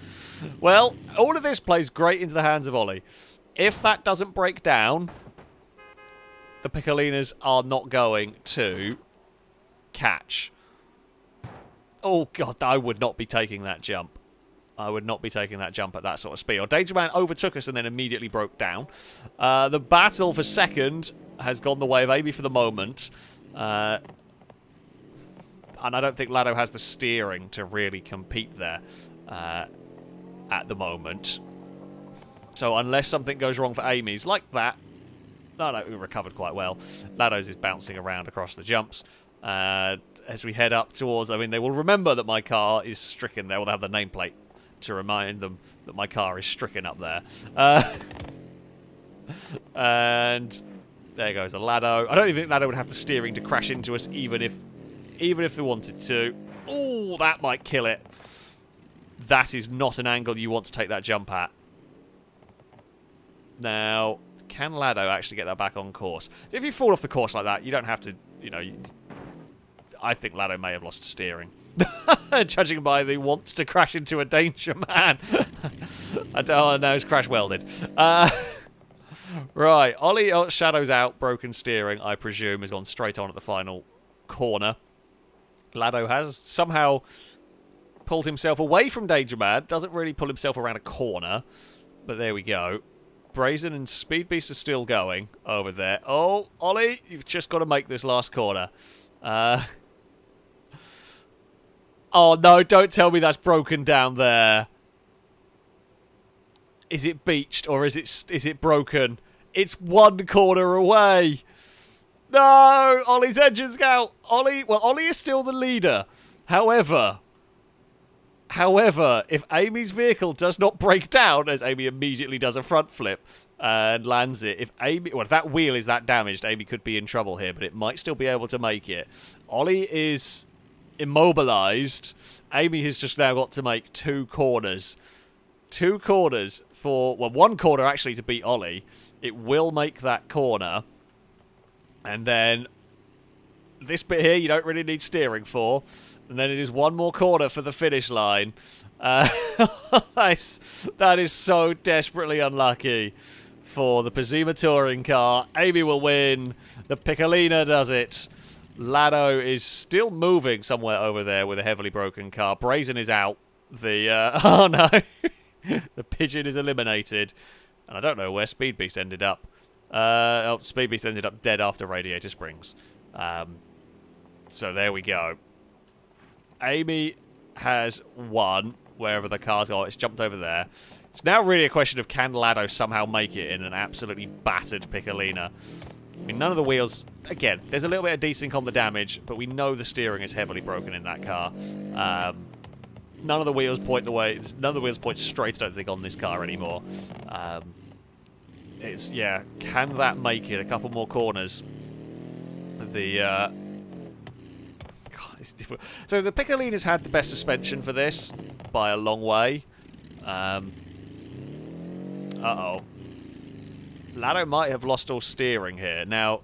well, all of this plays great into the hands of Ollie. If that doesn't break down, the Piccolinas are not going to catch. Oh, God, I would not be taking that jump. I would not be taking that jump at that sort of speed. Or Danger Man overtook us and then immediately broke down. Uh, the battle for second has gone the way of Amy for the moment. Uh, and I don't think Lado has the steering to really compete there uh, at the moment. So unless something goes wrong for Amy's, like that, no, no, we recovered quite well. Lado's is bouncing around across the jumps. Uh, as we head up towards, I mean, they will remember that my car is stricken there. Well, they have the nameplate to remind them that my car is stricken up there. Uh, and there goes a Lado. I don't even think Lado would have the steering to crash into us, even if, even if they wanted to. Oh, that might kill it. That is not an angle you want to take that jump at. Now, can Lado actually get that back on course? If you fall off the course like that, you don't have to, you know... I think Lado may have lost steering. Judging by the wants to crash into a danger man. I don't know, it's crash welded. Uh, right, Ollie uh, Shadow's out, broken steering, I presume, has gone straight on at the final corner. Lado has somehow pulled himself away from Danger Man. Doesn't really pull himself around a corner. But there we go. Brazen and Speed Beast are still going over there. Oh, Ollie, you've just got to make this last corner. Uh, oh, no, don't tell me that's broken down there. Is it beached or is it is it broken? It's one corner away. No, Ollie's engine's out. Ollie, well, Ollie is still the leader. However, however, if Amy's vehicle does not break down, as Amy immediately does a front flip uh, and lands it, if Amy, well, if that wheel is that damaged, Amy could be in trouble here, but it might still be able to make it. Ollie is immobilized. Amy has just now got to make two corners. Two corners for, well, one corner actually to beat Ollie. It will make that corner. And then this bit here you don't really need steering for. And then it is one more corner for the finish line. Uh, that is so desperately unlucky for the Pessima touring car. Amy will win. The Piccolina does it. Lado is still moving somewhere over there with a heavily broken car. Brazen is out. The uh, oh no, the pigeon is eliminated, and I don't know where Speed Beast ended up. Uh, oh, Speed Beast ended up dead after Radiator Springs. Um, so there we go. Amy has won wherever the car's are. It's jumped over there. It's now really a question of can Lado somehow make it in an absolutely battered Piccolina. I mean, none of the wheels... Again, there's a little bit of desync on the damage, but we know the steering is heavily broken in that car. Um, none of the wheels point the way... None of the wheels point straight, I don't think, on this car anymore. Um, it's, yeah, can that make it? A couple more corners. The, uh, God, it's difficult. So the Piccolina's had the best suspension for this, by a long way. Um, uh-oh. Lado might have lost all steering here. Now,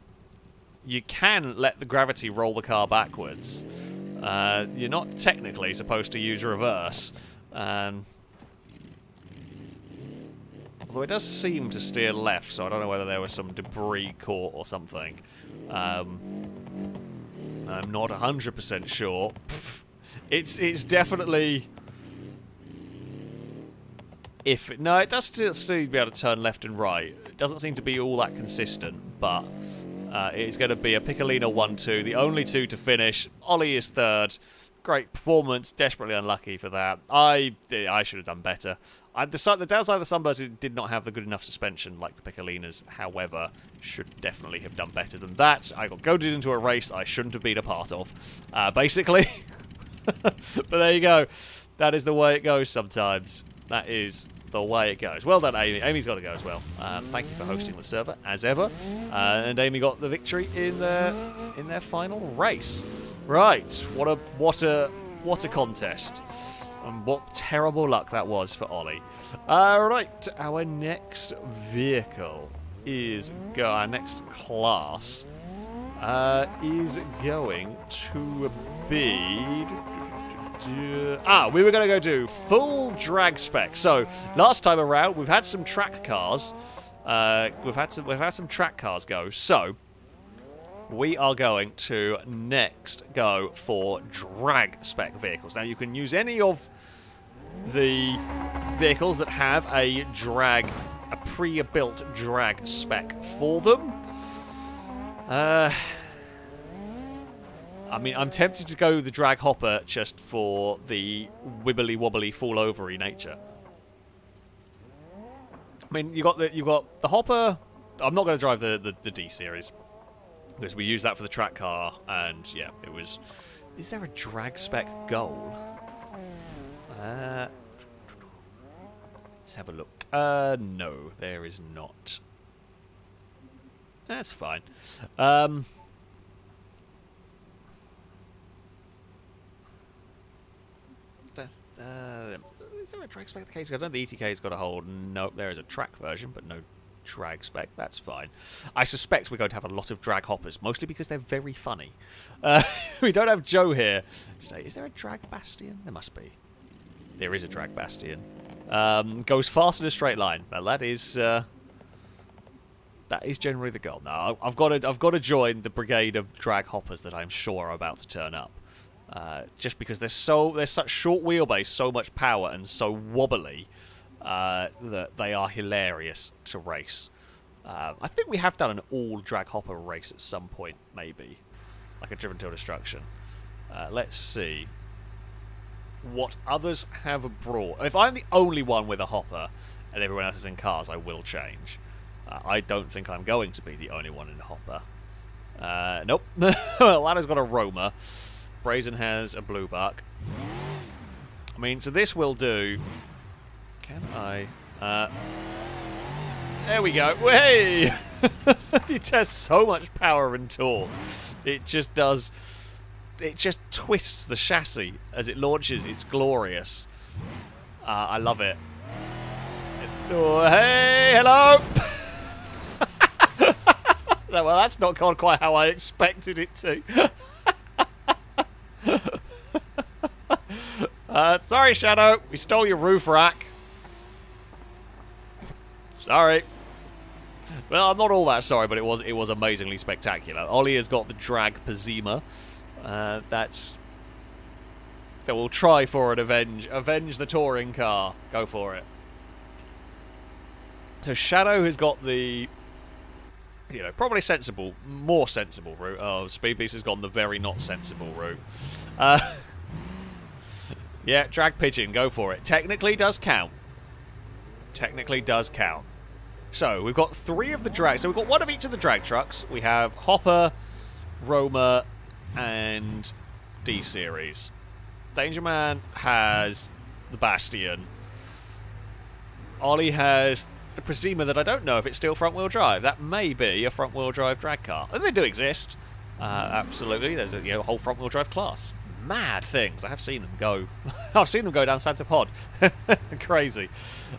you can let the gravity roll the car backwards. Uh, you're not technically supposed to use reverse. Um, although it does seem to steer left, so I don't know whether there was some debris caught or something. Um, I'm not 100% sure. it's it's definitely if no, it does still, still be able to turn left and right. It doesn't seem to be all that consistent, but uh, it's going to be a Piccolina 1-2, the only two to finish. Ollie is third. Great performance, desperately unlucky for that. I I should have done better. I, the, the downside of the Sunburst did not have the good enough suspension like the Piccolinas. However, should definitely have done better than that. I got goaded into a race I shouldn't have been a part of, uh, basically. but there you go. That is the way it goes sometimes. That is the way it goes. Well done, Amy. Amy's got to go as well. Um, thank you for hosting the server, as ever. Uh, and Amy got the victory in their in their final race. Right, what a what a what a contest. And what terrible luck that was for Ollie. Alright, our next vehicle is go our next class uh, is going to be ah, we were going to go do full drag spec. So last time around, we've had some track cars. Uh, we've had some we've had some track cars go. So we are going to next go for drag spec vehicles. Now you can use any of the vehicles that have a drag, a pre-built drag spec for them. Uh, I mean, I'm tempted to go the drag hopper just for the wibbly wobbly fall overy nature. I mean, you got the you got the hopper. I'm not going to drive the, the, the D series because we use that for the track car, and yeah, it was. Is there a drag spec goal? Uh, let's have a look. Uh, no, there is not. That's fine. Um, Uh, is there a drag spec the case? I don't know the ETK's got a hold. Nope, there is a track version, but no drag spec. That's fine. I suspect we're going to have a lot of drag hoppers, mostly because they're very funny. Uh, we don't have Joe here. Is there a drag bastion? There must be. There is a drag bastion. Um, goes fast in a straight line. Well, that is uh, that is generally the goal. Now I've got to I've got to join the brigade of drag hoppers that I'm sure are about to turn up. Uh, just because they're so they're such short wheelbase, so much power, and so wobbly uh, that they are hilarious to race. Uh, I think we have done an all drag hopper race at some point, maybe, like a Driven to Destruction. Uh, let's see what others have brought. If I'm the only one with a hopper and everyone else is in cars, I will change. Uh, I don't think I'm going to be the only one in a hopper. Nope. Lana's got a Roamer. Brazen has a Bluebuck. I mean, so this will do... Can I... Uh, there we go. Hey! it has so much power and torque. It just does... It just twists the chassis as it launches. It's glorious. Uh, I love it. Oh, hey! Hello! well, that's not gone quite how I expected it to. uh, sorry, Shadow. We stole your roof rack. Sorry. Well, I'm not all that sorry, but it was it was amazingly spectacular. Ollie has got the drag Pessima. Uh, that's that will try for it. Avenge, avenge the touring car. Go for it. So Shadow has got the, you know, probably sensible, more sensible route. Oh, Speed Beast has gone the very not sensible route. Uh, yeah, drag pigeon. Go for it. Technically does count. Technically does count. So we've got three of the drag. So we've got one of each of the drag trucks. We have Hopper, Roamer, and D series. Danger Man has the Bastion. Ollie has the Pessima that I don't know if it's still front wheel drive. That may be a front wheel drive drag car. And they do exist. Uh, absolutely. There's a you know, whole front wheel drive class. Mad things. I have seen them go. I've seen them go down Santa Pod. Crazy.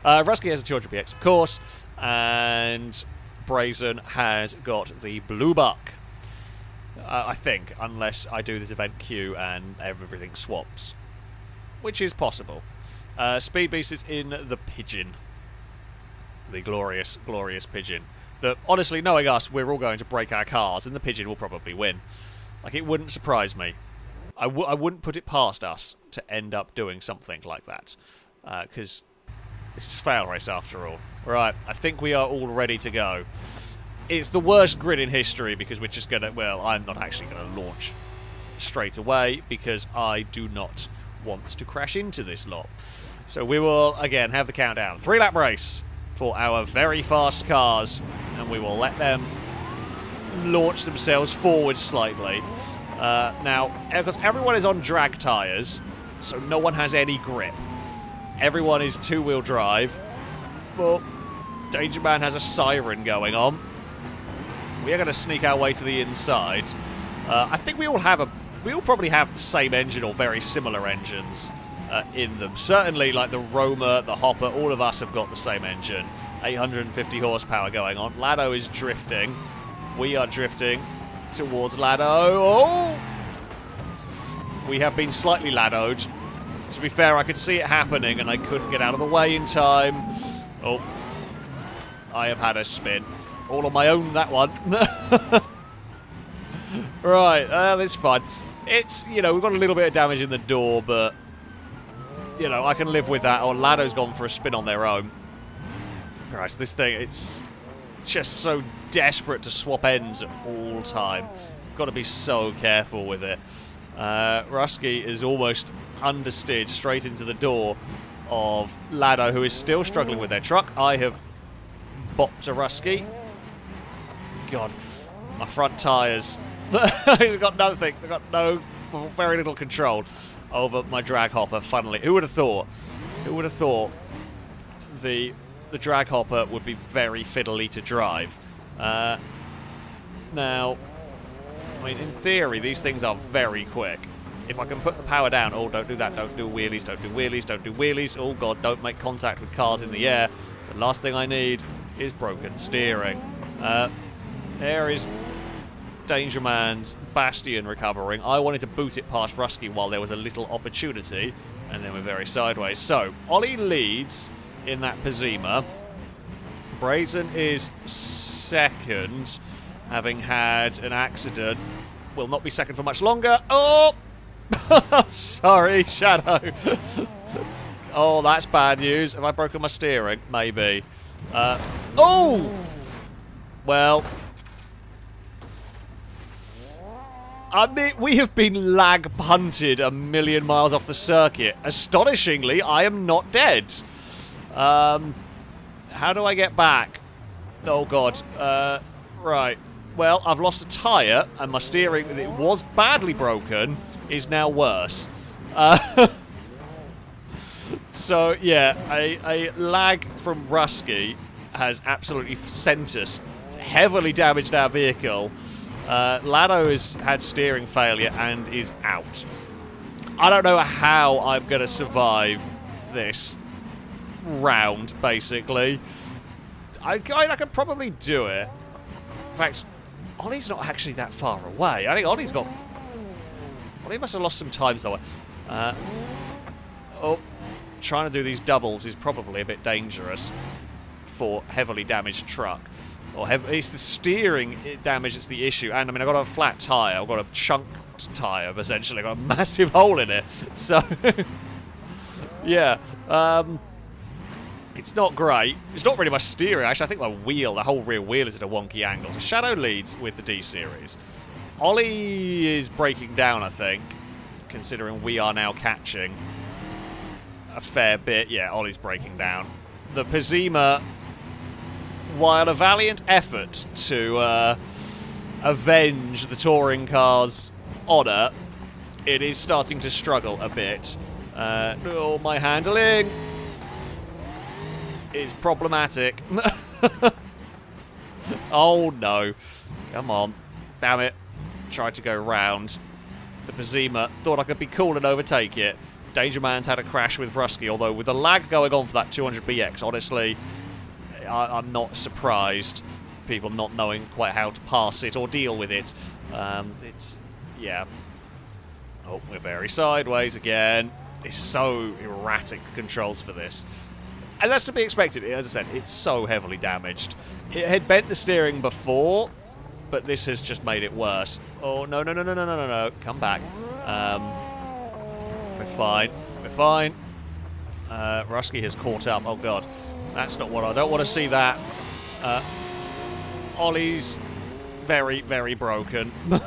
Uh, Rusky has a 200BX, of course and Brazen has got the Bluebuck. Uh, I think, unless I do this event queue and everything swaps, which is possible. Uh, Speed Beast is in the Pigeon, the glorious, glorious Pigeon. That honestly, knowing us, we're all going to break our cars, and the Pigeon will probably win. Like it wouldn't surprise me. I w- I wouldn't put it past us to end up doing something like that, because uh, this is a fail race after all. Right, I think we are all ready to go. It's the worst grid in history because we're just going to... Well, I'm not actually going to launch straight away because I do not want to crash into this lot. So we will, again, have the countdown. Three-lap race for our very fast cars, and we will let them launch themselves forward slightly. Uh, now, because everyone is on drag tyres, so no one has any grip. Everyone is two-wheel drive. Well, Danger Man has a siren going on. We are going to sneak our way to the inside. Uh, I think we all have a... We all probably have the same engine or very similar engines uh, in them. Certainly, like the Roamer, the Hopper, all of us have got the same engine. 850 horsepower going on. Lado is drifting. We are drifting towards Lado. Oh! We have been slightly Ladoed. To be fair, I could see it happening and I couldn't get out of the way in time. Oh, I have had a spin. All on my own, that one. right, uh, it's fine. It's, you know, we've got a little bit of damage in the door, but, you know, I can live with that. Or Lado's gone for a spin on their own. Christ, this thing, it's just so desperate to swap ends at all time. Got to be so careful with it. Uh, Rusky is almost understeered straight into the door of Lado, who is still struggling with their truck. I have bopped to Rusky. God, my front tyres. He's got nothing. I've got no, very little control over my drag hopper, funnily. Who would have thought? Who would have thought the the drag hopper would be very fiddly to drive? Uh, now, I mean, in theory, these things are very quick. If I can put the power down, oh, don't do that, don't do wheelies, don't do wheelies, don't do wheelies, oh god, don't make contact with cars in the air. The last thing I need is broken steering. Uh, there is Danger Man's Bastion recovering. I wanted to boot it past Rusky while there was a little opportunity, and then we're very sideways. So, Ollie leads in that Pessima. Brazen is second, having had an accident. Will not be second for much longer. Oh! Sorry, Shadow. oh, that's bad news. Have I broken my steering? Maybe. Uh, oh! Well. I mean, we have been lag punted a million miles off the circuit. Astonishingly, I am not dead. Um, how do I get back? Oh, God. Uh, right. Well, I've lost a tyre, and my steering, it was badly broken, is now worse. Uh, So, yeah, a, a lag from Rusky has absolutely sent us, heavily damaged our vehicle. Uh, Lado has had steering failure and is out. I don't know how I'm going to survive this round, basically. I, I, I could probably do it. In fact, Ollie's not actually that far away. I think Ollie's got... Ollie must have lost some time somewhere. Uh, oh, trying to do these doubles is probably a bit dangerous for heavily damaged truck. Or it's the steering damage that's the issue. And I mean, I've got a flat tyre. I've got a chunked tyre, essentially. I've got a massive hole in it. So, yeah. Um, it's not great. It's not really my steering, actually. I think my wheel, the whole rear wheel is at a wonky angle. So Shadow leads with the D-Series. Ollie is breaking down, I think, considering we are now catching a fair bit. Yeah, Ollie's breaking down. The Pessima, while a valiant effort to uh, avenge the touring car's honour, it is starting to struggle a bit. Uh, oh, my handling is problematic. oh no. Come on. Damn it. Tried to go round. The Pessima thought I could be cool and overtake it. Danger Man's had a crash with Rusky, although with the lag going on for that 200BX, honestly, I, am not surprised. People not knowing quite how to pass it or deal with it. Um, it's, yeah. Oh, we're very sideways again. It's so erratic controls for this. And that's to be expected. As I said, it's so heavily damaged. It had bent the steering before, but this has just made it worse. Oh, no, no, no, no, no, no, no, no. Come back. Um, we're fine. We're fine. Uh, Rusky has caught up. Oh, God. That's not what I don't want to see that. Uh, Ollie's very, very broken.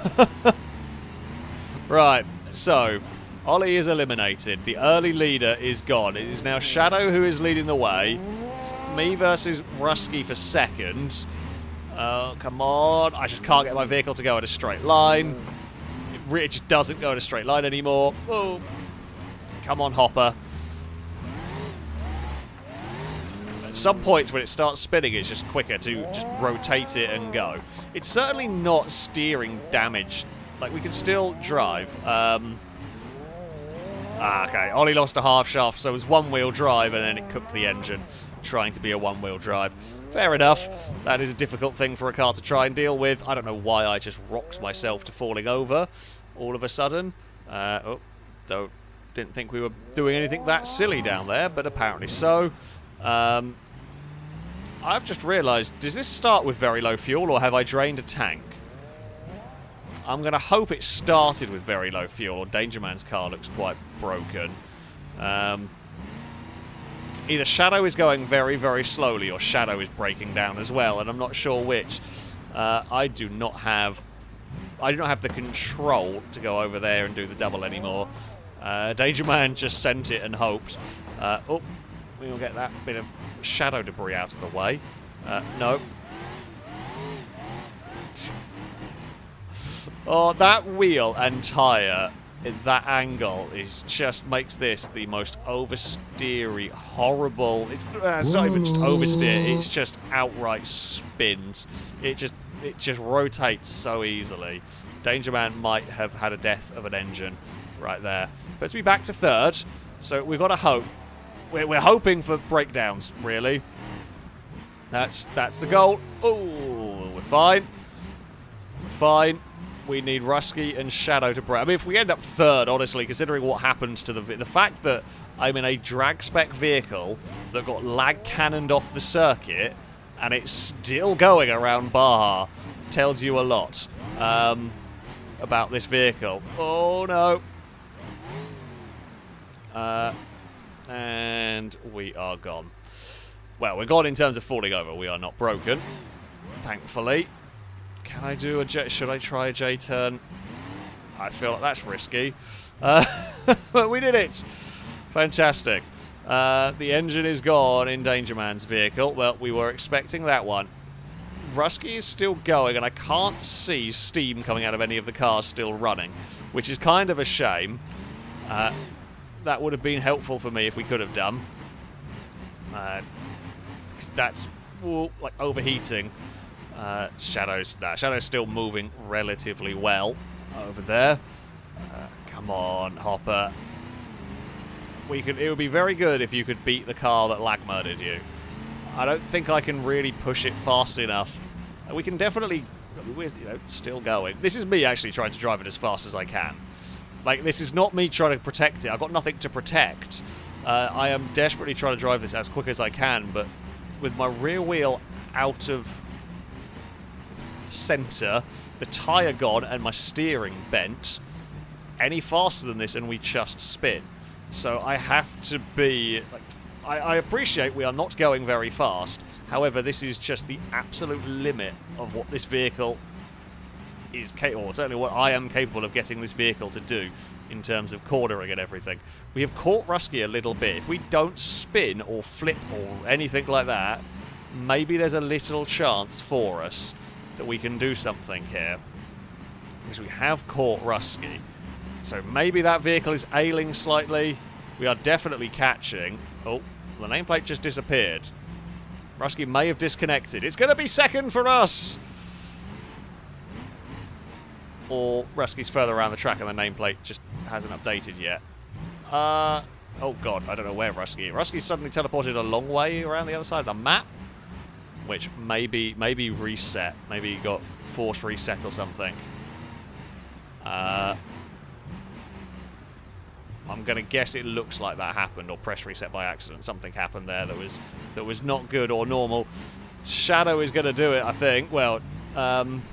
right, so Ollie is eliminated. The early leader is gone. It is now Shadow who is leading the way. It's me versus Rusky for second. Oh, come on. I just can't get my vehicle to go in a straight line. It, it just doesn't go in a straight line anymore. Oh, come on, Hopper. At some points when it starts spinning, it's just quicker to just rotate it and go. It's certainly not steering damage. Like, we can still drive. Um, Ah, okay. Ollie lost a half shaft, so it was one-wheel drive, and then it cooked the engine, trying to be a one-wheel drive. Fair enough. That is a difficult thing for a car to try and deal with. I don't know why I just rocked myself to falling over all of a sudden. Uh, oh, don't, didn't think we were doing anything that silly down there, but apparently so. Um, I've just realised, does this start with very low fuel, or have I drained a tank? I'm going to hope it started with very low fuel. Danger Man's car looks quite broken. Um, either Shadow is going very, very slowly or Shadow is breaking down as well, and I'm not sure which. Uh, I do not have... I do not have the control to go over there and do the double anymore. Uh, Danger Man just sent it and hoped. Uh, oh, we will get that bit of shadow debris out of the way. Uh, no, Oh, that wheel and tyre at that angle is just makes this the most oversteery, horrible. It's, uh, it's not even just oversteer. It's just outright spins. It just it just rotates so easily. Danger Man might have had a death of an engine right there. But to be back to third, so we've got to hope. We're, we're hoping for breakdowns, really. That's that's the goal. Oh, we're fine. We're fine we need Rusky and Shadow to break. I mean, if we end up third, honestly, considering what happens to the... The fact that I'm in a drag spec vehicle that got lag cannoned off the circuit and it's still going around Baja tells you a lot um, about this vehicle. Oh, no. Uh, and we are gone. Well, we're gone in terms of falling over. We are not broken, thankfully. Can I do a J? Should I try a J turn? I feel like that's risky. Uh, but we did it. Fantastic. Uh, the engine is gone in Danger Man's vehicle. Well, we were expecting that one. Rusky is still going, and I can't see steam coming out of any of the cars still running, which is kind of a shame. Uh, that would have been helpful for me if we could have done. Uh, that's like overheating. Uh, Shadow's, nah, Shadow's still moving relatively well over there. Uh, come on, Hopper. We could. It would be very good if you could beat the car that lag murdered you. I don't think I can really push it fast enough. We can definitely We're, you know, still going. This is me actually trying to drive it as fast as I can. Like, this is not me trying to protect it. I've got nothing to protect. Uh, I am desperately trying to drive this as quick as I can, but with my rear wheel out of centre, the tyre gone, and my steering bent, any faster than this and we just spin. So I have to be... Like, I, I appreciate we are not going very fast. However, this is just the absolute limit of what this vehicle is certainly what I am capable of getting this vehicle to do in terms of cornering and everything. We have caught Rusky a little bit. If we don't spin or flip or anything like that, maybe there's a little chance for us that we can do something here. Because we have caught Rusky. So maybe that vehicle is ailing slightly. We are definitely catching. Oh, the nameplate just disappeared. Rusky may have disconnected. It's going to be second for us! Or Rusky's further around the track and the nameplate just hasn't updated yet. Uh, oh god, I don't know where Rusky is. Rusky suddenly teleported a long way around the other side of the map. Which maybe, maybe reset. Maybe he got forced reset or something. Uh, I'm going to guess it looks like that happened, or press reset by accident. Something happened there that was that was not good or normal. Shadow is going to do it, I think. Well, um,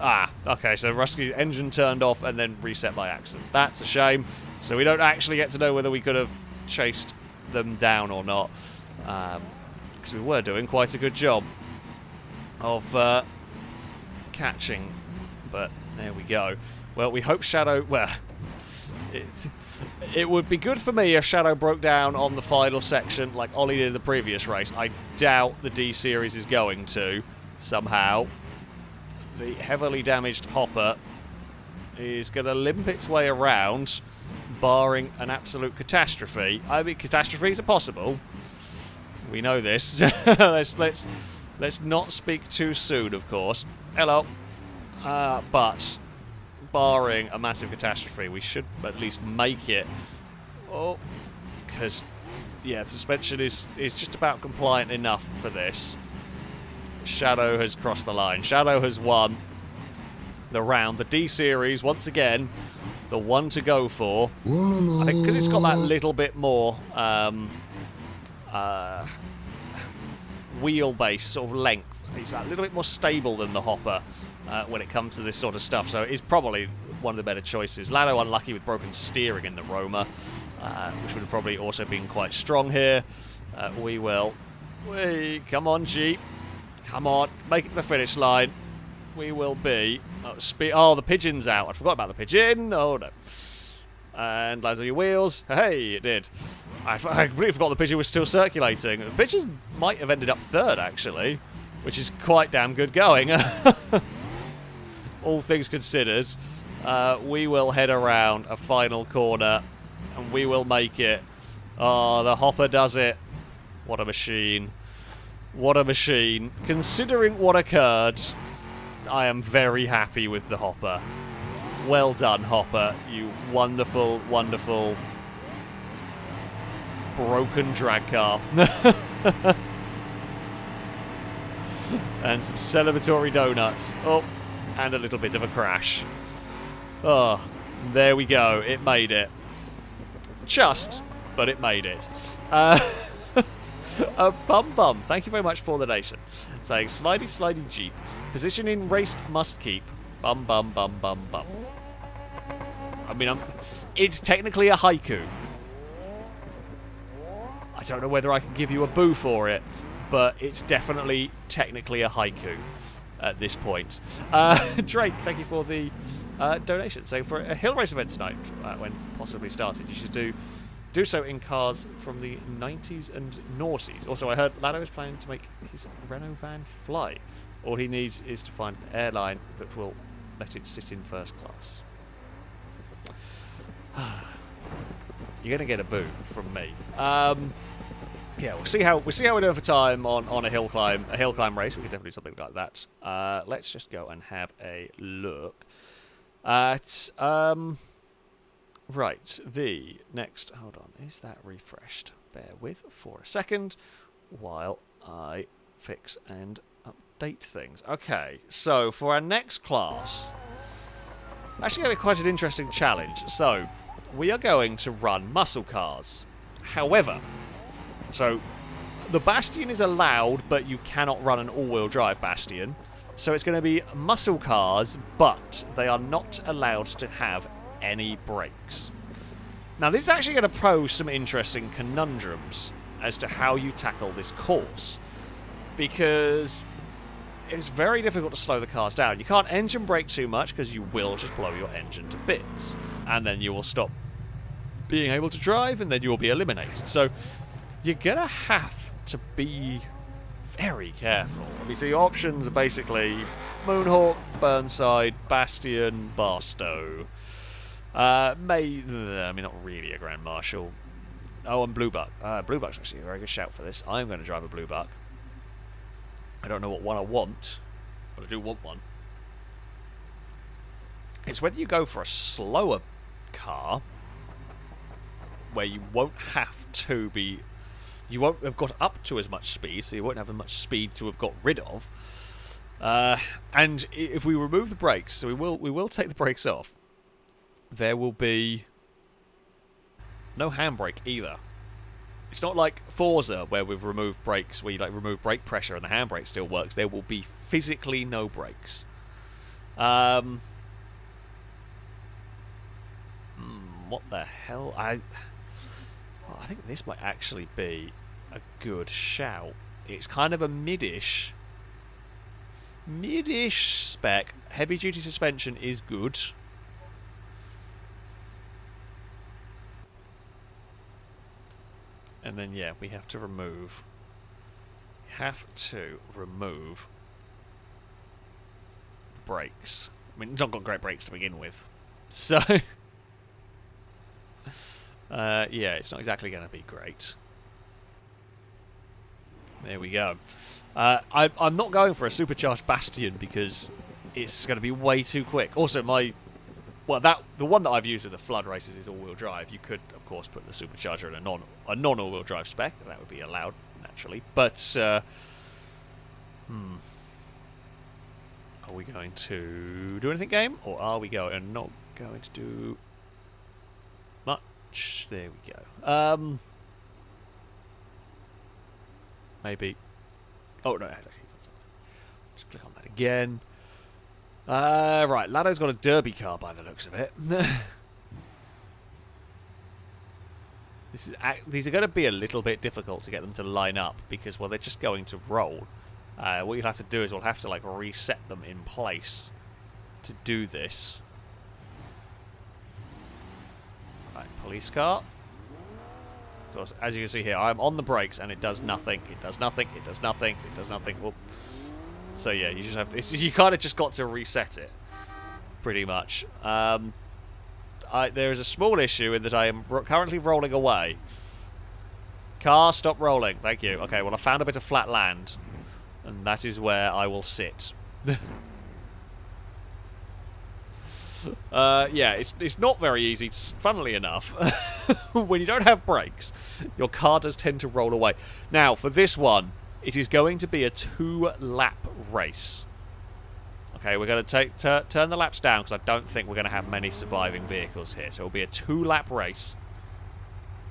ah, okay. So Rusky's engine turned off and then reset by accident. That's a shame. So we don't actually get to know whether we could have chased them down or not, because um, we were doing quite a good job of uh, catching. But there we go. Well, we hope Shadow. Well, it, it would be good for me if Shadow broke down on the final section like Ollie did in the previous race. I doubt the D series is going to somehow. The heavily damaged Hopper is going to limp its way around, barring an absolute catastrophe. I mean, catastrophes are possible. We know this. let's let's let's not speak too soon, of course. Hello, uh, but barring a massive catastrophe, we should at least make it. Oh, because yeah, the suspension is is just about compliant enough for this. Shadow has crossed the line. Shadow has won the round. The D series once again, the one to go for. I think because it's got that little bit more um, uh, wheelbase sort of length. It's a little bit more stable than the Hopper uh, when it comes to this sort of stuff. So it's probably one of the better choices. Lado unlucky with broken steering in the Roamer, uh, which would have probably also been quite strong here. Uh, we will. We come on, Jeep. Come on, make it to the finish line. We will be. Oh, the pigeon's out. I forgot about the pigeon. Oh no. And lands on your wheels. Hey, it did. I, I really forgot the pigeon was still circulating. The pigeon might have ended up third, actually, which is quite damn good going. all things considered, uh, we will head around a final corner and we will make it. Oh, the hopper does it. What a machine. What a machine. Considering what occurred, I am very happy with the hopper. Well done, Hopper. You wonderful, wonderful broken drag car. and some celebratory donuts. Oh, and a little bit of a crash. Oh, there we go. It made it. Just, but it made it. Uh, uh, bum bum, thank you very much for the donation. Saying, slidey slidey jeep. Position in race must keep. Bum bum bum bum bum. I mean, I'm, it's technically a haiku. I don't know whether I can give you a boo for it, but it's definitely technically a haiku at this point. Uh, Drake, thank you for the uh, donation. So for a hill race event tonight, uh, when possibly started, you should do do so in cars from the 90s and noughties. Also, I heard Lado is planning to make his Renault van fly. All he needs is to find an airline that will let it sit in first class. You're going to get a boo from me. Um, yeah, we'll see how we'll see how we do for time on on a hill climb, a hill climb race. We could definitely do something like that. Uh, let's just go and have a look at um. Right, the next. Hold on, is that refreshed? Bear with for a second while I fix and update things. Okay, so for our next class, actually going to be quite an interesting challenge. So, we are going to run muscle cars. However, so the Bastion is allowed, but you cannot run an all-wheel drive Bastion. So it's going to be muscle cars, but they are not allowed to have any brakes. Now, this is actually going to pose some interesting conundrums as to how you tackle this course. Because it's very difficult to slow the cars down. You can't engine brake too much because you will just blow your engine to bits. And then you will stop being able to drive and then you will be eliminated. So you're going to have to be very careful. I options are basically Moonhawk, Burnside, Bastion, Barstow. Uh, May, I mean, not really a Grand Marshal. Oh, and Bluebuck. Uh, Bluebuck's actually a very good shout for this. I'm going to drive a Bluebuck. I don't know what one I want, but I do want one. It's whether you go for a slower car, where you won't have to be you won't have got up to as much speed, so you won't have as much speed to have got rid of. Uh, and if we remove the brakes, so we will we will take the brakes off. There will be no handbrake either. It's not like Forza where we've removed brakes, where you like remove brake pressure and the handbrake still works. There will be physically no brakes. Um, hmm, what the hell? I well, I think this might actually be a good shout. It's kind of a midish, midish spec. Heavy duty suspension is good. And then, yeah, we have to remove. Have to remove brakes. I mean, it's not got great brakes to begin with. So. Uh, yeah, it's not exactly going to be great. There we go. Uh, I, I'm not going for a supercharged Bastion because it's going to be way too quick. Also, my well, that the one that I've used in the flood races is all-wheel drive. You could, of course, put the supercharger in a non a non all-wheel drive spec. and That would be allowed naturally. But uh, hmm, are we going to do anything, game, or are we going not going to do much? there we go. Um, maybe. Oh no. Just click on that again. Uh, right, Lado's got a derby car by the looks of it. this is these are going to be a little bit difficult to get them to line up because well they're just going to roll. Uh, what you'll have to do is we'll have to like reset them in place to do this. police car. As you can see here, I'm on the brakes and it does nothing. It does nothing. It does nothing. It does nothing. Whoop. So yeah, you just have you kind of just got to reset it, pretty much. Um, I, there is a small issue in that I am currently rolling away. Car, stop rolling. Thank you. Okay, well I found a bit of flat land, and that is where I will sit. Uh, yeah, it's, it's not very easy, funnily enough. when you don't have brakes, your car does tend to roll away. Now, for this one, it is going to be a two-lap race. Okay, we're going to take turn the laps down because I don't think we're going to have many surviving vehicles here. So it'll be a two-lap race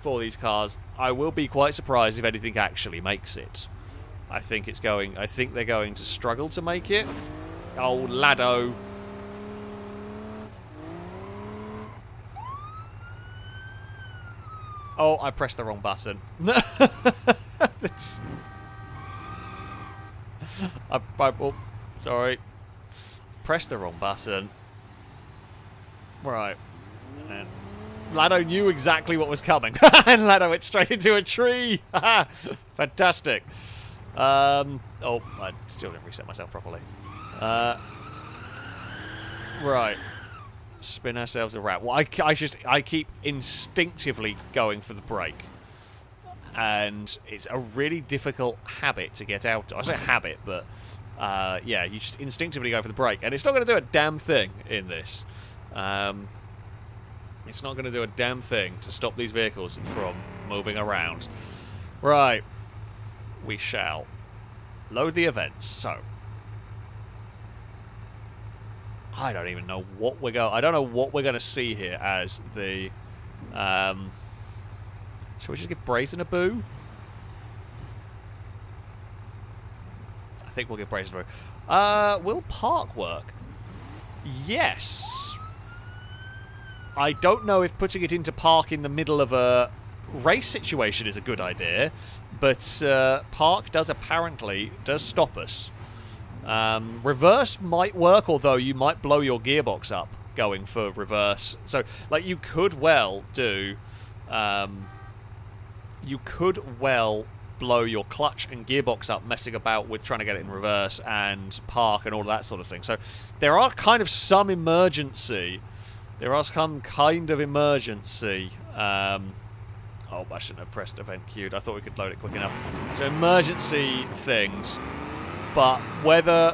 for these cars. I will be quite surprised if anything actually makes it. I think it's going. I think they're going to struggle to make it. Oh, Lado Oh, I pressed the wrong button. I, I, oh, sorry. Pressed the wrong button. Right. And Lado knew exactly what was coming. and Lado went straight into a tree. Fantastic. Um, oh, I still didn't reset myself properly. Uh, right spin ourselves around. Well, I, I just I keep instinctively going for the brake, and it's a really difficult habit to get out. of. I say habit, but uh, yeah, you just instinctively go for the brake, and it's not going to do a damn thing in this. Um, it's not going to do a damn thing to stop these vehicles from moving around. Right, we shall load the events. So, I don't even know what we're going. I don't know what we're going to see here as the. Um, shall we just give Brazen a boo? I think we'll give Brazen a boo. Uh, will Park work? Yes. I don't know if putting it into Park in the middle of a race situation is a good idea, but uh, Park does apparently does stop us. Um, reverse might work, although you might blow your gearbox up going for reverse. So, like, you could well do... Um, you could well blow your clutch and gearbox up messing about with trying to get it in reverse and park and all that sort of thing. So there are kind of some emergency. There are some kind of emergency. Um, oh, I shouldn't have pressed event queued. I thought we could load it quick enough. So emergency things but whether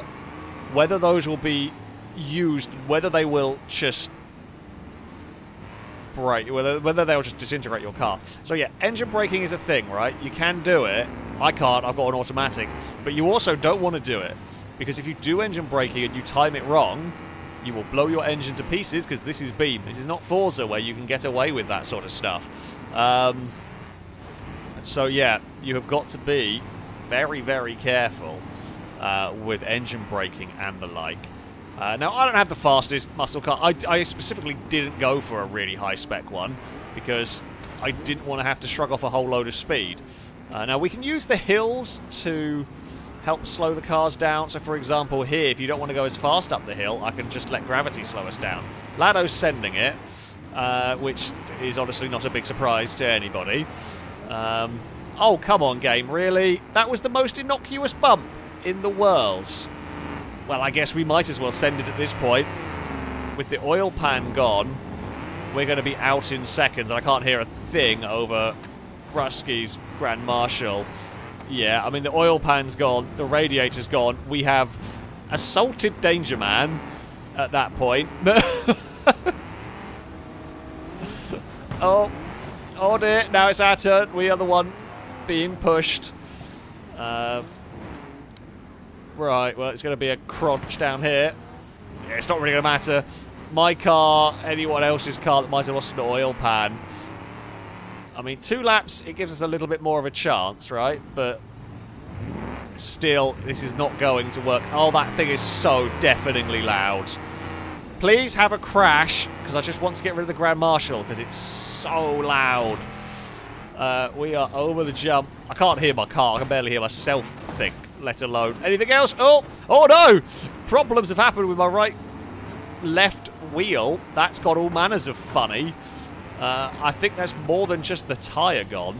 whether those will be used, whether they will just break, whether whether they'll just disintegrate your car. So yeah, engine braking is a thing, right? You can do it. I can't. I've got an automatic, but you also don't want to do it because if you do engine braking and you time it wrong, you will blow your engine to pieces because this is Beam. This is not Forza where you can get away with that sort of stuff. Um, so yeah, you have got to be very, very careful uh, with engine braking and the like. Uh, now, I don't have the fastest muscle car. I, I, specifically didn't go for a really high-spec one because I didn't want to have to shrug off a whole load of speed. Uh, now, we can use the hills to help slow the cars down. So, for example, here, if you don't want to go as fast up the hill, I can just let gravity slow us down. Lado's sending it, uh, which is honestly not a big surprise to anybody. Um, oh, come on, game, really? That was the most innocuous bump in the world? Well, I guess we might as well send it at this point. With the oil pan gone, we're going to be out in seconds. I can't hear a thing over Rusky's Grand Marshal. Yeah, I mean, the oil pan's gone, the radiator's gone. We have assaulted Danger Man at that point. oh, oh dear, now it's our turn. We are the one being pushed. Uh, Right, well, it's going to be a crunch down here. Yeah, it's not really going to matter. My car, anyone else's car that might have lost an oil pan. I mean, two laps, it gives us a little bit more of a chance, right? But still, this is not going to work. Oh, that thing is so deafeningly loud. Please have a crash, because I just want to get rid of the Grand Marshal, because it's so loud. Uh, we are over the jump. I can't hear my car. I can barely hear myself think let alone anything else. Oh, oh no! Problems have happened with my right left wheel. That's got all manners of funny. Uh, I think that's more than just the tyre gone.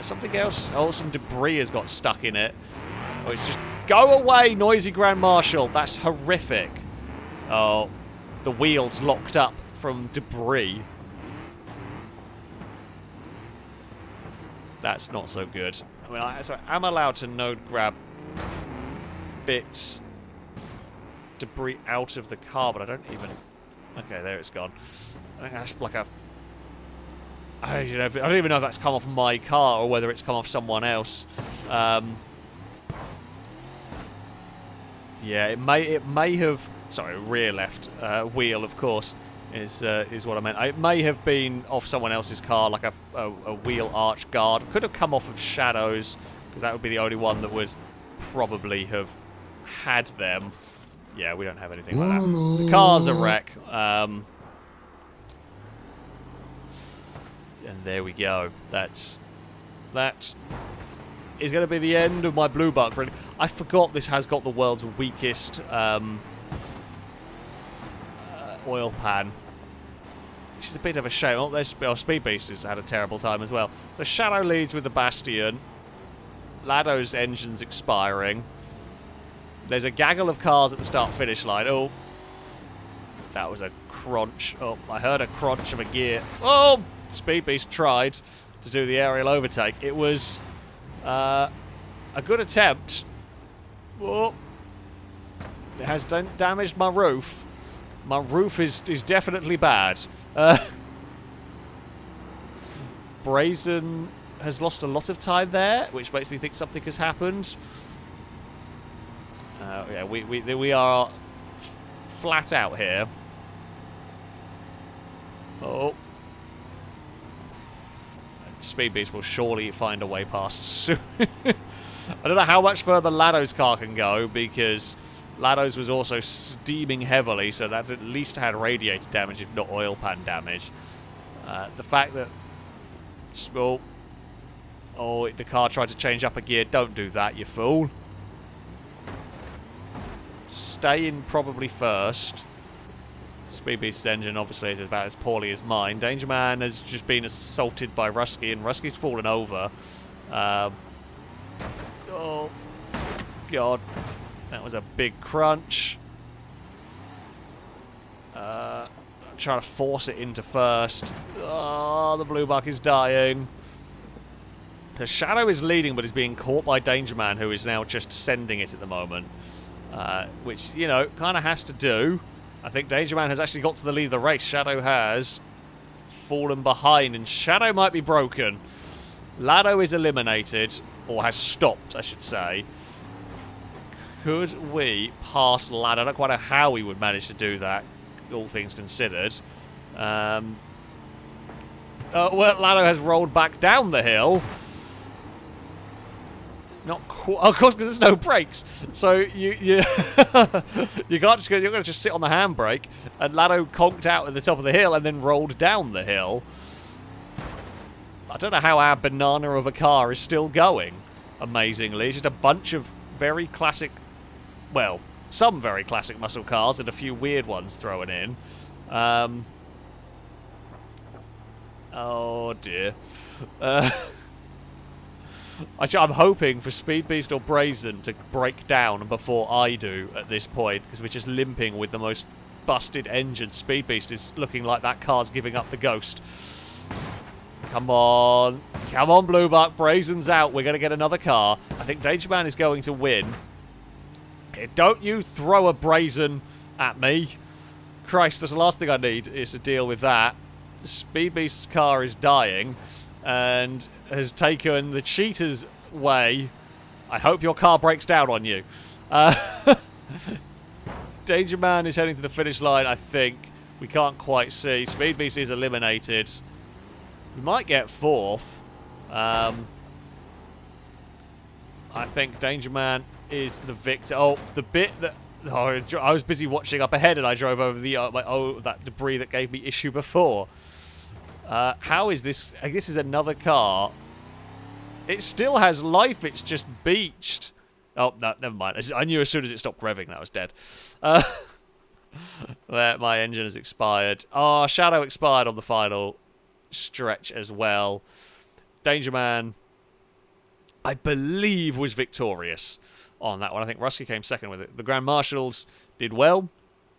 something else? Oh, some debris has got stuck in it. Oh, it's just... Go away, noisy Grand Marshal. That's horrific. Oh, the wheel's locked up from debris. That's not so good. I mean, I, so I'm allowed to node grab bits debris out of the car, but I don't even... Okay, there it's gone. I think that's like a... I don't, even know if, I don't even know if that's come off my car or whether it's come off someone else. Um, yeah, it may it may have... Sorry, rear left uh, wheel, of course, is uh, is what I meant. It may have been off someone else's car, like a, a, a wheel arch guard. Could have come off of Shadows, because that would be the only one that would probably have had them. Yeah, we don't have anything like that. The car's a wreck. Um, and there we go. That's that is going to be the end of my Bluebuck. Really, I forgot this has got the world's weakest um, uh, oil pan. Which is a bit of a shame. Oh, there's oh, Speed Beast has had a terrible time as well. So Shadow leads with the Bastion. Lado's engine's expiring. There's a gaggle of cars at the start-finish line. Oh, that was a crunch. Oh, I heard a crunch of a gear. Oh, Speed Beast tried to do the aerial overtake. It was uh, a good attempt. Oh, it has damaged my roof. My roof is, is definitely bad. Uh, Brazen has lost a lot of time there, which makes me think something has happened. Uh, yeah, we, we, we are flat out here. Oh. Speed Beast will surely find a way past soon. I don't know how much further Lado's car can go because Lado's was also steaming heavily, so that at least had radiator damage, if not oil pan damage. Uh, the fact that... Oh, oh, the car tried to change up a gear. Don't do that, you fool. Stay in probably first. Speed Beast's engine obviously is about as poorly as mine. Danger Man has just been assaulted by Rusky, and Rusky's fallen over. Um, oh, God. That was a big crunch. Uh, I'm trying to force it into first. Oh, the Bluebuck is dying. The Shadow is leading, but is being caught by Danger Man, who is now just sending it at the moment. Uh, which, you know, kind of has to do. I think Danger Man has actually got to the lead of the race. Shadow has fallen behind, and Shadow might be broken. Lado is eliminated, or has stopped, I should say. Could we pass Lado? I don't quite know how we would manage to do that, all things considered. Um, uh, well, Lado has rolled back down the hill. Not quite. Of course, because there's no brakes. So you you you can't just go, you're going to just sit on the handbrake. And Lado conked out at the top of the hill and then rolled down the hill. I don't know how our banana of a car is still going. Amazingly, it's just a bunch of very classic, well, some very classic muscle cars and a few weird ones thrown in. Um, oh dear. Uh, I'm hoping for Speed Beast or Brazen to break down before I do at this point, because we're just limping with the most busted engine. Speed Beast is looking like that car's giving up the ghost. Come on. Come on, Bluebuck. Brazen's out. We're going to get another car. I think Danger Man is going to win. Okay, don't you throw a Brazen at me. Christ, that's the last thing I need is to deal with that. Speed Beast's car is dying and has taken the cheater's way. I hope your car breaks down on you. Uh, Danger Man is heading to the finish line, I think. We can't quite see. Speed Beast is eliminated. We might get fourth. Um, I think Danger Man is the victor. Oh, the bit that... Oh, I was busy watching up ahead and I drove over the uh, my, oh that debris that gave me issue before. Uh, how is this? Uh, this is another car. It still has life. It's just beached. Oh, no, never mind. I knew as soon as it stopped revving that was dead. Uh, my engine has expired. Oh, Shadow expired on the final stretch as well. Danger Man, I believe, was victorious on that one. I think Rusky came second with it. The Grand Marshals did well.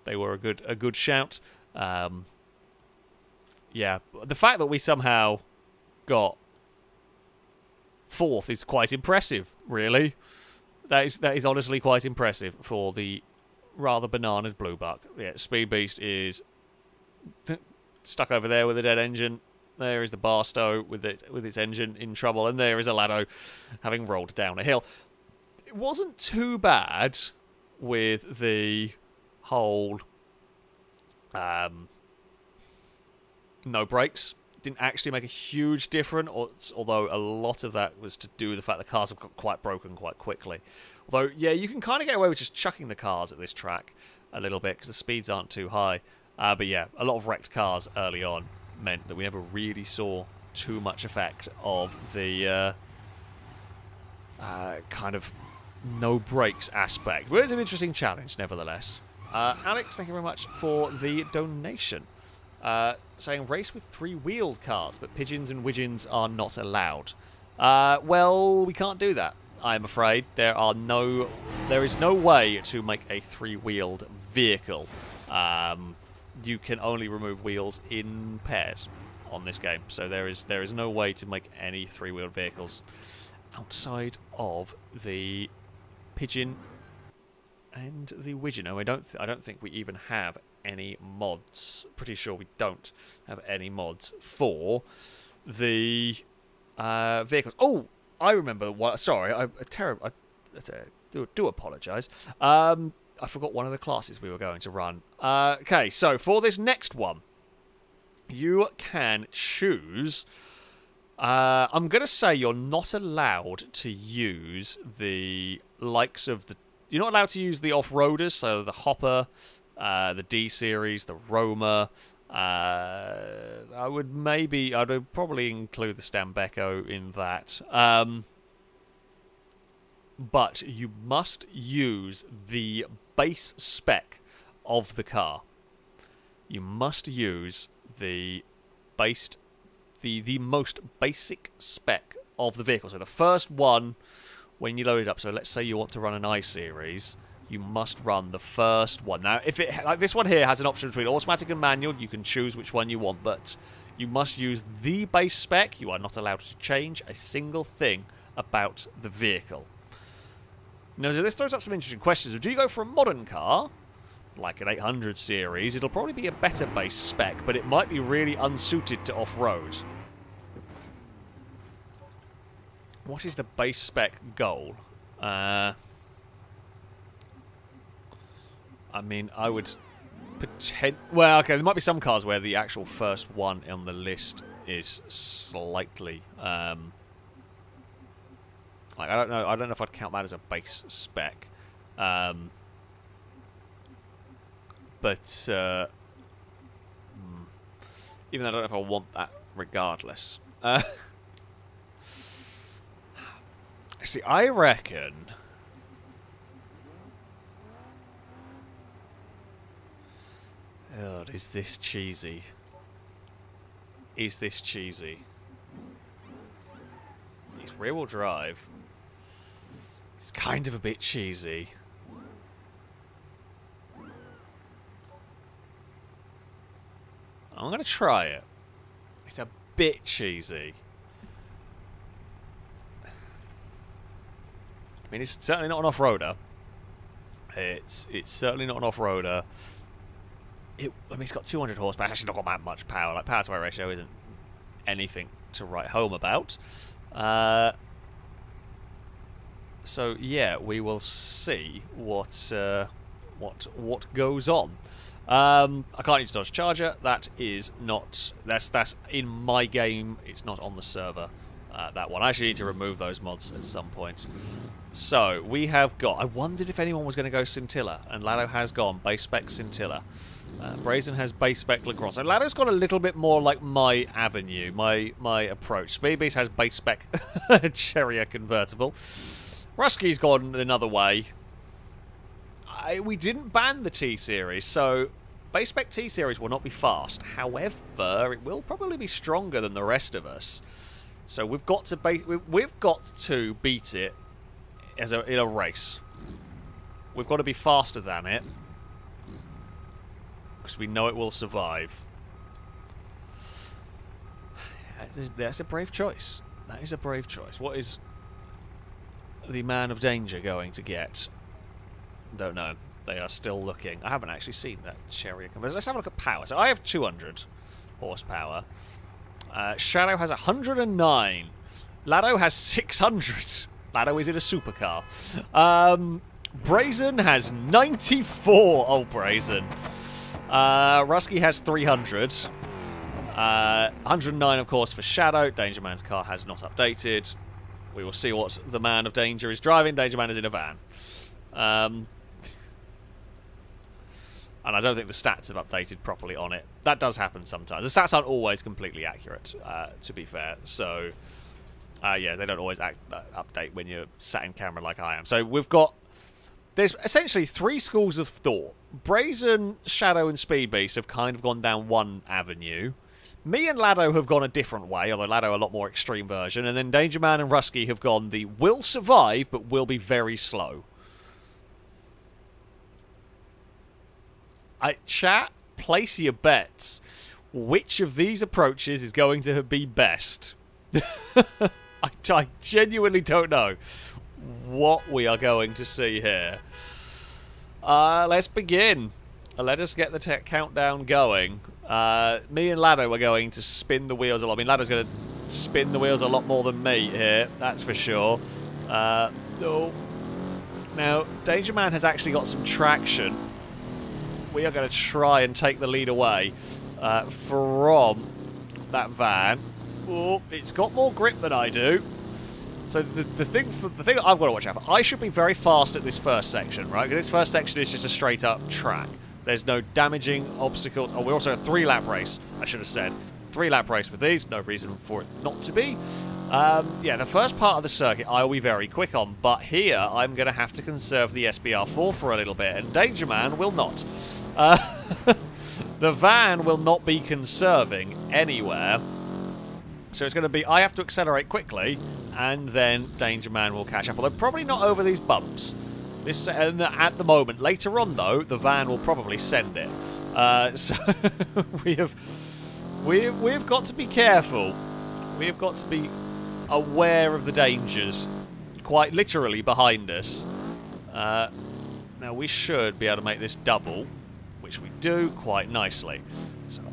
They were a good a good shout. Um, yeah, the fact that we somehow got fourth is quite impressive, really. That is that is honestly quite impressive for the rather banana Bluebuck. Yeah, Speed Beast is stuck over there with a dead engine. There is the Barstow with it with its engine in trouble, and there is a Lado having rolled down a hill. It wasn't too bad with the whole um, no brakes. Didn't actually make a huge difference, although a lot of that was to do with the fact the cars have got quite broken quite quickly. Although, yeah, you can kind of get away with just chucking the cars at this track a little bit because the speeds aren't too high. Uh, but yeah, a lot of wrecked cars early on meant that we never really saw too much effect of the uh, uh, kind of no brakes aspect. But it's an interesting challenge, nevertheless. Uh, Alex, thank you very much for the donation. Uh, saying race with three-wheeled cars, but pigeons and wigeons are not allowed. Uh, well, we can't do that. I'm afraid there are no, there is no way to make a three-wheeled vehicle. Um, you can only remove wheels in pairs on this game, so there is there is no way to make any three-wheeled vehicles outside of the pigeon and the wigeon. I don't. I don't think we even have any mods. Pretty sure we don't have any mods for the uh, vehicles. Oh, I remember what. Sorry, I, I terrible. I, I do, do apologise. Um, I forgot one of the classes we were going to run. Uh, okay, so for this next one, you can choose. Uh, I'm going to say you're not allowed to use the likes of the. You're not allowed to use the off-roaders, so the Hopper, uh, the D series, the Roamer. Uh, I would maybe, I would probably include the Stambecco in that. Um, but you must use the base spec of the car. You must use the based the the most basic spec of the vehicle. So the first one when you load it up. So let's say you want to run an i series, you must run the first one. Now, if it like this one here has an option between automatic and manual, you can choose which one you want, but you must use the base spec. You are not allowed to change a single thing about the vehicle. Now, so this throws up some interesting questions. Do you go for a modern car, like an 800 series? It'll probably be a better base spec, but it might be really unsuited to off-road. What is the base spec goal? Uh, I mean, I would pretend. Well, okay, there might be some cars where the actual first one on the list is slightly um, like I don't know. I don't know if I'd count that as a base spec. Um, but uh, hmm, even though I don't know if I want that, regardless. Uh, see, I reckon. God, is this cheesy? Is this cheesy? It's rear-wheel drive. It's kind of a bit cheesy. I'm going to try it. It's a bit cheesy. I mean, it's certainly not an off-roader. It's it's certainly not an off-roader. It, I mean, it's got 200 horsepower. It's actually not got that much power. Like, power-to-weight ratio isn't anything to write home about. Uh, so yeah, we will see what uh, what what goes on. Um, I can't use Dodge Charger. That is not that's that's in my game. It's not on the server. Uh, that one. I actually need to remove those mods at some point. So we have got. I wondered if anyone was going to go Scintilla, and Lado has gone base spec Scintilla. Uh, Brazen has base spec Lacrosse. So Lado's got a little bit more like my avenue, my my approach. Speedbeast has base spec Cherrier convertible. Rusky's gone another way. I, we didn't ban the T-Series, so base spec T-Series will not be fast. However, it will probably be stronger than the rest of us. So we've got to base, we've got to beat it as a, in a race. We've got to be faster than it because we know it will survive. That's a, brave choice. That is a brave choice. What is the man of danger going to get? Don't know. They are still looking. I haven't actually seen that chariot. Let's have a look at power. So I have 200 horsepower. Uh, Shadow has 109. Lado has 600. Lado is in a supercar. Um, Brazen has 94. Oh, Brazen. Uh, Rusky has 300. Uh, 109, of course, for Shadow. Danger Man's car has not updated. We will see what the man of danger is driving. Danger Man is in a van. Um, and I don't think the stats have updated properly on it. That does happen sometimes. The stats aren't always completely accurate, uh, to be fair. So, uh, yeah, they don't always act, uh, update when you're sat in camera like I am. So we've got... There's essentially three schools of thought. Brazen, Shadow, and Speed Beast have kind of gone down one avenue. Me and Lado have gone a different way, although Lado a lot more extreme version, and then Danger Man and Rusky have gone the will survive, but will be very slow. I, chat, place your bets. Which of these approaches is going to be best? I, I genuinely don't know what we are going to see here. Uh, let's begin. Let us get the tech countdown going. Uh, me and Lado are going to spin the wheels a lot. I mean, Lado's going to spin the wheels a lot more than me here, that's for sure. Uh, no. Now, Danger Man has actually got some traction. We are going to try and take the lead away uh, from that van. Oh, it's got more grip than I do. So the, the thing for, the thing I've got to watch out for, I should be very fast at this first section, right? Because this first section is just a straight up track. There's no damaging obstacles. Oh, we're also a three lap race, I should have said. Three lap race with these, no reason for it not to be. Um, yeah, the first part of the circuit I will be very quick on, but here I'm going to have to conserve the SBR4 for a little bit, and Danger Man will not. Uh, the van will not be conserving anywhere. So it's going to be, I have to accelerate quickly, and then Danger Man will catch up. Although probably not over these bumps. This uh, At the moment. Later on, though, the van will probably send it. Uh, so we have, we, we've got to be careful. We have got to be aware of the dangers, quite literally behind us. Uh, now, we should be able to make this double, which we do quite nicely. So,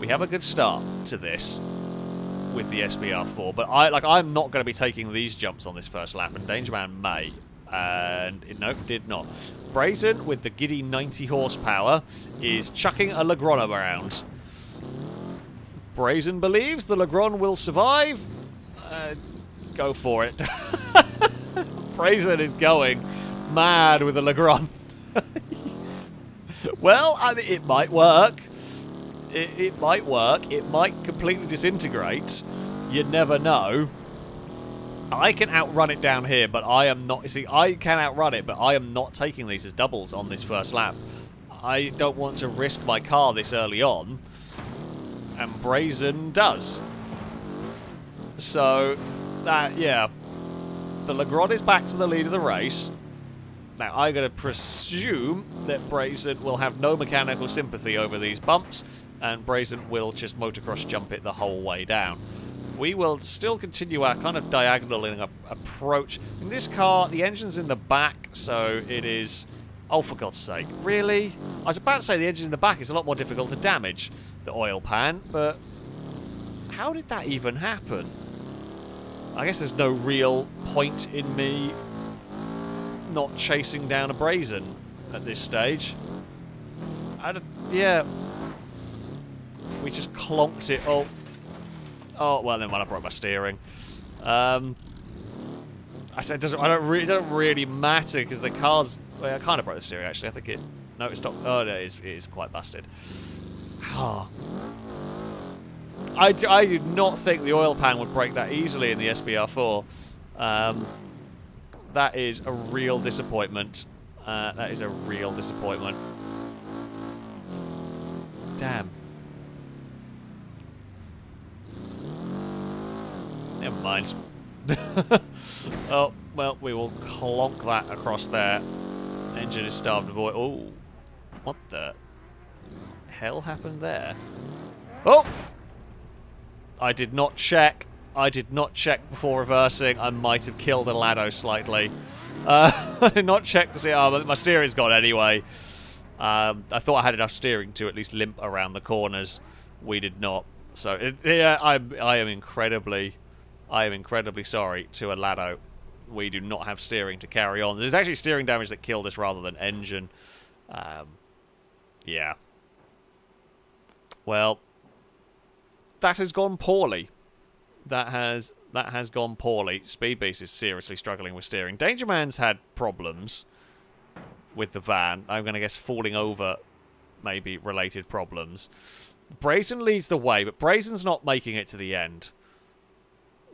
we have a good start to this with the SBR4, but I like I'm not going to be taking these jumps on this first lap, and Dangerman may, and it, nope, did not. Brazen with the giddy 90 horsepower is chucking a LeGran around. Brazen believes the LeGran will survive. Uh, go for it. Brazen is going mad with the LeGran. well, I mean, it might work. It, it might work. It might completely disintegrate. You never know. I can outrun it down here, but I am not... See, I can outrun it, but I am not taking these as doubles on this first lap. I don't want to risk my car this early on. And Brazen does. So, that, yeah. The LeGran is back to the lead of the race. Now, I'm going to presume that Brazen will have no mechanical sympathy over these bumps, and Brazen will just motocross jump it the whole way down. We will still continue our kind of diagonaling approach. In this car, the engine's in the back, so it is... Oh, for God's sake. Really? I was about to say the engine in the back is a lot more difficult to damage, the oil pan, but... How did that even happen? I guess there's no real point in me not chasing down a Brazen at this stage. I yeah, we just clonked it up. Oh, well, then when I broke my steering. Um, I said doesn't. I don't. Re it doesn't really matter because the car's. Well, I kind of broke the steering actually. I think it. No, it stopped. Oh, no, it is, it is quite busted. Ah. I, I did not think the oil pan would break that easily in the SBR4. Um, that is a real disappointment. Uh, that is a real disappointment. Damn. Never mind. oh, well, we will clonk that across there. Engine is starved of oil. Oh, what the hell happened there? Oh! I did not check. I did not check before reversing. I might have killed a Lado slightly. Uh, not check to see. Oh, my steering's gone anyway. Um, I thought I had enough steering to at least limp around the corners. We did not. So, it, yeah, I, I am incredibly I am incredibly sorry to Alado. We do not have steering to carry on. There's actually steering damage that killed us rather than engine. Um, yeah. Well, that has gone poorly. That has that has gone poorly. Speed Beast is seriously struggling with steering. Danger Man's had problems with the van. I'm going to guess falling over maybe related problems. Brazen leads the way, but Brazen's not making it to the end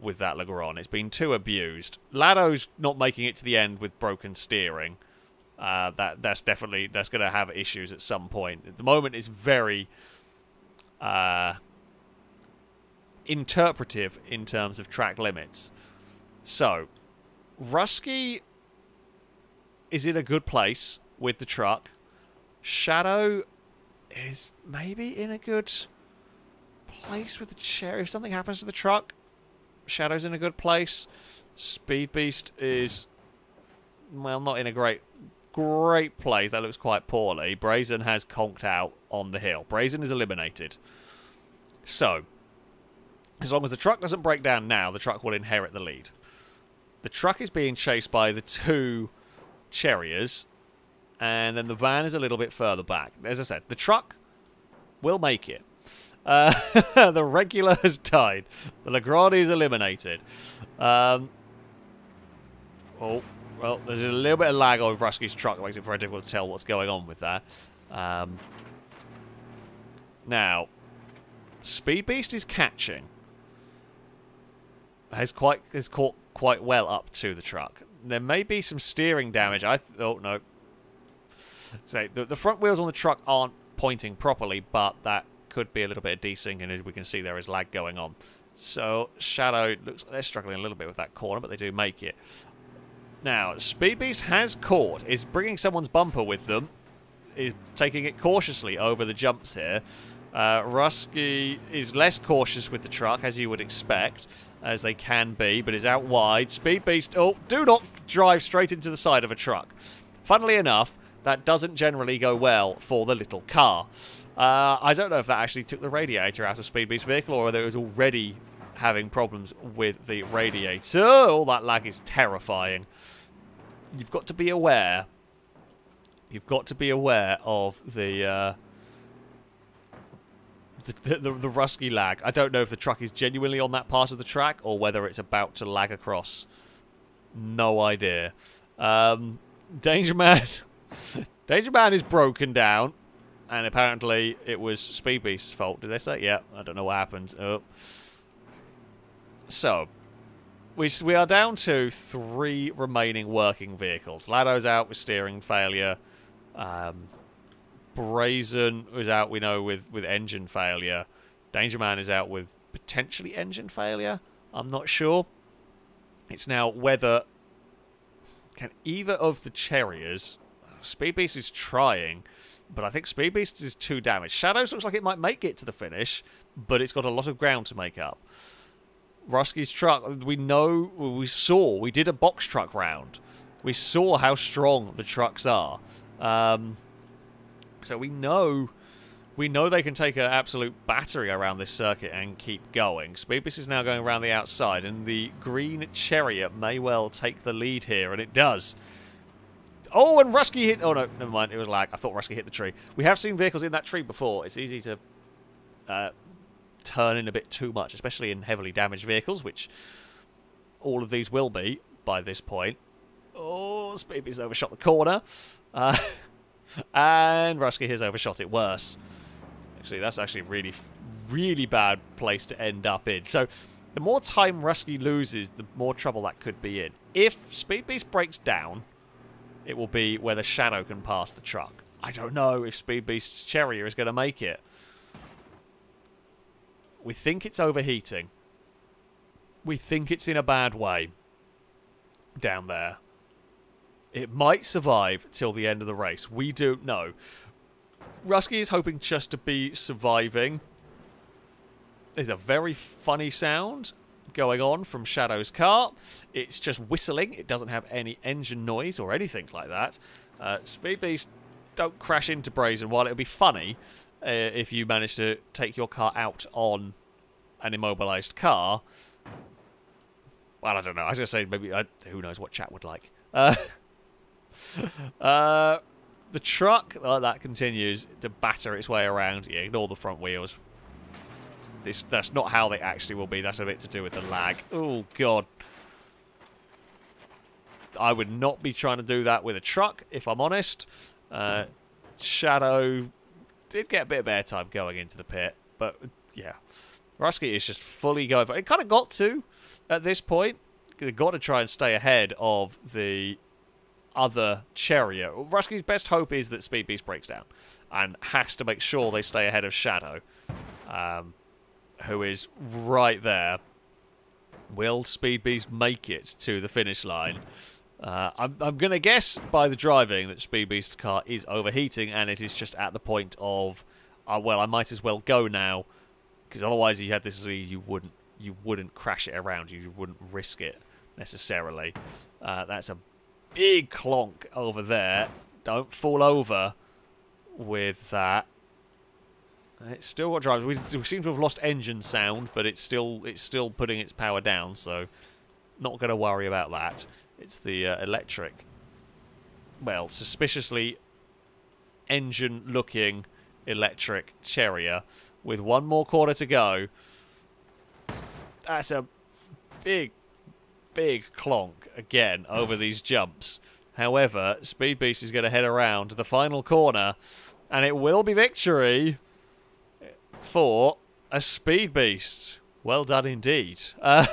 with that LeGran. It's been too abused. Lado's not making it to the end with broken steering. Uh, that that's definitely that's going to have issues at some point. At the moment, it's very uh, interpretive in terms of track limits. So, Rusky is in a good place with the truck. Shadow is maybe in a good place with the chair. If something happens to the truck, Shadow's in a good place. Speed Beast is, well, not in a great, great place. That looks quite poorly. Brazen has conked out on the hill. Brazen is eliminated. So, as long as the truck doesn't break down now, the truck will inherit the lead. The truck is being chased by the two Cherriers, and then the van is a little bit further back. As I said, the truck will make it. Uh, the regular has died. The LeGran is eliminated. Um, oh, well, there's a little bit of lag on Rusky's truck makes it very difficult to tell what's going on with that. Um, now, Speed Beast is catching. Has quite has caught quite well up to the truck. There may be some steering damage. I oh no. So the the front wheels on the truck aren't pointing properly, but that could be a little bit of desync, and as we can see, there is lag going on. So Shadow looks like they're struggling a little bit with that corner, but they do make it. Now, Speed Beast has caught, is bringing someone's bumper with them, is taking it cautiously over the jumps here. Uh, Rusky is less cautious with the truck, as you would expect, as they can be, but is out wide. Speed Beast, oh, do not drive straight into the side of a truck. Funnily enough, that doesn't generally go well for the little car. Uh, I don't know if that actually took the radiator out of Speed Beast's vehicle or whether it was already having problems with the radiator. All that lag is terrifying. You've got to be aware. You've got to be aware of the... Uh, the, the, the, rusky lag. I don't know if the truck is genuinely on that part of the track or whether it's about to lag across. No idea. Um, Danger Man. Danger Man is broken down. And apparently it was Speed Beast's fault. Did they say? Yeah, I don't know what happened. Oh. So, we, we are down to three remaining working vehicles. Lado's out with steering failure. Um, Brazen is out, we know, with, with engine failure. Danger Man is out with potentially engine failure. I'm not sure. It's now whether can either of the Cherriers... Speed Beast is trying, but I think Speed Beast is too damaged. Shadows looks like it might make it to the finish, but it's got a lot of ground to make up. Rusky's truck, we know, we saw, we did a box truck round. We saw how strong the trucks are. Um, so we know we know they can take an absolute battery around this circuit and keep going. Speedbeast is now going around the outside, and the green chariot may well take the lead here, and it does. Oh, and Rusky hit... Oh, no, never mind. It was lag. I thought Rusky hit the tree. We have seen vehicles in that tree before. It's easy to uh, turn in a bit too much, especially in heavily damaged vehicles, which all of these will be by this point. Oh, Speedbeast overshot the corner. Uh, and Rusky has overshot it worse. Actually, that's actually really, really bad place to end up in. So, the more time Rusky loses, the more trouble that could be in. If Speed Beast breaks down, it will be where the Shadow can pass the truck. I don't know if Speed Beast's Cherrier is going to make it. We think it's overheating. We think it's in a bad way down there. It might survive till the end of the race. We don't know. Rusky is hoping just to be surviving. There's a very funny sound going on from Shadow's car. It's just whistling. It doesn't have any engine noise or anything like that. Uh, Speed Beast, don't crash into Brazen. While it would be funny uh, if you manage to take your car out on an immobilized car, well, I don't know. I was going to say, maybe, uh, who knows what chat would like. Uh, uh, the truck, that continues to batter its way around. Yeah, ignore the front wheels. This That's not how they actually will be. That's a bit to do with the lag. Oh, God. I would not be trying to do that with a truck, if I'm honest. Uh, Shadow did get a bit of airtime going into the pit, but yeah. Rusky is just fully going for it. kind of got to at this point. They've got to try and stay ahead of the other chariot. Rusky's best hope is that Speed Beast breaks down and has to make sure they stay ahead of Shadow, um, who is right there. Will Speed Beast make it to the finish line? Uh, I'm, I'm going to guess by the driving that Speed Beast's car is overheating and it is just at the point of, uh, well, I might as well go now because otherwise you had this you wouldn't you wouldn't crash it around you, you wouldn't risk it necessarily. Uh, that's a big clonk over there. Don't fall over with that. It's still what drives. We, we, seem to have lost engine sound, but it's still it's still putting its power down. So not going to worry about that. It's the uh, electric, well, suspiciously engine-looking electric Chariot with one more quarter to go. That's a big, big clonk again over these jumps. However, Speed Beast is going to head around to the final corner, and it will be victory for a Speed Beast. Well done indeed. Uh,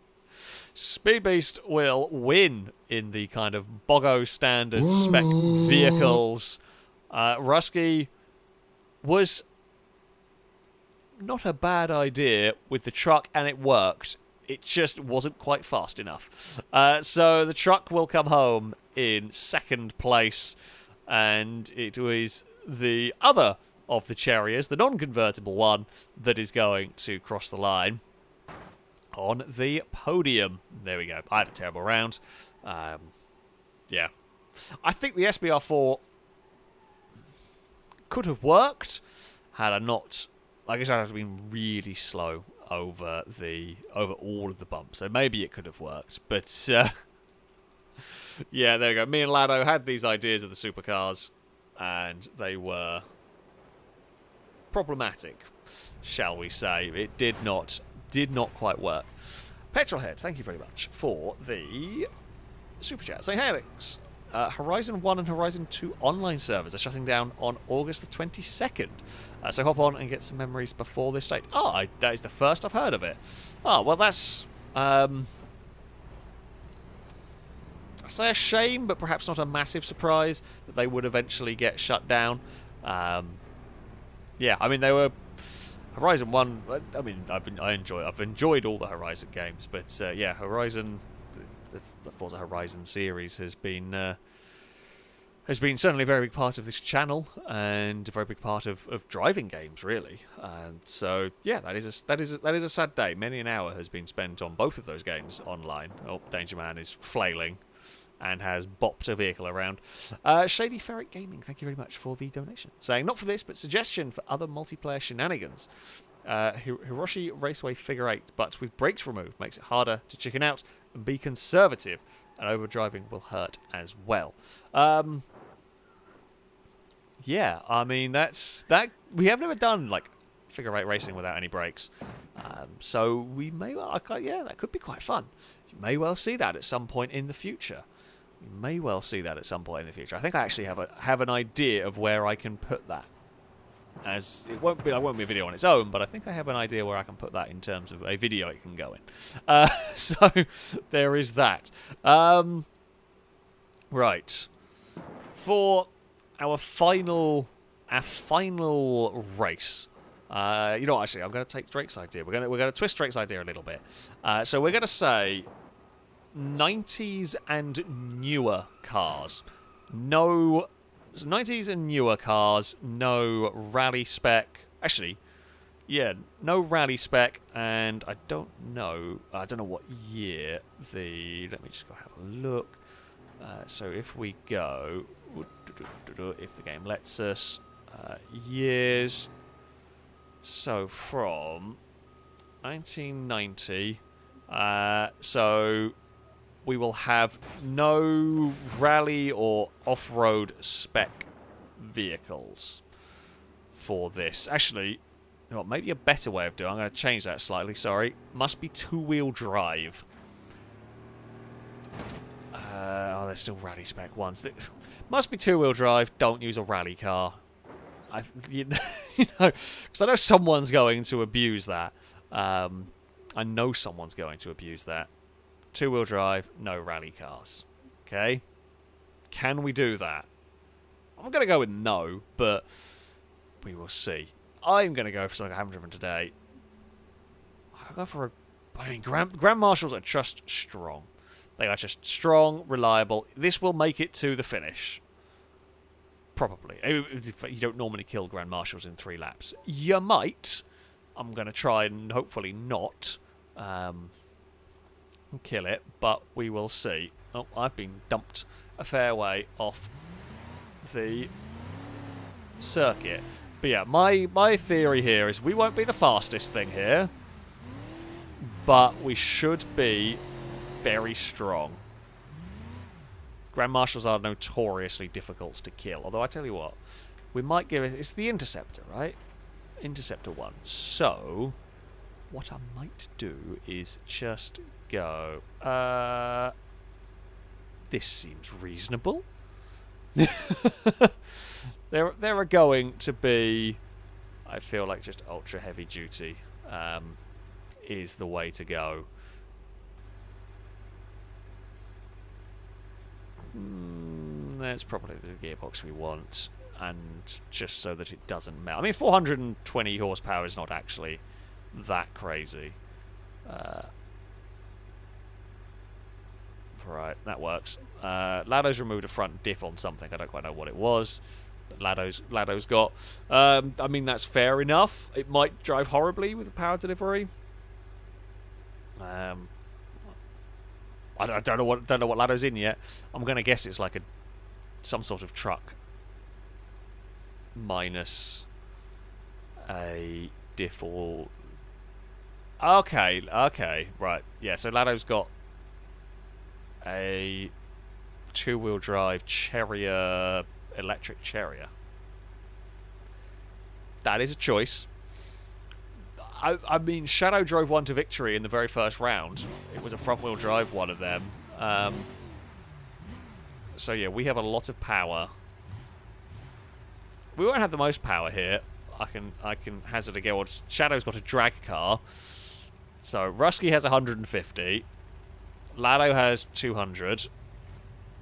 Speed Beast will win in the kind of Bogo standard spec vehicles. Uh, Rusky was not a bad idea with the truck, and it worked. It just wasn't quite fast enough. Uh, so the truck will come home in second place, and it was the other of the chariots, the non-convertible one, that is going to cross the line on the podium. There we go. I had a terrible round. Um, yeah. I think the SBR4 could have worked had I not. I guess I'd have been really slow over the over all of the bumps. So maybe it could have worked, but uh, yeah, there we go. Me and Lado had these ideas of the supercars, and they were problematic, shall we say? It did not did not quite work. Petrolhead, thank you very much for the super chat. Say, hey Alex, uh, Horizon 1 and Horizon 2 online servers are shutting down on August the 22nd. Uh, so hop on and get some memories before this date. Oh, I, that is the first I've heard of it. Oh, well, that's... Um, I say a shame, but perhaps not a massive surprise that they would eventually get shut down. Um, yeah, I mean, they were Horizon One. I mean, I've been, I enjoy. I've enjoyed all the Horizon games, but uh, yeah, Horizon, the, the, Forza Horizon series has been uh, has been certainly a very big part of this channel and a very big part of, of driving games, really. And so, yeah, that is a that is a, that is a sad day. Many an hour has been spent on both of those games online. Oh, Danger Man is flailing and has bopped a vehicle around. Uh, Shady Ferret Gaming, thank you very much for the donation. Saying, not for this, but suggestion for other multiplayer shenanigans. Uh, Hirochi Raceway Figure 8, but with brakes removed, makes it harder to chicken out and be conservative, and overdriving will hurt as well. Um, yeah, I mean, that's that. We have never done like figure eight racing without any brakes. Um, so we may well, yeah, that could be quite fun. You may well see that at some point in the future. We may well see that at some point in the future. I think I actually have a have an idea of where I can put that. As it won't be, I won't be a video on its own, but I think I have an idea where I can put that in terms of a video it can go in. Uh, so there is that. Um, right for our final our final race. Uh, you know, actually, I'm going to take Drake's idea. We're going to we're going to twist Drake's idea a little bit. Uh, so we're going to say 90s and newer cars. No 90s and newer cars, no rally spec. Actually, yeah, no rally spec, and I don't know. I don't know what year the. Let me just go have a look. Uh, so if we go, if the game lets us, uh, years. So from 1990. Uh, so we will have no rally or off-road spec vehicles for this. Actually, you know what, maybe a better way of doing it. I'm going to change that slightly, sorry. Must be two-wheel drive. Uh, oh, there's still rally spec ones. Must be two-wheel drive, don't use a rally car. I, you, you know, because I know someone's going to abuse that. Um, I know someone's going to abuse that two-wheel drive, no rally cars. Okay? Can we do that? I'm going to go with no, but we will see. I'm going to go for something I haven't driven today. I'll go for a... I mean, Grand, Grand Marshals are just strong. They are just strong, reliable. This will make it to the finish. Probably. You don't normally kill Grand Marshals in three laps. You might. I'm going to try and hopefully not. Um, kill it, but we will see. Oh, I've been dumped a fair way off the circuit. But yeah, my, my theory here is we won't be the fastest thing here, but we should be very strong. Grand Marshals are notoriously difficult to kill. Although I tell you what, we might give it... It's the Interceptor, right? Interceptor 1. So, what I might do is just go... Uh, this seems reasonable. there, there are going to be... I feel like just ultra heavy duty um, is the way to go. Mm, that's probably the gearbox we want, and just so that it doesn't melt. I mean, 420 horsepower is not actually that crazy. Uh, right, that works. Uh, Lado's removed a front diff on something. I don't quite know what it was. Lado's Lado's got. Um, I mean, that's fair enough. It might drive horribly with the power delivery. Um, I, I don't know what don't know what Lado's in yet. I'm gonna guess it's like a some sort of truck minus a diff or okay okay right yeah so Lado's got a two-wheel drive Cherrier electric Cherrier that is a choice I, I mean, Shadow drove one to victory in the very first round. It was a front-wheel drive one of them. Um, so yeah, we have a lot of power. We won't have the most power here. I can I can hazard a guess. Shadow's got a drag car. So Rusky has 150. Lado has 200.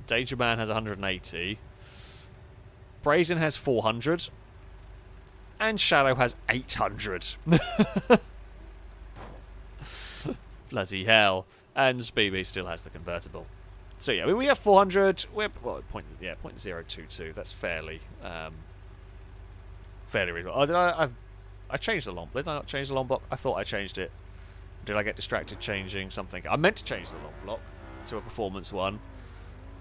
Danger Man has 180. Brazen has 400. And Shadow has 800. Bloody hell. And Speedy still has the convertible. So yeah, we have 400. We're well, point yeah, point zero two two. That's fairly um, fairly reasonable. Oh, did I? I, I changed the long. Did I not change the long block? I thought I changed it. Did I get distracted changing something? I meant to change the long block to a performance one.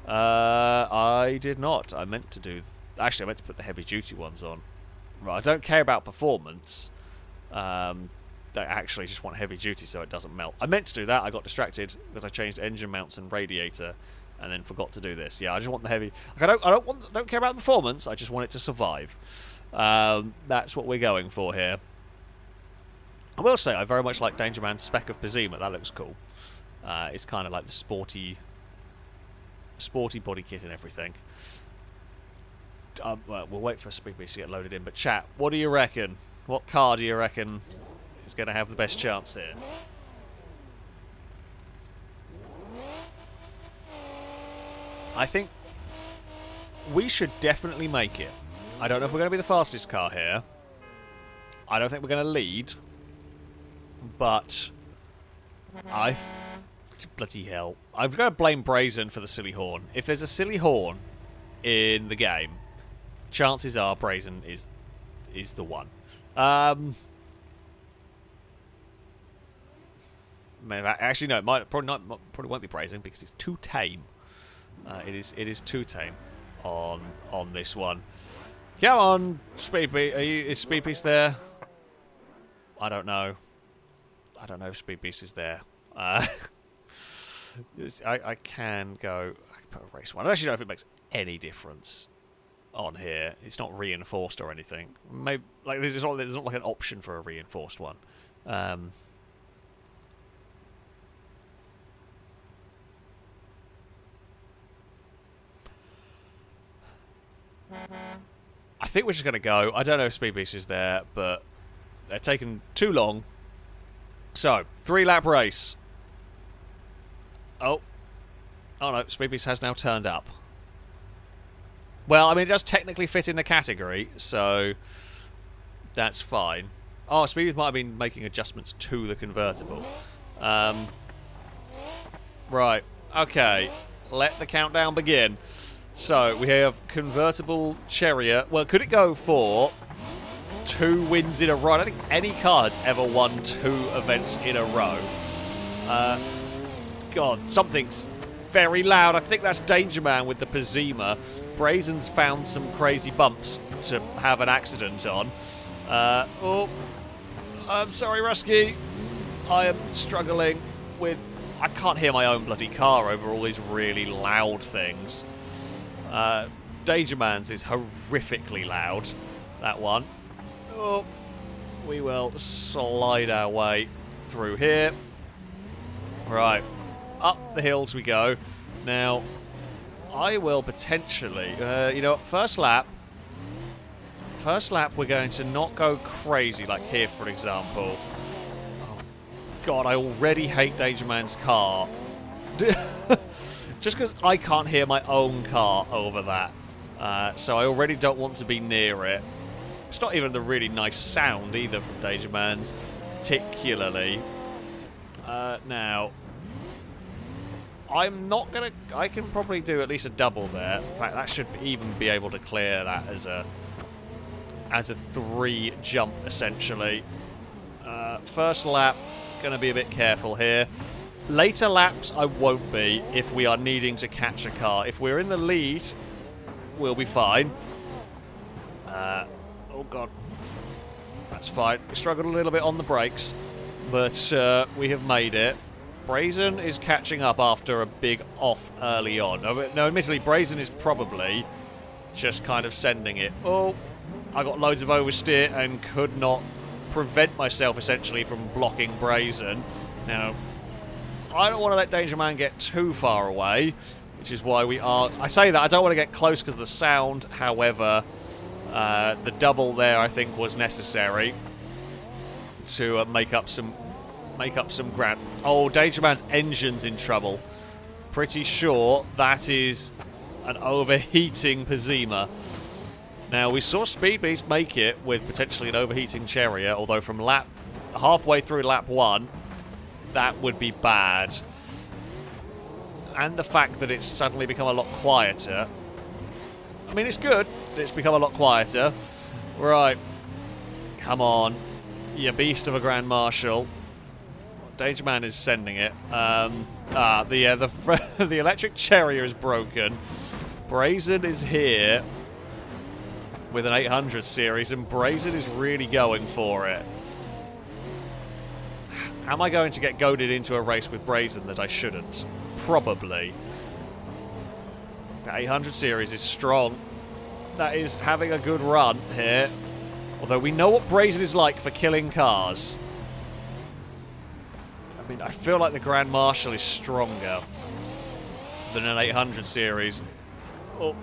Uh, I did not. I meant to do. Actually, I meant to put the heavy duty ones on. Right, I don't care about performance. Um, actually just want heavy duty so it doesn't melt. I meant to do that. I got distracted because I changed engine mounts and radiator, and then forgot to do this. Yeah, I just want the heavy. I don't. I don't want. Don't care about performance. I just want it to survive. Um, that's what we're going for here. I will say I very much like Danger Man's spec of Pessima. That looks cool. Uh, it's kind of like the sporty, sporty body kit and everything um, well, we'll wait for a speed beast to get loaded in. But chat, what do you reckon? What car do you reckon is going to have the best chance here? I think we should definitely make it. I don't know if we're going to be the fastest car here. I don't think we're going to lead. But I bloody hell. I'm going to blame Brazen for the silly horn. If there's a silly horn in the game, chances are Brazen is is the one. Um, actually, no, it might probably not probably won't be Brazen because it's too tame. Uh, it is it is too tame on on this one. Come on, Speed. Are you is Speed Beast there? I don't know. I don't know if Speed Beast is there. Uh, I, I can go. I can put a race one. I actually don't know if it makes any difference on here. It's not reinforced or anything. Maybe like there's not there's not like an option for a reinforced one. Um, I think we're just going to go. I don't know if Speed Beast is there, but they're taking too long. So, three lap race. Oh. Oh no, Speed Beast has now turned up. Well, I mean, it does technically fit in the category, so that's fine. Oh, Speed might have been making adjustments to the convertible. Um, right, okay. Let the countdown begin. So, we have convertible Cherrier. Well, could it go for two wins in a row? I don't think any car has ever won two events in a row. Uh, God, something's very loud. I think that's Danger Man with the Pessima. Brazen's found some crazy bumps to have an accident on. Uh, oh, I'm sorry, Rusky. I am struggling with I can't hear my own bloody car over all these really loud things. Uh, Danger Man's is horrifically loud, that one. We will slide our way through here. Right, up the hills we go. Now, I will potentially, uh, you know, first lap, first lap we're going to not go crazy like here, for example. Oh, God, I already hate Danger Man's car. Just because I can't hear my own car over that. Uh, so I already don't want to be near it. It's not even the really nice sound either from Danger Man's, particularly. Uh, now, I'm not going to... I can probably do at least a double there. In fact, that should even be able to clear that as a as a three jump, essentially. Uh, first lap, going to be a bit careful here. Later laps, I won't be if we are needing to catch a car. If we're in the lead, we'll be fine. Uh, oh, God. That's fine. We struggled a little bit on the brakes, but uh, we have made it. Brazen is catching up after a big off early on. No, admittedly, Brazen is probably just kind of sending it. Oh, I got loads of oversteer and could not prevent myself, essentially, from blocking Brazen. Now, I don't want to let Danger Man get too far away, which is why we are... I say that, I don't want to get close because of the sound, however, uh, the double there, I think, was necessary to uh, make up some make up some ground. Oh, Danger Man's engine's in trouble. Pretty sure that is an overheating Pessima. Now, we saw Speed Beast make it with potentially an overheating Chariot, although from lap halfway through lap one, that would be bad. And the fact that it's suddenly become a lot quieter. I mean, it's good it's become a lot quieter. Right. Come on. You beast of a Grand Marshal. Danger Man is sending it. Um, ah, the, uh, the, the electric chariot is broken. Brazen is here with an 800 series, and Brazen is really going for it. Am I going to get goaded into a race with Brazen that I shouldn't? Probably. The 800 series is strong. That is having a good run here. Although we know what Brazen is like for killing cars. I mean, I feel like the Grand Marshal is stronger than an 800 series. Oh.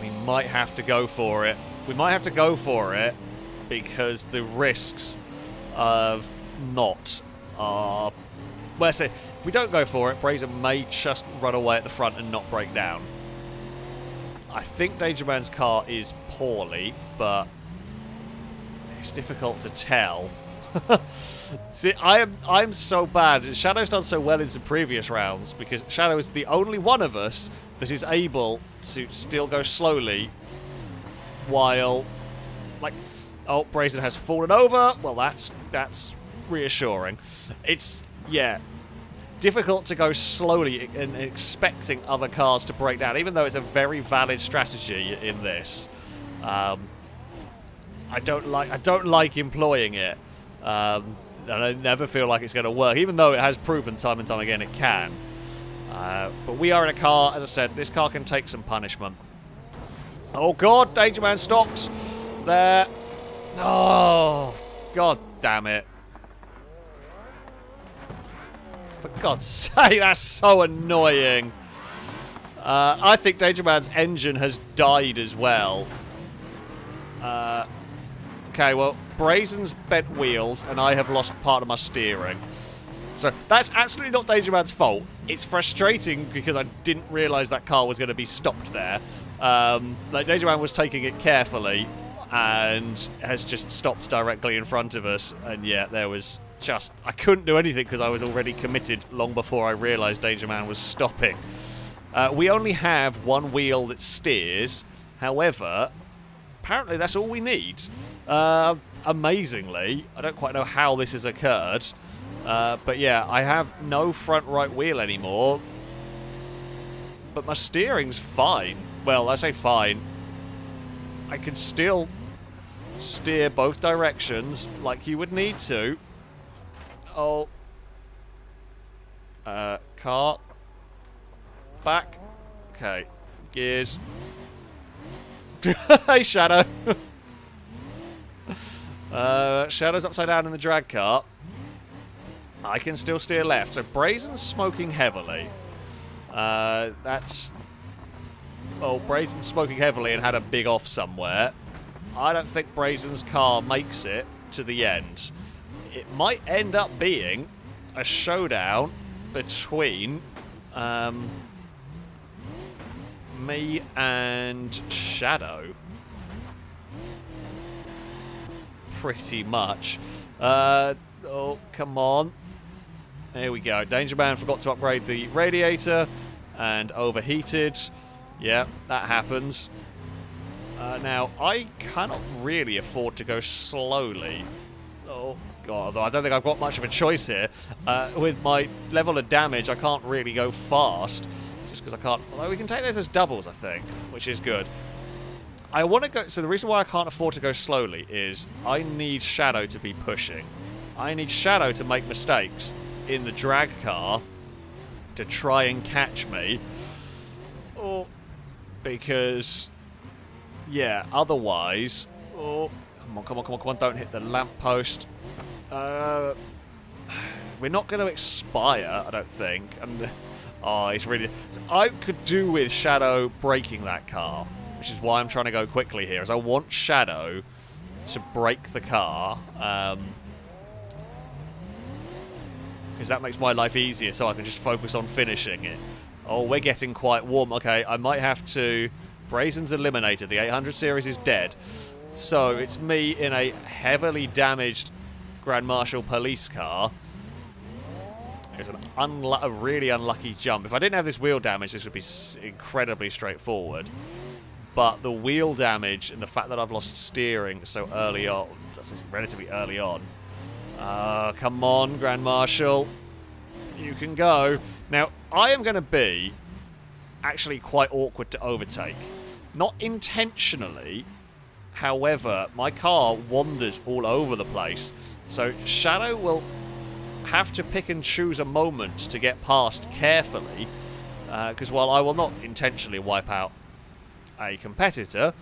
We might have to go for it. We might have to go for it because the risks of not are... Well, say, if we don't go for it, Brazen may just run away at the front and not break down. I think Danger Man's car is poorly, but it's difficult to tell. See, I am I'm so bad. Shadow's done so well in some previous rounds because Shadow is the only one of us that is able to still go slowly while like oh Brazen has fallen over. Well that's that's reassuring. It's yeah. Difficult to go slowly and expecting other cars to break down, even though it's a very valid strategy in this. Um, I don't like I don't like employing it. Um, and I never feel like it's going to work, even though it has proven time and time again it can. Uh, but we are in a car, as I said, this car can take some punishment. Oh god, Danger Man stopped there. Oh, god damn it. For God's sake, that's so annoying. Uh, I think Danger Man's engine has died as well. Uh, okay, well, Brazen's bent wheels, and I have lost part of my steering. So that's absolutely not Danger Man's fault. It's frustrating because I didn't realise that car was going to be stopped there. Um, like Danger Man was taking it carefully and has just stopped directly in front of us. And yeah, there was just... I couldn't do anything because I was already committed long before I realised Danger Man was stopping. Uh, we only have one wheel that steers. However, apparently that's all we need. Uh, amazingly, I don't quite know how this has occurred, uh, but yeah, I have no front right wheel anymore, but my steering's fine. Well, I say fine. I can still steer both directions like you would need to. Oh. Uh, car. Back. Okay. Gears. hey, Shadow. uh, Shadow's upside down in the drag cart. I can still steer left. So Brazen's smoking heavily. Uh, that's... Well, Brazen's smoking heavily and had a big off somewhere. I don't think Brazen's car makes it to the end. It might end up being a showdown between um, me and Shadow. Pretty much. Uh, oh, come on. There we go. Danger Man forgot to upgrade the radiator and overheated. Yeah, that happens. Uh, now, I cannot really afford to go slowly. God. I don't think I've got much of a choice here. Uh, with my level of damage, I can't really go fast. Just because I can't... Although we can take those as doubles, I think, which is good. I want to go... So the reason why I can't afford to go slowly is I need Shadow to be pushing. I need Shadow to make mistakes in the drag car to try and catch me. Or because, yeah, otherwise... Oh, come on, come on, come on, come on, don't hit the lamppost. Uh, we're not going to expire, I don't think. And, oh, it's really... I could do with Shadow breaking that car, which is why I'm trying to go quickly here, is I want Shadow to break the car. Um, because that makes my life easier so I can just focus on finishing it. Oh, we're getting quite warm. Okay, I might have to... Brazen's eliminated. The 800 series is dead. So it's me in a heavily damaged Grand Marshal police car. It's an a really unlucky jump. If I didn't have this wheel damage, this would be incredibly straightforward. But the wheel damage and the fact that I've lost steering so early on, that's relatively early on, uh, come on, Grand Marshal. You can go. Now, I am going to be actually quite awkward to overtake. Not intentionally, however, my car wanders all over the place. So Shadow will have to pick and choose a moment to get past carefully. Because uh, while I will not intentionally wipe out a competitor,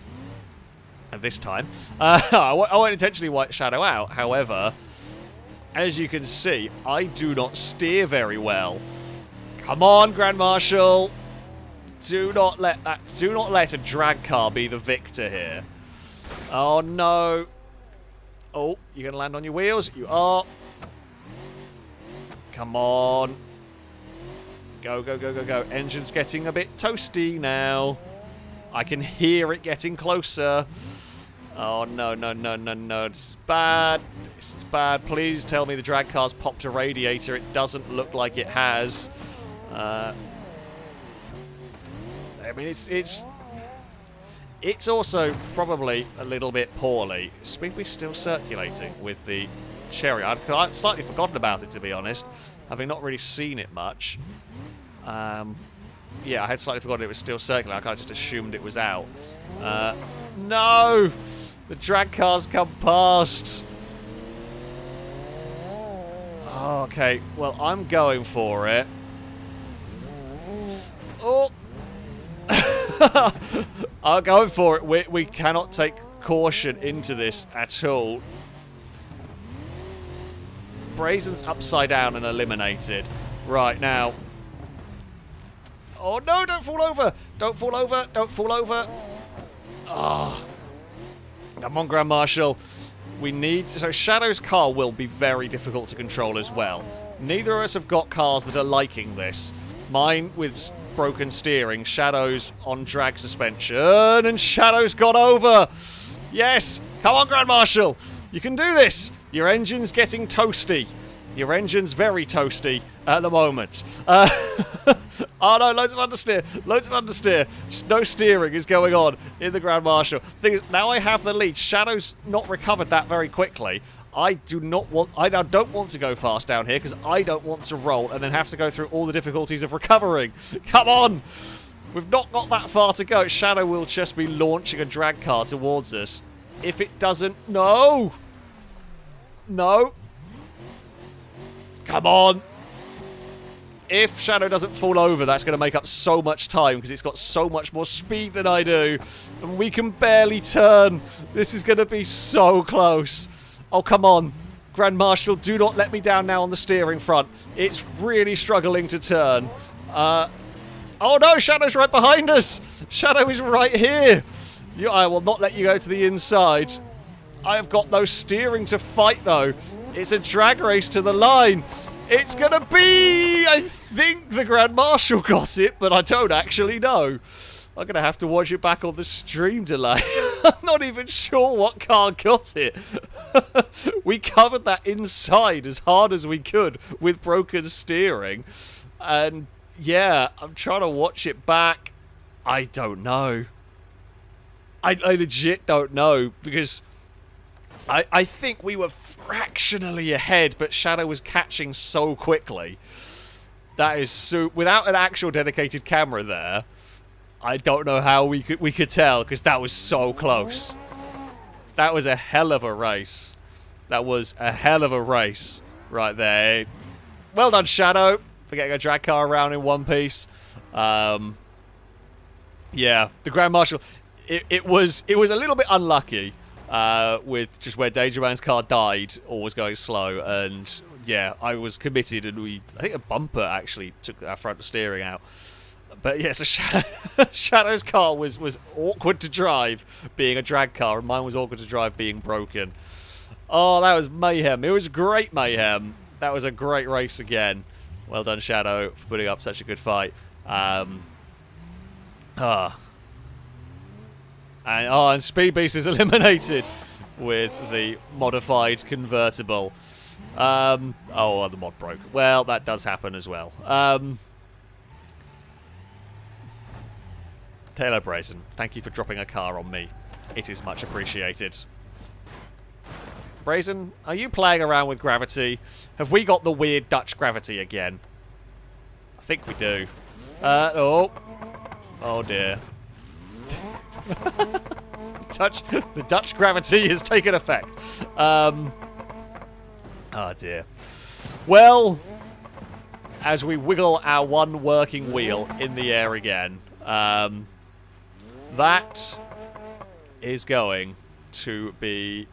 at this time, uh, I won't intentionally wipe Shadow out. However, as you can see, I do not steer very well. Come on, Grand Marshal. Do not let that do not let a drag car be the victor here. Oh no. Oh, you're gonna land on your wheels? You are. Come on. Go, go, go, go, go. Engine's getting a bit toasty now. I can hear it getting closer. Oh, no, no, no, no, no. This is bad. This is bad. Please tell me the drag car's popped a radiator. It doesn't look like it has. Uh, I mean, it's it's it's also probably a little bit poorly. Speedway's still circulating with the cherry. I'd slightly forgotten about it, to be honest, having not really seen it much. Um, yeah, I had slightly forgotten it was still circulating. I kind of just assumed it was out. Uh, no! The drag cars come past. Oh, okay, well, I'm going for it. Oh! I'm going for it. We, we cannot take caution into this at all. Brazen's upside down and eliminated. Right, now. Oh, no, don't fall over. Don't fall over. Don't fall over. Ah. Oh. Come on, Grand Marshal. We need... So Shadow's car will be very difficult to control as well. Neither of us have got cars that are liking this. Mine with broken steering, Shadow's on drag suspension, and Shadow's got over! Yes! Come on, Grand Marshal! You can do this! Your engine's getting toasty. Your engine's very toasty at the moment. Uh, oh no, loads of understeer. Loads of understeer. No steering is going on in the Grand Marshal. Now I have the lead. Shadow's not recovered that very quickly. I do not want, I now don't want to go fast down here because I don't want to roll and then have to go through all the difficulties of recovering. Come on! We've not got that far to go. Shadow will just be launching a drag car towards us. If it doesn't, no! No! Come on! if Shadow doesn't fall over, that's going to make up so much time because it's got so much more speed than I do. And we can barely turn. This is going to be so close. Oh, come on. Grand Marshal, do not let me down now on the steering front. It's really struggling to turn. Uh, oh no, Shadow's right behind us. Shadow is right here. You, I will not let you go to the inside. I have got no steering to fight though. It's a drag race to the line. It's gonna be, I think the Grand Marshal got it, but I don't actually know. I'm gonna have to watch it back on the stream delay. I'm not even sure what car got it. we covered that inside as hard as we could with broken steering. And yeah, I'm trying to watch it back. I don't know. I, I legit don't know because I, I think we were fractionally ahead, but Shadow was catching so quickly. That is so without an actual dedicated camera there. I don't know how we could we could tell because that was so close. That was a hell of a race. That was a hell of a race right there. Well done, Shadow, for getting a drag car around in one piece. Um, yeah, the Grand Marshal. It, it was it was a little bit unlucky uh, with just where Danger Man's car died or was going slow, and yeah, I was committed, and we I think a bumper actually took our front steering out. But yes, yeah, so Shadow's car was was awkward to drive, being a drag car, and mine was awkward to drive, being broken. Oh, that was mayhem. It was great mayhem. That was a great race again. Well done, Shadow, for putting up such a good fight. Um, ah. And, oh, and Speed Beast is eliminated with the modified convertible. Um, oh, the mod broke. Well, that does happen as well. Um, Taylor Brazen, thank you for dropping a car on me. It is much appreciated. Brazen, are you playing around with gravity? Have we got the weird Dutch gravity again? I think we do. Uh, oh. Oh dear. the, Dutch, the Dutch gravity has taken effect. Um, oh dear. Well, as we wiggle our one working wheel in the air again, um, that is going to be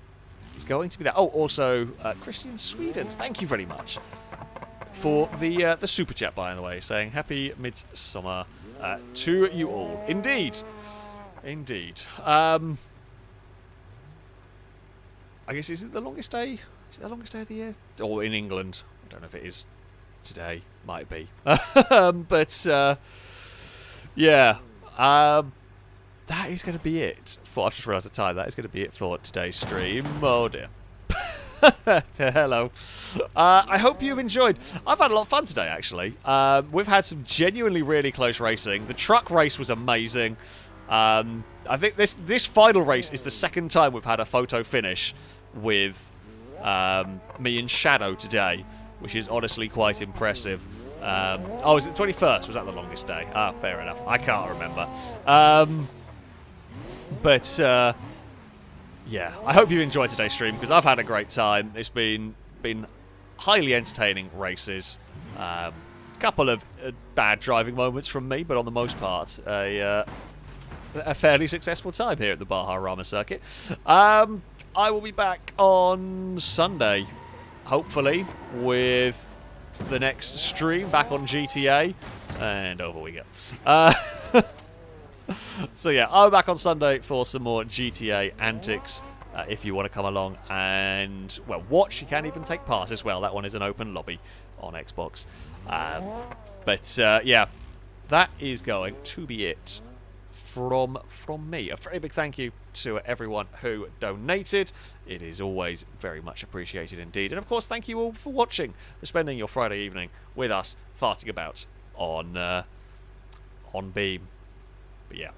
is going to be that. Oh, also uh, Christian Sweden. Thank you very much for the uh, the super chat, by the way, saying happy midsummer uh, to you all. Indeed. Indeed. Um, I guess is it the longest day? Is it the longest day of the year? Or in England? I don't know if it is today. Might be. um, but uh, yeah, um, that is going to be it for. I've just realised the time. That is going to be it for today's stream. Oh dear. Hello. Uh, I hope you've enjoyed. I've had a lot of fun today, actually. Um, we've had some genuinely really close racing. The truck race was amazing. Um, I think this this final race is the second time we've had a photo finish with um, me and Shadow today, which is honestly quite impressive. Um, oh, was it the 21st? Was that the longest day? Ah, fair enough. I can't remember. Um, but, uh, yeah, I hope you enjoyed today's stream because I've had a great time. It's been been highly entertaining races. A um, couple of uh, bad driving moments from me, but on the most part, a, uh, a fairly successful time here at the Baja Rama circuit. Um, I will be back on Sunday, hopefully, with the next stream back on GTA. And over we go. Uh, so yeah, I'll be back on Sunday for some more GTA antics. Uh, if you want to come along and well watch, you can even take part as well. That one is an open lobby on Xbox. Um, but uh, yeah, that is going to be it from from me. A very big thank you to everyone who donated. It is always very much appreciated indeed. And of course, thank you all for watching, for spending your Friday evening with us, farting about on uh, on Beam. But yeah,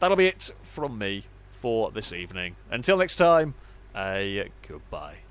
that'll be it from me for this evening. Until next time, a goodbye.